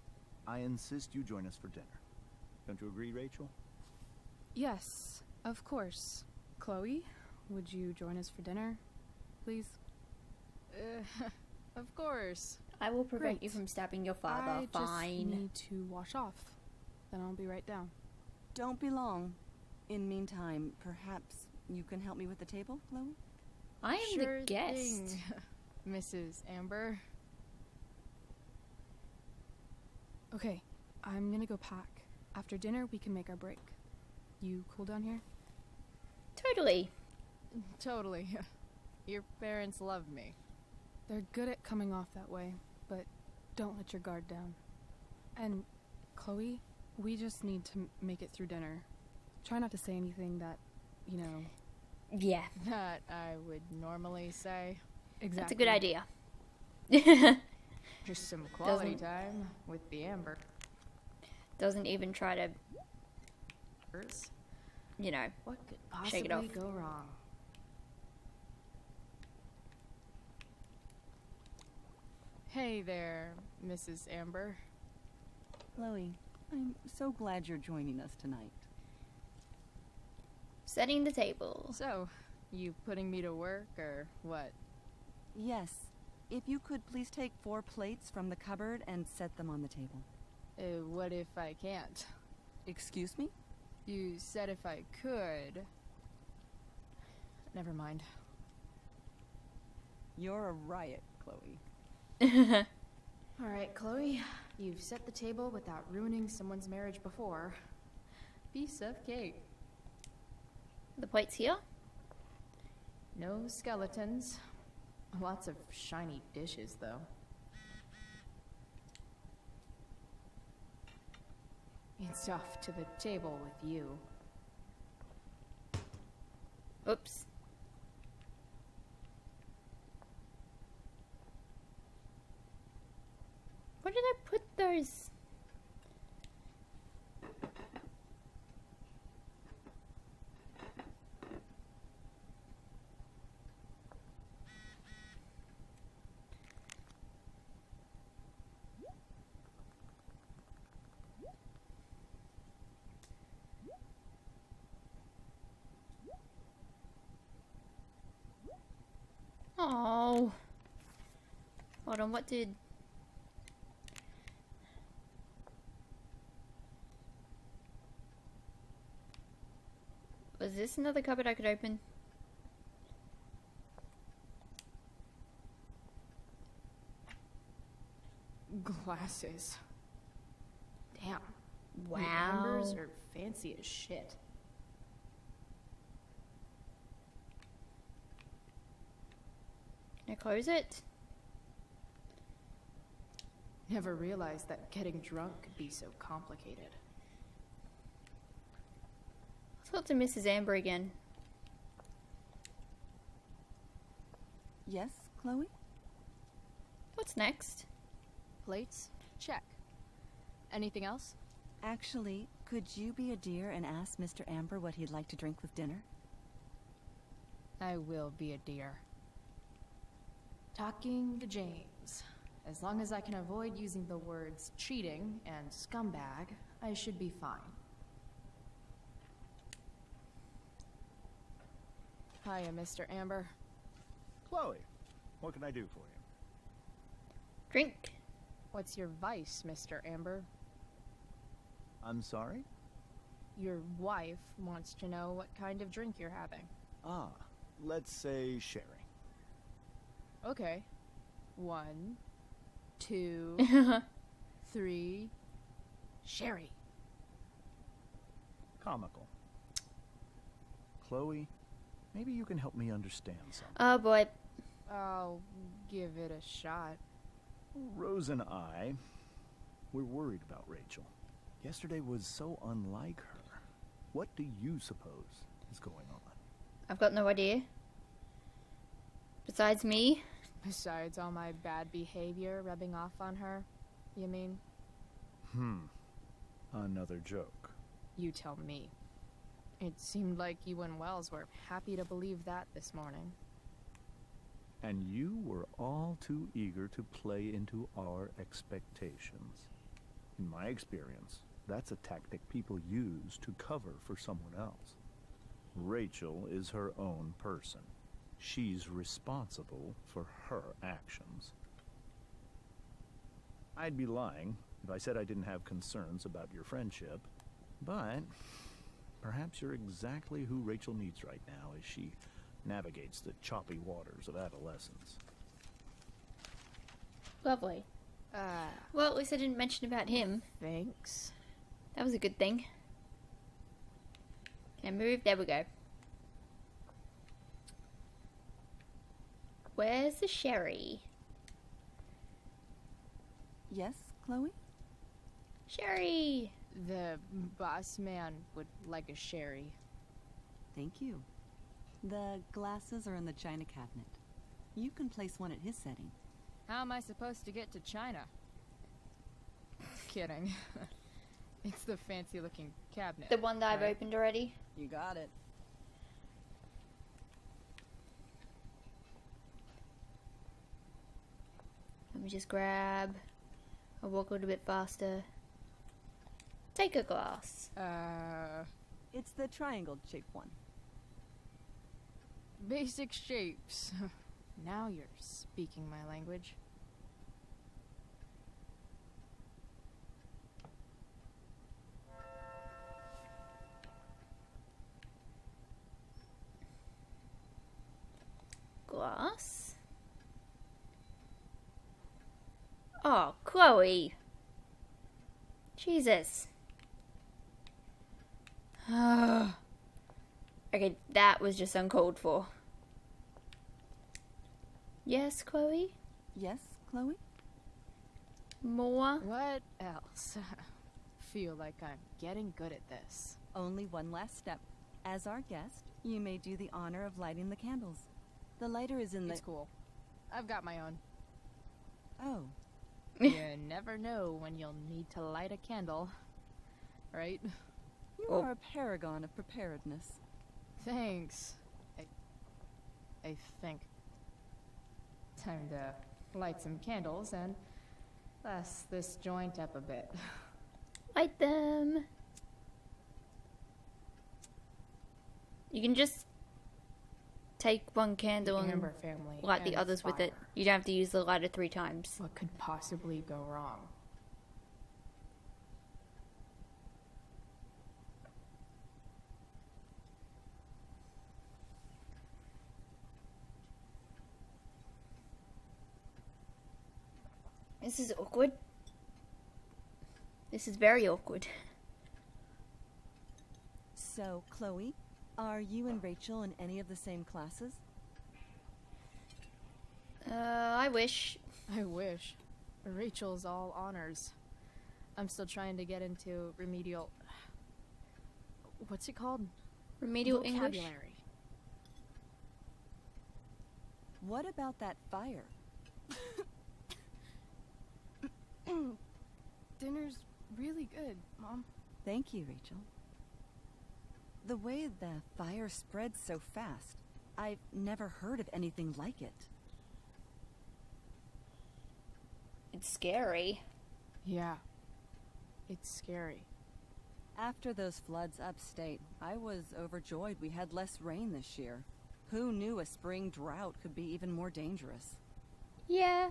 I insist you join us for dinner. Don't you agree, Rachel? Yes, of course. Chloe, would you join us for dinner, please? Uh, of course. I will prevent Great. you from stabbing your father. I Fine. just need to wash off. Then I'll be right down. Don't be long. In meantime, perhaps you can help me with the table, Chloe? I am Sure the guest. thing, Mrs. Amber. Okay, I'm gonna go pack. After dinner, we can make our break. You cool down here? Totally. Totally. Your parents love me. They're good at coming off that way, but don't let your guard down. And, Chloe, we just need to make it through dinner. Try not to say anything that, you know. Yeah. That I would normally say. Exactly. That's a good idea. Just some quality Doesn't- time with the Amber. Doesn't even try to, you know, What could shake it possibly off. go wrong? Hey there, Mrs. Amber. Chloe, I'm so glad you're joining us tonight. Setting the table. So, you putting me to work or what? Yes. If you could please take four plates from the cupboard and set them on the table. Uh, what if I can't? Excuse me? You said if I could. Never mind. You're a riot, Chloe. All right, Chloe, you've set the table without ruining someone's marriage before. Piece of cake. The plates here? No skeletons. Lots of shiny dishes, though. It's off to the table with you. Oops. Where did I those? Oh. Hold on, what did... this another cupboard I could open? Glasses. Damn. Wow. The Ambers are fancy as shit. Can I close it? Never realized that getting drunk could be so complicated. Let's talk to Mrs. Amber again. Yes, Chloe? What's next? Plates? Check. Anything else? Actually, could you be a dear and ask Mr. Amber what he'd like to drink with dinner? I will be a dear. Talking to James. As long as I can avoid using the words cheating and scumbag, I should be fine. Hiya, Mr. Amber. Chloe, what can I do for you? Drink. What's your vice, Mr. Amber? I'm sorry? Your wife wants to know what kind of drink you're having. Ah, let's say sherry. Okay. One, two, three. Sherry. Comical. Chloe, maybe you can help me understand something. Oh boy. I'll give it a shot. Rose and I, we're worried about Rachel. Yesterday was so unlike her. What do you suppose is going on? I've got no idea. Besides me? Besides all my bad behavior rubbing off on her, you mean? Hmm. Another joke. You tell me. It seemed like you and Wells were happy to believe that this morning. And you were all too eager to play into our expectations. In my experience, That's a tactic people use to cover for someone else. Rachel is her own person. She's responsible for her actions. I'd be lying if I said I didn't have concerns about your friendship, but perhaps you're exactly who Rachel needs right now as she navigates the choppy waters of adolescence. Lovely. Uh, Well, at least I didn't mention about him. Thanks. That was a good thing. Can I move? There we go. Where's the sherry? Yes, Chloe? Sherry! The boss man would like a sherry. Thank you. The glasses are in the china cabinet. You can place one at his setting. How am I supposed to get to China? Kidding. it's the fancy looking cabinet. The one that I've opened already? You got it. Let me just grab. I'll walk a little bit faster. Take a glass. Uh, It's the triangle shaped one. basic shapes. now you're speaking my language. Glass. Oh, Chloe. Jesus. okay, that was just uncalled for. Yes, Chloe? Yes, Chloe? More? What else? Feel like I'm getting good at this. Only one last step. As our guest, you may do the honor of lighting the candles. The lighter is in the. It's cool. I've got my own. Oh. you never know when you'll need to light a candle. Right? You Oh. are a paragon of preparedness. Thanks. I, I think. Time to light some candles and bless this joint up a bit. Light them. You can just take one candle and Amber family light the and others with it. You don't have to use the lighter three times. What could possibly go wrong? This is awkward. This is very awkward. So, Chloe, are you and Rachel in any of the same classes? Uh, I wish. I wish. Rachel's all honors. I'm still trying to get into remedial. What's it called? Remedial English? Vocabulary. What about that fire? Mm. Dinner's really good, Mom. Thank you, Rachel. The way the fire spreads so fast, I've never heard of anything like it. It's scary. Yeah. It's scary. After those floods upstate, I was overjoyed we had less rain this year. Who knew a spring drought could be even more dangerous? Yeah.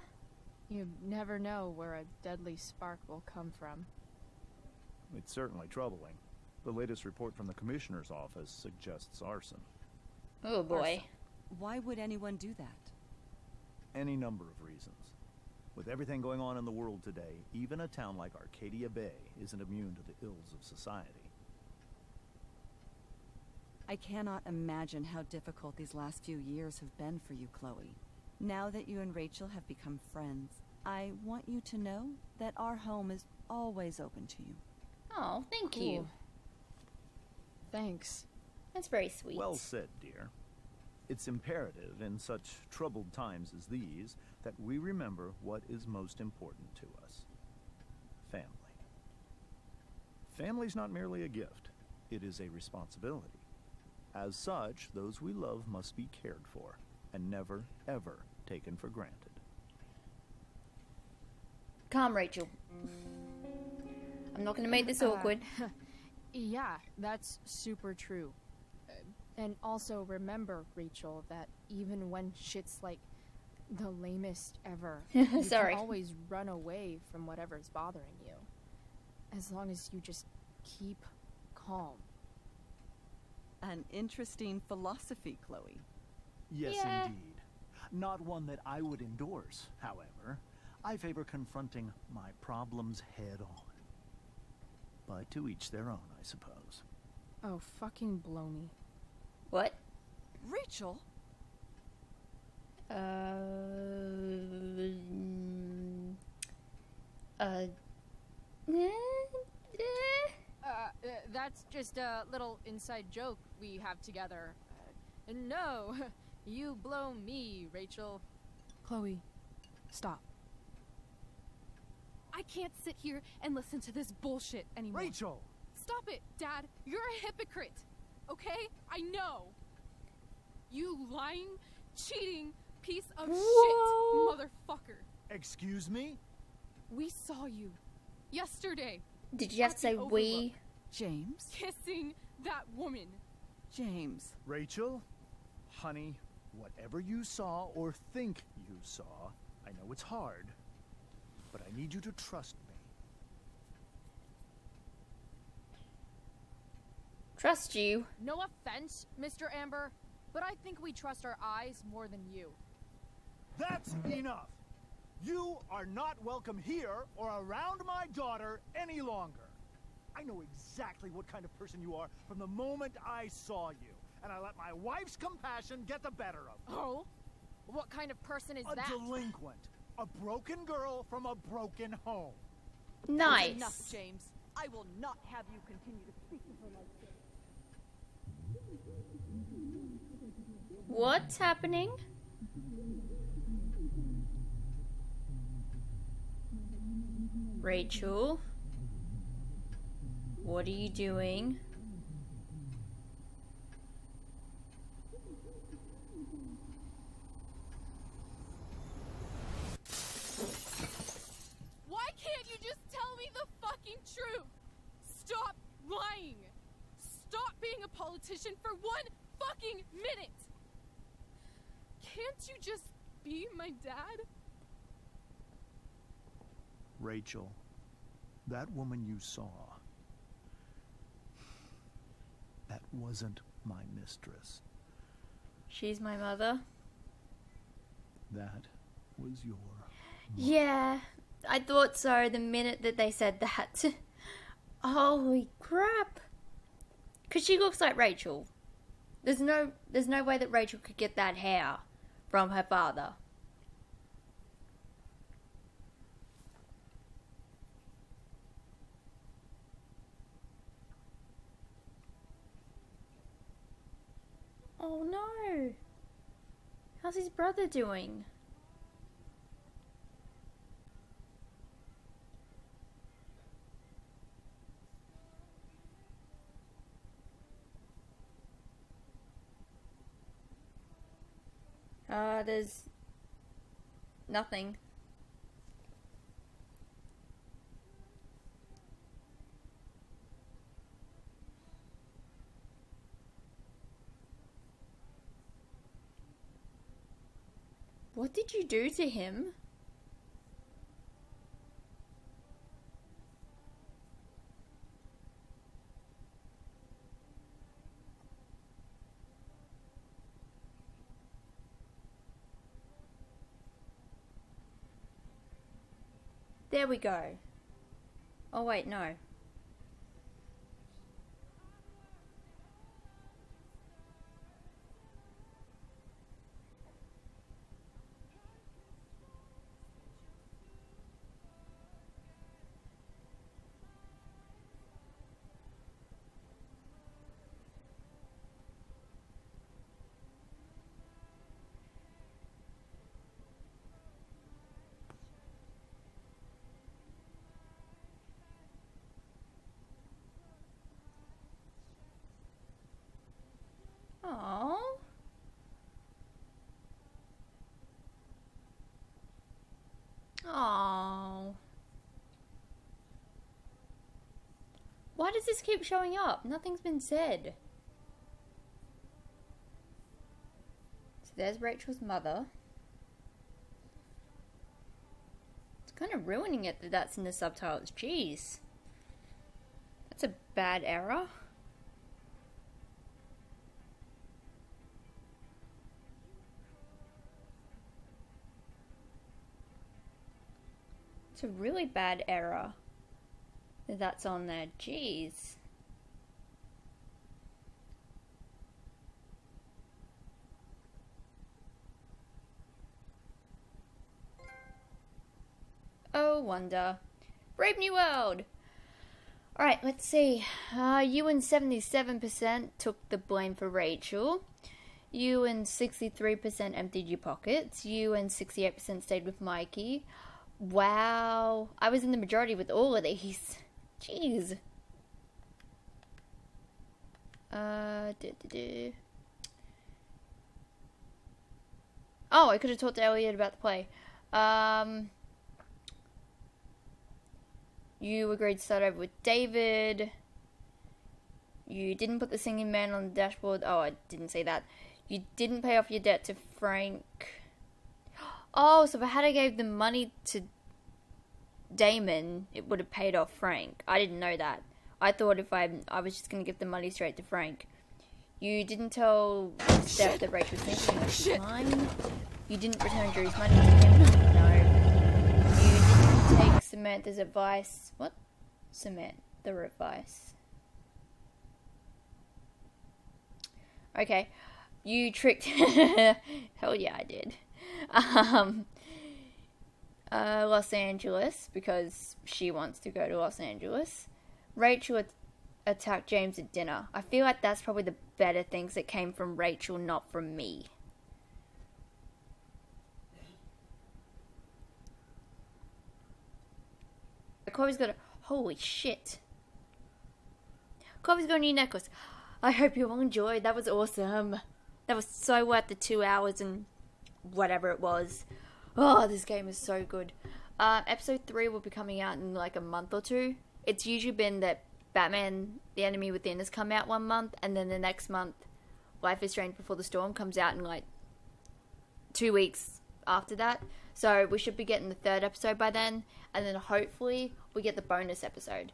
You never know where a deadly spark will come from. It's certainly troubling. The latest report from the Commissioner's office suggests arson. Oh boy. Why would anyone do that? Any number of reasons. With everything going on in the world today, even a town like Arcadia Bay isn't immune to the ills of society. I cannot imagine how difficult these last few years have been for you, Chloe. Now that you and Rachel have become friends, I want you to know that our home is always open to you. Oh, thank you. Thanks. That's very sweet. Well said, dear. It's imperative in such troubled times as these that we remember what is most important to us family. Family's not merely a gift, it is a responsibility. As such, those we love must be cared for and never, ever taken for granted. Calm, Rachel. I'm I'm not gonna make this Uh, awkward. yeah, that's super true. Uh, and also remember, Rachel, that even when shit's like the lamest ever, you Sorry. can always run away from whatever's bothering you. As long as you just keep calm. An interesting philosophy, Chloe. Yes, Yeah. indeed. Not one that I would endorse, however. I favor confronting my problems head on. But to each their own, I suppose. Oh, fucking blow me. What? Rachel? Uh, mm, uh, eh. Uh, uh, that's just a little inside joke we have together. Uh, no, you blow me, Rachel. Chloe, stop. I can't sit here and listen to this bullshit anymore. Rachel! Stop it, Dad. You're a hypocrite. Okay? I know. You lying, cheating piece of Whoa. shit, motherfucker. Excuse me? We saw you yesterday Did you have to say we? James? kissing that woman. James. Rachel, honey, whatever you saw or think you saw, I know it's hard, but I need you to trust me. Trust you. No offense, Mr. Amber, but I think we trust our eyes more than you. That's enough! You are not welcome here or around my daughter any longer. I know exactly what kind of person you are from the moment I saw you, and I let my wife's compassion get the better of me. Oh? What kind of person is a that? delinquent. A broken girl from a broken home. Nice. Enough, James. I will not have you continue to speak to her like this. What's happening? Rachel? What are you doing? Why can't you just tell me the fucking truth? Stop lying. Stop being a politician for one fucking minute. Can't you just be my dad? Rachel, that woman you saw, that wasn't my mistress. She's my mother. That was your. Yeah, I thought so the minute that they said that. Holy crap. Cuz she looks like Rachel. There's no there's no way that Rachel could get that hair from her father. Oh no. How's his brother doing? Uh, there's nothing. What did you do to him? There we go. Oh, wait, no. Oh. Why does this keep showing up? Nothing's been said. So there's Rachel's mother. It's kind of ruining it that that's in the subtitles. Jeez. That's a bad error. It's a really bad error that's on there. Jeez. Oh, wonder. Brave New World! Alright, let's see. Uh, you and 77% took the blame for Rachel. You and 63% emptied your pockets. You and 68% stayed with Mikey. Wow. I was in the majority with all of these. Jeez. Uh, duh, duh, duh. Oh, I could have talked to Elliot about the play. Um, you agreed to start over with David. You didn't put the singing man on the dashboard. Oh, I didn't say that. You didn't pay off your debt to Frank. Oh, so if I had gave the money to Damon, it would have paid off Frank. I didn't know that. I thought if I I was just gonna give the money straight to Frank. You didn't tell Steph that Rachel was thinking was mine. You didn't return Drew's money to him. No. You didn't take Samantha's advice. What? Samantha advice. Okay. You tricked. Hell yeah, I did. Um, uh, Los Angeles because she wants to go to Los Angeles. Rachel at- attacked James at dinner. I feel like that's probably the better things that came from Rachel, not from me. Corey's got a holy shit. Corey's got a new necklace. I hope you all enjoyed. That was awesome. That was so worth the two hours and whatever it was. Oh, this game is so good. Um, episode 3 will be coming out in like a month or two. It's usually been that Batman, The Enemy Within has come out one month, and then the next month, Life is Strange Before the Storm comes out in like two weeks after that. So we should be getting the third episode by then, and then hopefully we get the bonus episode.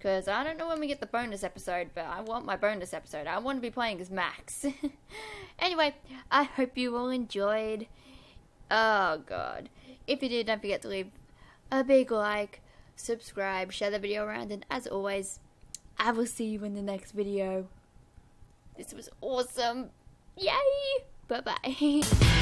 Because I don't know when we get the bonus episode, but I want my bonus episode. I want to be playing as Max. anyway, I hope you all enjoyed. Oh god. If you did, don't forget to leave a big like, subscribe, share the video around, and as always, I will see you in the next video. This was awesome. Yay! Bye bye.